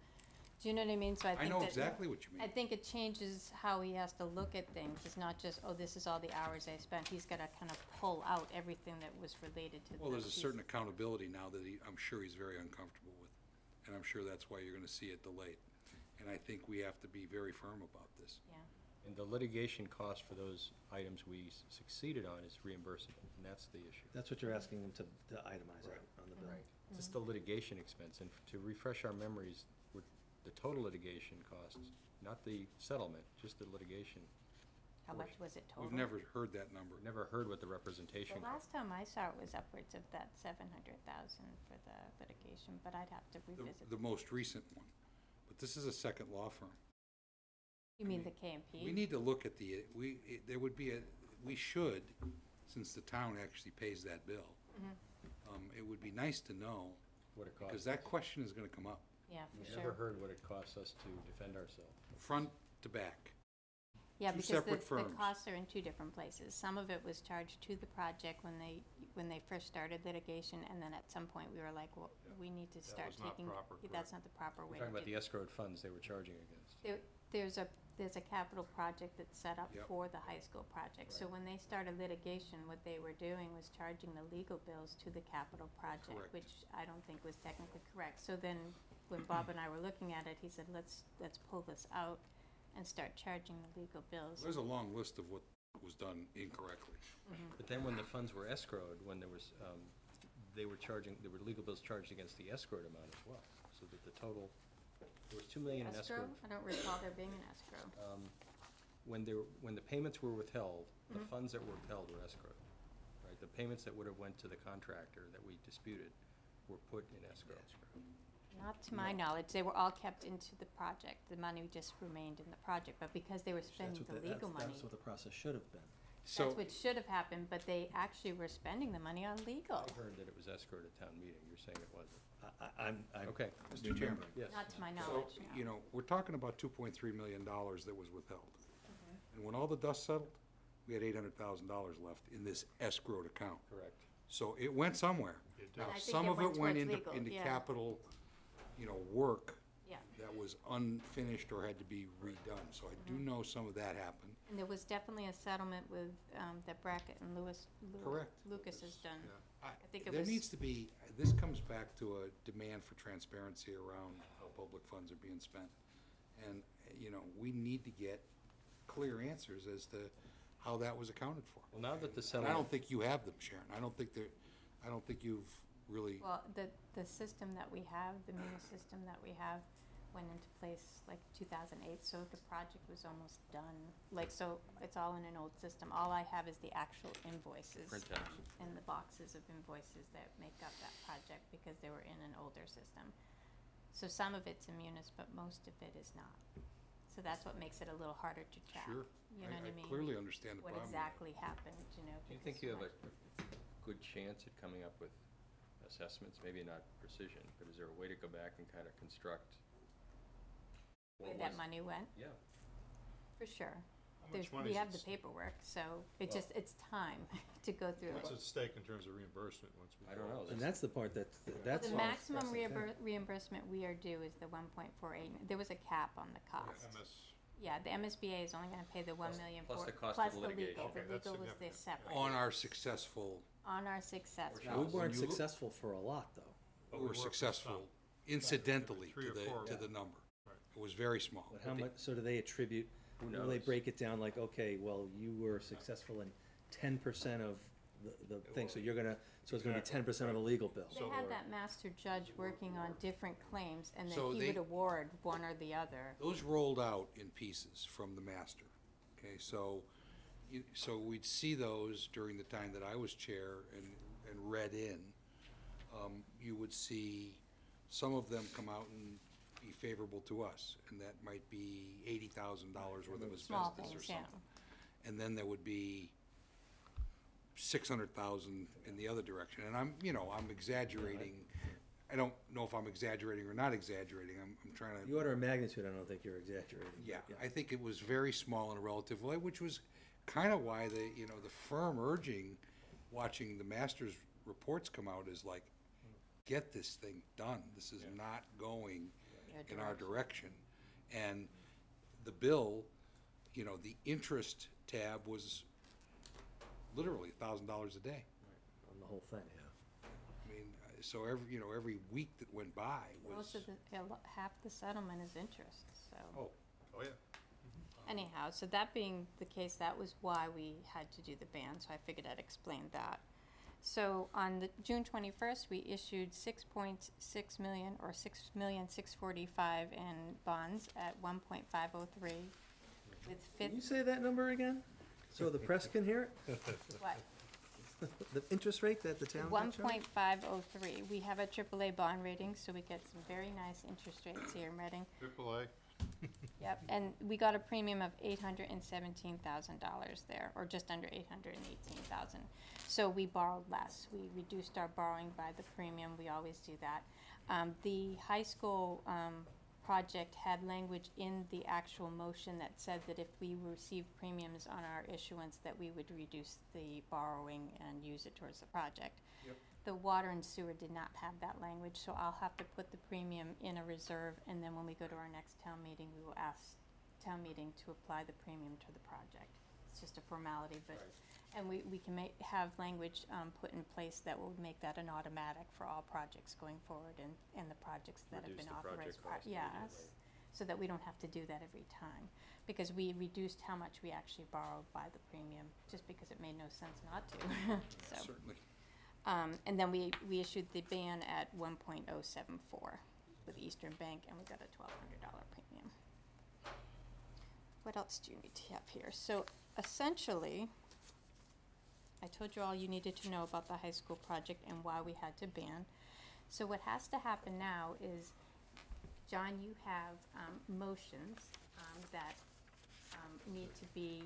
do you know what I mean? So I I think know that- exactly what you mean. I think it changes how he has to look at things, it's not just, oh, this is all the hours I spent, he's gotta kind of pull out everything that was related to the Well, there's a piece. certain accountability now that he, I'm sure he's very uncomfortable with. And I'm sure that's why you're gonna see it delayed. And I think we have to be very firm about this. Yeah. And the litigation cost for those items we s- succeeded on is reimbursable, and that's the issue. That's what you're asking them to, to itemize out on the bill. Right. Just the litigation expense, and f- to refresh our memories, with the total litigation costs, not the settlement, just the litigation. How much was it total? We've never heard that number. Never heard what the representation The cost. last time I saw it was upwards of that seven hundred thousand for the litigation, but I'd have to The, revisit. the most recent one. But this is a second law firm. You mean the K and P? We need to look at the, we, it- there would be a, we should, since the town actually pays that bill, Mhm. um, it would be nice to know, What it because costs. that question is gonna come up, Yeah, for We sure. never heard what it costs us to defend ourselves. front to back. Yeah, Two because the, separate the firms. costs are in two different places. Some of it was charged to the project when they, when they first started litigation, and then at some point, we were like, well, we need to That start was not taking. proper, yeah, That's not the proper We're way to talking do. about the escrowed funds they were charging against. There, there's a, there's a capital project that's set up Yep. for the high school project. So when they started litigation, what they were doing was charging the legal bills to the capital project, Correct. which I don't think was technically correct. So then, when Bob and I were looking at it, he said, let's, let's pull this out and start charging the legal bills. There's a long list of what was done incorrectly. But then when the funds were escrowed, when there was, um, they were charging, there were legal bills charged against the escrowed amount as well. So that the total, there was two million in escrow. Escrow? I don't recall there being an escrow. Um, When there, when the payments were withheld, the Mhm. funds that were withheld were escrowed. Right, the payments that would have went to the contractor that we disputed were put in escrow. Not to my knowledge, they were all kept into the project. The money just remained in the project, but because they were That's spending what the the- legal that's- money, That's what the process should have been. So, that's what should have happened, but they actually were spending the money on legal. I heard that it was escrowed at town meeting, you're saying it wasn't. I, I, I'm, I'm. Okay. Mr. Chairman. Yes. Not to my So, knowledge, no. you know, we're talking about two point three million dollars that was withheld. Mm-hmm. And when all the dust settled, we had eight hundred thousand dollars left in this escrowed account. Correct. So it went somewhere. It Now, And I think some it of went it went towards into, legal, into yeah. capital, you know, work Yeah. that was unfinished or had to be redone. So I do Mm-hmm. know some of that happened. And there was definitely a settlement with, um, that Brackett and Lewis, Lew- Correct. Lucas has done. I think it There was. needs to be, this comes back to a demand for transparency around how public funds are being spent. And, you know, we need to get clear answers as to how that was accounted for. Well, now that the And I settlement. don't think you have them, Sharon. I don't think they're, I don't think you've really, Well, the, the system that we have, the Munis system that we have, went into place like two thousand eight, so the project was almost done. Like, so it's all in an old system. All I have is the actual invoices. Printouts. And the boxes of invoices that make up that project because they were in an older system. So some of it's in Munis, but most of it is not. So that's what makes it a little harder to track. sure. You know what I mean? clearly understand the What problem. exactly happened, you know? Do you think you have a much- good chance at coming up with assessments, maybe not precision, but is there a way to go back and kind of construct? what Where that was- money went? Yeah. For sure. How There's, much money we is have at the s- paperwork, so it Well- just, it's time to go through What's at stake in terms of reimbursement once we? I don't know. And that's the part that, that's. The maximum that's the reimbursement we are due is the one point four eight, there was a cap on the cost. MS, Yeah, the MSBA is only gonna pay the one Plus- million plus for, the cost of plus the litigation. legal, Okay, the that's legal was the significant. separate. On our successful, On our successful. Now, We weren't you look- successful for a lot, though. But we we were successful incidentally Three to or the, four. to Yeah. the number. Right. It was very small. But how the- much, so do they attribute, Who will they knows? break it down like, okay, well, you were successful in ten percent of the, the thing, so you're gonna, so it's gonna be ten percent of a legal bill? They had that master judge working on different claims, and So then he they- would award one or the other. Those rolled out in pieces from the master, okay, so, you, so we'd see those during the time that I was chair and, and read in. Um, you would see some of them come out and be favorable to us, and that might be eighty thousand dollars worth of Small asbestos or things, yeah. something. And then there would be six hundred thousand in the other direction, and I'm, you know, I'm exaggerating. I don't know if I'm exaggerating or not exaggerating, I'm, I'm trying to. The order of magnitude, I don't think you're exaggerating. Yeah, I think it was very small in a relative way, which was kind of why the, you know, the firm urging, watching the master's reports come out is like, get this thing done. This is not going in our direction. And the bill, you know, the interest tab was literally a thousand dollars a day. On the whole thing, yeah. I mean, uh, so every, you know, every week that went by was, Most of the, half the settlement is interest, so. oh, Oh, yeah. Anyhow, so that being the case, that was why we had to do the ban, so I figured I'd explain that. So on the June twenty-first, we issued six point six million or six million six forty-five in bonds at one point five oh three with fifth. Can you say that number again? So the press can hear it? What? The interest rate that the town One got charged? point five oh three. We have a AAA bond rating, so we get some very nice interest rates here in Reading. Triple A. Yep, and we got a premium of eight hundred and seventeen thousand dollars there, or just under eight hundred and eighteen thousand. So we borrowed less, we reduced our borrowing by the premium, we always do that. Um, the high school, um, project had language in the actual motion that said that if we received premiums on our issuance, that we would reduce the borrowing and use it towards the project. Yep. The water and sewer did not have that language, so I'll have to put the premium in a reserve, and then when we go to our next town meeting, we will ask town meeting to apply the premium to the project. It's just a formality, but, and we, we can make, have language, um, put in place that will make that an automatic for all projects going forward and, and the projects that have Reduce been the project authorized. pri- cost immediately. Yes, so that we don't have to do that every time, because we reduced how much we actually borrowed by the premium, just because it made no sense not to, so. certainly. Um, and then we, we issued the ban at one point oh seven four with Eastern Bank, and we got a twelve hundred dollar premium. What else do you need to have here? So essentially, I told you all you needed to know about the high school project and why we had to ban. So what has to happen now is, John, you have, um, motions, um, that, um, need to be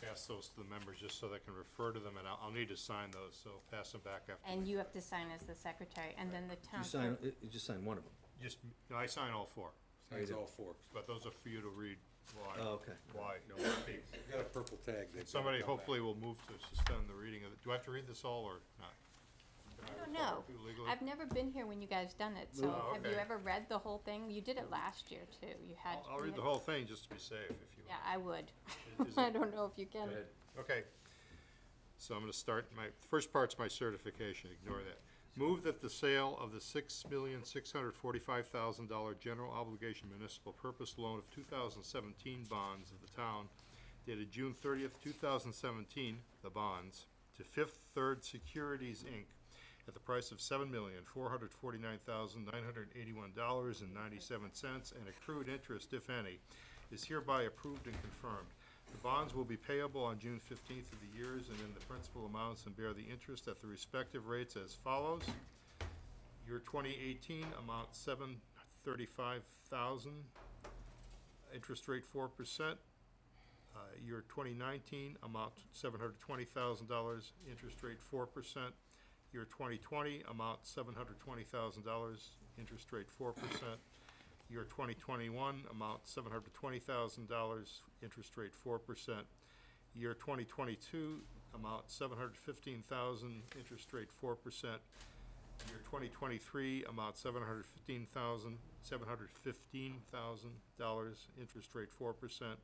pass those to the members just so they can refer to them, and I'll, I'll need to sign those, so pass them back after. And you have to sign as the secretary, and then the town You sign, clerk- you just sign one of them. Just, no, I sign all four, Signs all four. but those are for you to read why. Oh, okay. Why. You Got a purple tag. they've gotta Somebody come back. hopefully will move to suspend the reading of it. Do I have to read this all or not? I don't know. I've never been here when you guys done it, so Oh, have you okay. ever read the whole thing? You did it last year too. You had. I'll, I'll you read the whole thing just to be safe, if you. Yeah, I would. Is I it- don't know if you can. Okay, so I'm gonna start, my, first part's my certification, ignore that. Move that the sale of the six million, six hundred forty-five thousand dollar general obligation municipal purpose loan of two thousand seventeen bonds of the town dated June thirtieth, two thousand seventeen, the bonds, to Fifth Third Securities, Inc., at the price of seven million, four hundred forty-nine thousand, nine hundred eighty-one dollars and ninety-seven cents, and accrued interest, if any, is hereby approved and confirmed. The bonds will be payable on June fifteenth of the years and in the principal amounts and bear the interest at the respective rates as follows. Year twenty eighteen, amount seven thirty-five thousand, interest rate four percent. Uh, year twenty nineteen, amount seven hundred twenty thousand dollars, interest rate four percent. Year twenty twenty, amount seven hundred twenty thousand dollars, interest rate four percent. Year twenty twenty-one, amount seven hundred twenty thousand dollars, interest rate four percent. Year twenty twenty-two, amount seven hundred fifteen thousand, interest rate four percent. Year twenty twenty-three, amount $715,000 interest rate four percent.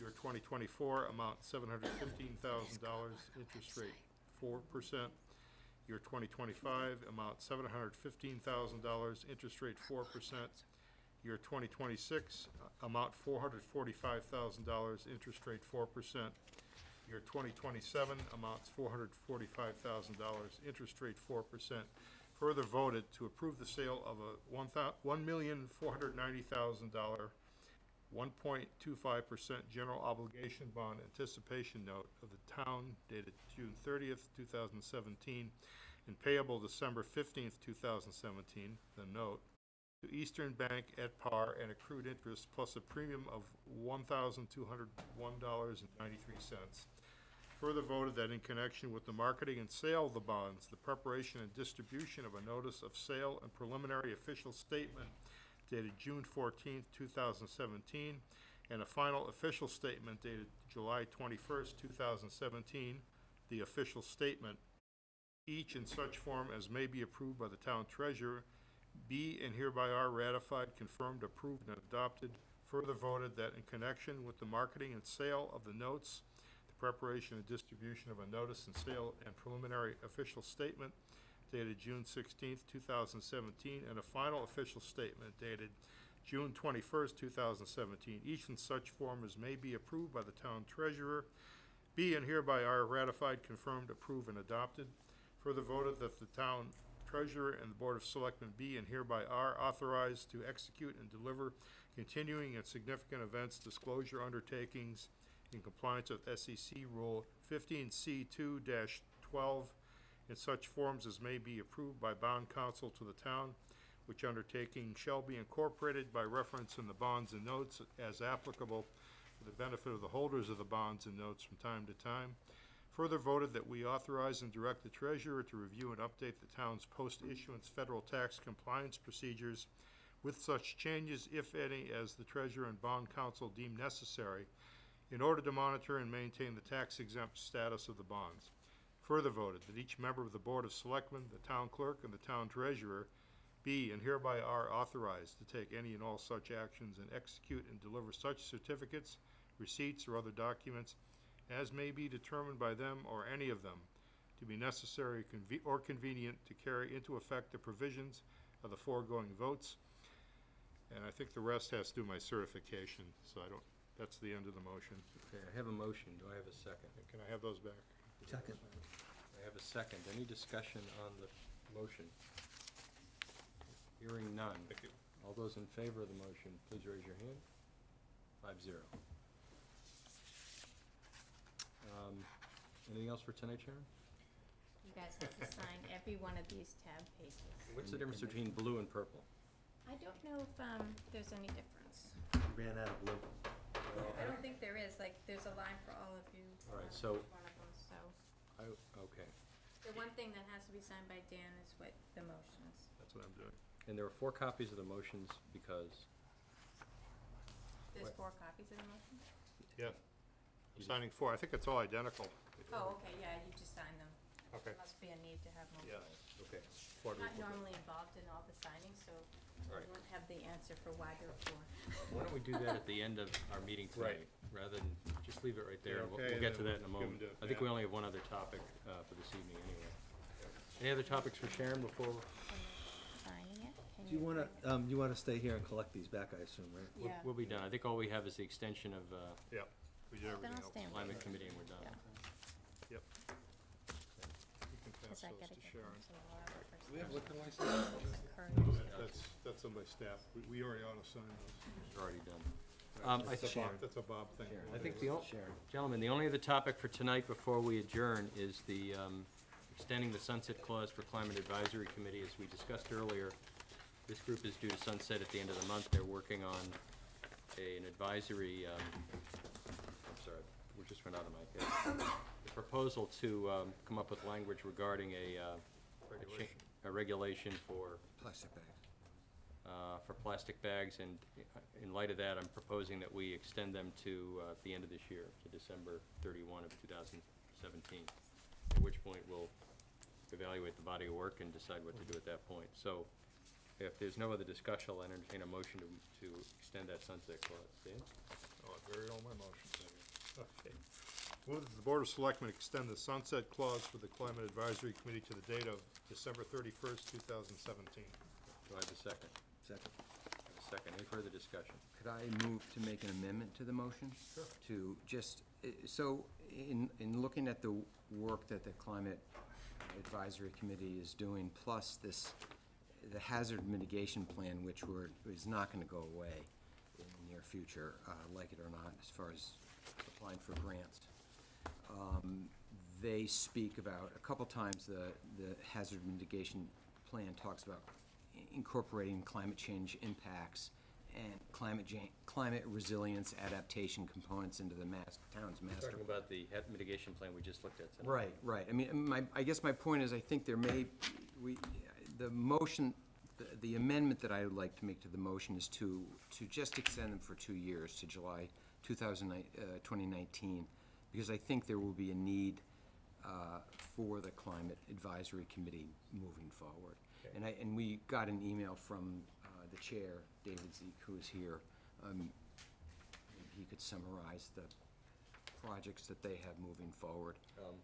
Year twenty twenty-four, amount seven hundred fifteen thousand dollars, interest rate four percent. Year twenty twenty-five, amount seven hundred fifteen thousand dollars, interest rate four percent. Year twenty twenty-six, uh, amount four hundred forty-five thousand dollars, interest rate four percent. Year twenty twenty-seven, amounts four hundred forty-five thousand dollars, interest rate four percent. Further voted to approve the sale of a one thou, one million four hundred ninety thousand dollar, one point two five percent general obligation bond anticipation note of the town dated June thirtieth, two thousand seventeen, and payable December fifteenth, two thousand seventeen, the note, to Eastern Bank at par and accrued interest plus a premium of one thousand two hundred one dollars and ninety-three cents. further voted that in connection with the marketing and sale of the bonds, the preparation and distribution of a notice of sale and preliminary official statement dated June 14, two thousand seventeen, and a final official statement dated July 21, two thousand seventeen, the official statement, each in such form as may be approved by the town treasurer, be and hereby are ratified, confirmed, approved, and adopted. Further voted that in connection with the marketing and sale of the notes, the preparation and distribution of a notice and sale and preliminary official statement dated June 16, two thousand seventeen, and a final official statement dated June 21, two thousand seventeen, each in such form as may be approved by the town treasurer, be and hereby are ratified, confirmed, approved, and adopted. Further voted that the town treasurer and the board of selectmen be and hereby are authorized to execute and deliver continuing and significant events disclosure undertakings in compliance with SEC Rule fifteen C two twelve in such forms as may be approved by bond counsel to the town, which undertaking shall be incorporated by reference in the bonds and notes as applicable for the benefit of the holders of the bonds and notes from time to time. Further voted that we authorize and direct the treasurer to review and update the town's post-issuance federal tax compliance procedures with such changes, if any, as the treasurer and bond counsel deem necessary in order to monitor and maintain the tax exempt status of the bonds. Further voted that each member of the Board of Selectmen, the town clerk, and the town treasurer be and hereby are authorized to take any and all such actions and execute and deliver such certificates, receipts, or other documents as may be determined by them or any of them to be necessary or convenient to carry into effect the provisions of the foregoing votes. And I think the rest has to do my certification, so I don't, that's the end of the motion. Okay, I have a motion. Do I have a second? Can I have those back? Second. I have a second. Any discussion on the motion? Hearing none. Thank you. All those in favor of the motion, please raise your hand. Five zero. Um, Anything else for tonight, Sharon? You guys have to sign every one of these tab pages. What's the difference between blue and purple? I don't know if, um, there's any difference. Ran out of blue. I don't think there is, like, there's a line for all of you. All right, on so- each One of them, so. I, okay, The one thing that has to be signed by Dan is what the motions. That's what I'm doing. and there are four copies of the motions because, There's What? four copies of the motion? Yeah. I'm signing four. I think it's all identical. Oh, okay, yeah, you just sign them. Okay. Must be a need to have Yes. multiple. okay. I'm Not normally involved in all the signings, so I Right. won't have the answer for why there are four. Why don't we do that at the end of our meeting tonight, rather than, just leave it right there, and we'll, Okay, we'll get to then that in a we'll give moment. them to- I think we yeah. only have one other topic, uh, for this evening anyway. Any other topics for Sharon before? Signing it? and Do you wanna, good. um, you wanna stay here and collect these back, I assume, right? we'll- Yeah. We'll be done. I think all we have is the extension of, uh, Yeah, we did then everything I'll else. stay and climate wait. committee and we're done. Yeah. Yep. You can pass Cause I those gotta to get Sharon. them to Laura first. Do we have liquor licenses? That's, that's on my staff. We, we already ought to sign those. It's already done. Um, I That's a think, Bob, that's a Bob thing. I think the, o- gentlemen, the only other topic for tonight before we adjourn is the, um, extending the sunset clause for Climate Advisory Committee, as we discussed earlier. This group is due to sunset at the end of the month. They're working on a- an advisory, um, I'm sorry, we just went out of my head. The proposal to, um, come up with language regarding a, uh, a cha- Regulation. A regulation for Plastic bags. uh, for plastic bags, and in light of that, I'm proposing that we extend them to uh, the end of this year, to December 31 of 2017, at which point we'll evaluate the body of work and decide what to do at that point. So if there's no other discussion, I'll entertain a motion to to extend that sunset clause. Dan? Oh, I buried all my motions. Okay. Move that the Board of Selectmen extend the sunset clause for the Climate Advisory Committee to the date of December thirty-first, two thousand seventeen. Do I have a second? Second. I have a second. Any further discussion? Could I move to make an amendment to the motion? Sure. To just, so, in, in looking at the work that the Climate Advisory Committee is doing, plus this, the hazard mitigation plan, which we're, is not gonna go away in the near future, uh, like it or not, as far as applying for grants. Um, They speak about, a couple times, the, the hazard mitigation plan talks about incorporating climate change impacts and climate climate resilience adaptation components into the mas- town's master. Talking about the mitigation plan we just looked at tonight. Right, right. I mean, my, I guess my point is, I think there may, we, the motion, the- the amendment that I would like to make to the motion is to, to just extend them for two years to July 2009, uh, 2019, because I think there will be a need uh, for the Climate Advisory Committee moving forward. Okay. And I, and we got an email from uh, the chair, David Zeke, who is here. Um, He could summarize the projects that they have moving forward. Um,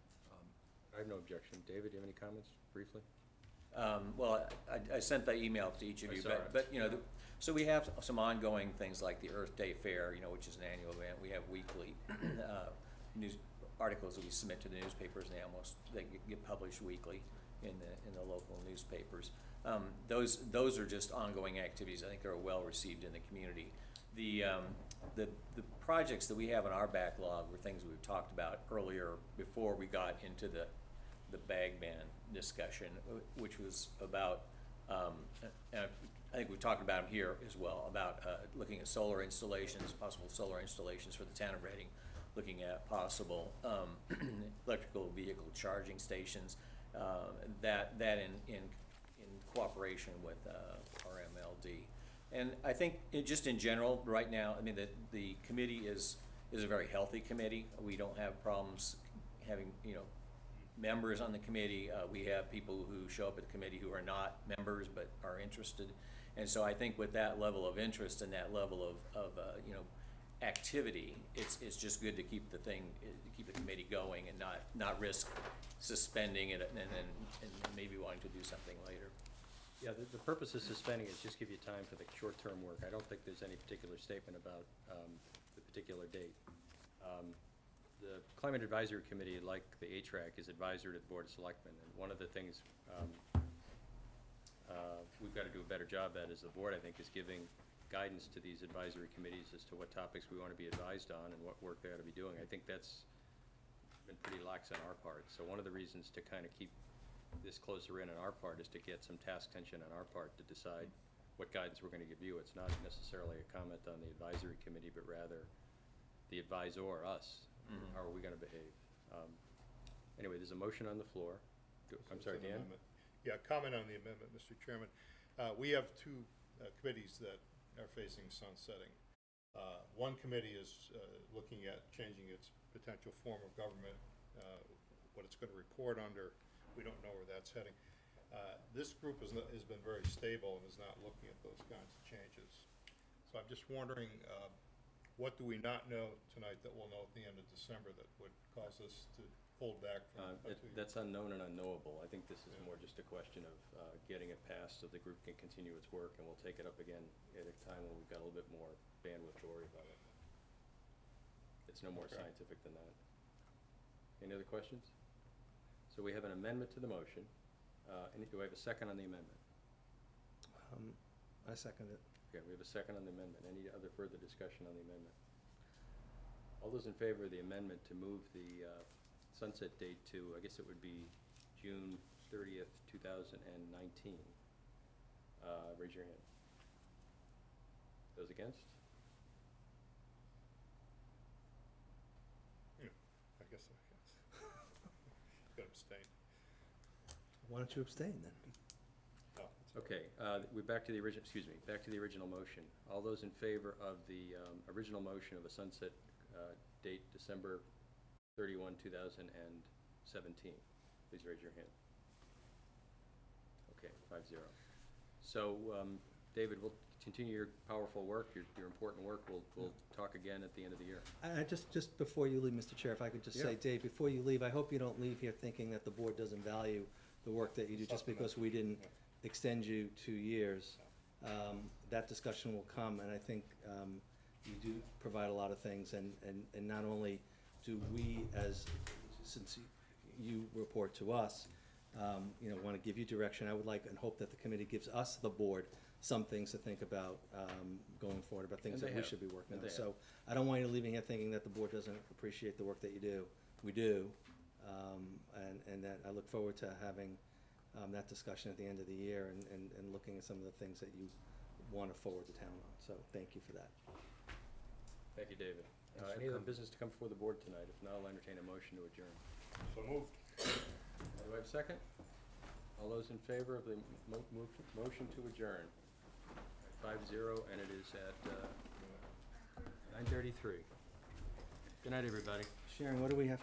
I have no objection. David, do you have any comments, briefly? Um, well, I, I sent that email to each of I you, saw but, but, you know, the- so we have some ongoing things like the Earth Day Fair, you know, which is an annual event. We have weekly, uh, news, articles that we submit to the newspapers, and they almost, they get- published weekly in the, in the local newspapers. Um, those, those are just ongoing activities. I think they're well received in the community. The, um, the, the projects that we have in our backlog were things we've talked about earlier before we got into the, the bag ban discussion, which was about, um, I think we talked about them here as well, about, uh, looking at solar installations, possible solar installations for the town of Reading, looking at possible, um, electrical vehicle charging stations, uh, that, that in, in, in cooperation with, uh, RMLD. And I think, it, just in general, right now, I mean, the, the committee is, is a very healthy committee. We don't have problems having, you know, members on the committee. Uh, we have people who show up at the committee who are not members but are interested. And so I think with that level of interest and that level of, of, uh, you know, activity, it's, it's just good to keep the thing, uh, keep the committee going and not, not risk suspending it and then, and maybe wanting to do something later. Yeah, the, the purpose of suspending is just give you time for the short-term work. I don't think there's any particular statement about, um, the particular date. Um, the Climate Advisory Committee, like the HRAC, is advisor to the Board of Selectmen, and one of the things, um, uh, we've gotta do a better job at as the board, I think, is giving guidance to these advisory committees as to what topics we wanna be advised on and what work they ought to be doing. I think that's been pretty lax on our part, so one of the reasons to kinda keep this closer in on our part is to get some task tension on our part to decide what guidance we're gonna give you. It's not necessarily a comment on the advisory committee, but rather the advisor, us. Mhm. How are we gonna behave? Um, Anyway, there's a motion on the floor. Do- I'm sorry, Dan? amendment. Yeah, comment on the amendment, Mr. Chairman. Uh, we have two uh, committees that are facing sunsetting. Uh, one committee is, uh, looking at changing its potential form of government, uh, what it's gonna report under. We don't know where that's heading. Uh, this group has, has been very stable and is not looking at those kinds of changes. So I'm just wondering, uh, what do we not know tonight that we'll know at the end of December that would cause us to hold back from? Uh, a it- two-year- That's unknown and unknowable. I think this is more just a question of uh, getting it passed so the group can continue its work, and we'll take it up again at a time when we've got a little bit more bandwidth to worry about it. It's no more Okay. scientific than that. Any other questions? So we have an amendment to the motion. Uh, any- Do I have a second on the amendment? Um, I second it. Okay, we have a second on the amendment. Any other further discussion on the amendment? All those in favor of the amendment to move the uh, sunset date to, I guess it would be June thirtieth, two thousand and nineteen, uh, raise your hand. Those against? Yeah, I guess, I guess. Got abstain. Why don't you abstain then? No, it's Okay, uh, we're back to the original, excuse me, back to the original motion. All those in favor of the um, original motion of a sunset uh, date December thirty-one, two thousand and seventeen, please raise your hand. Okay, five zero. So, um, David, we'll continue your powerful work, your, your important work. We'll, we'll talk again at the end of the year. I, I just, just before you leave, Mr. Chair, if I could just say, Yeah. Dave, before you leave, I hope you don't leave here thinking that the board doesn't value the work that you do just because we didn't extend you two years. Um, that discussion will come, and I think, um, you do provide a lot of things, and, and, and not only do we as, since you- you report to us, um, you know, wanna give you direction, I would like and hope that the committee gives us, the board, some things to think about, um, going forward, about things And that they we have. should be working And on. they So, have. I don't want you leaving here thinking that the board doesn't appreciate the work that you do. We do, um, and, and that I look forward to having, um, that discussion at the end of the year and, and, and looking at some of the things that you want to forward the town on. So thank you for that. Thank you, David. Thanks Uh, Any other business to come before the board tonight? If not, I'll entertain a motion to adjourn. So moved. Do I have a second? All those in favor of the mo- mo- motion to adjourn? Five zero, and it is at nine thirty-three. Good night, everybody. Sharon, what do we have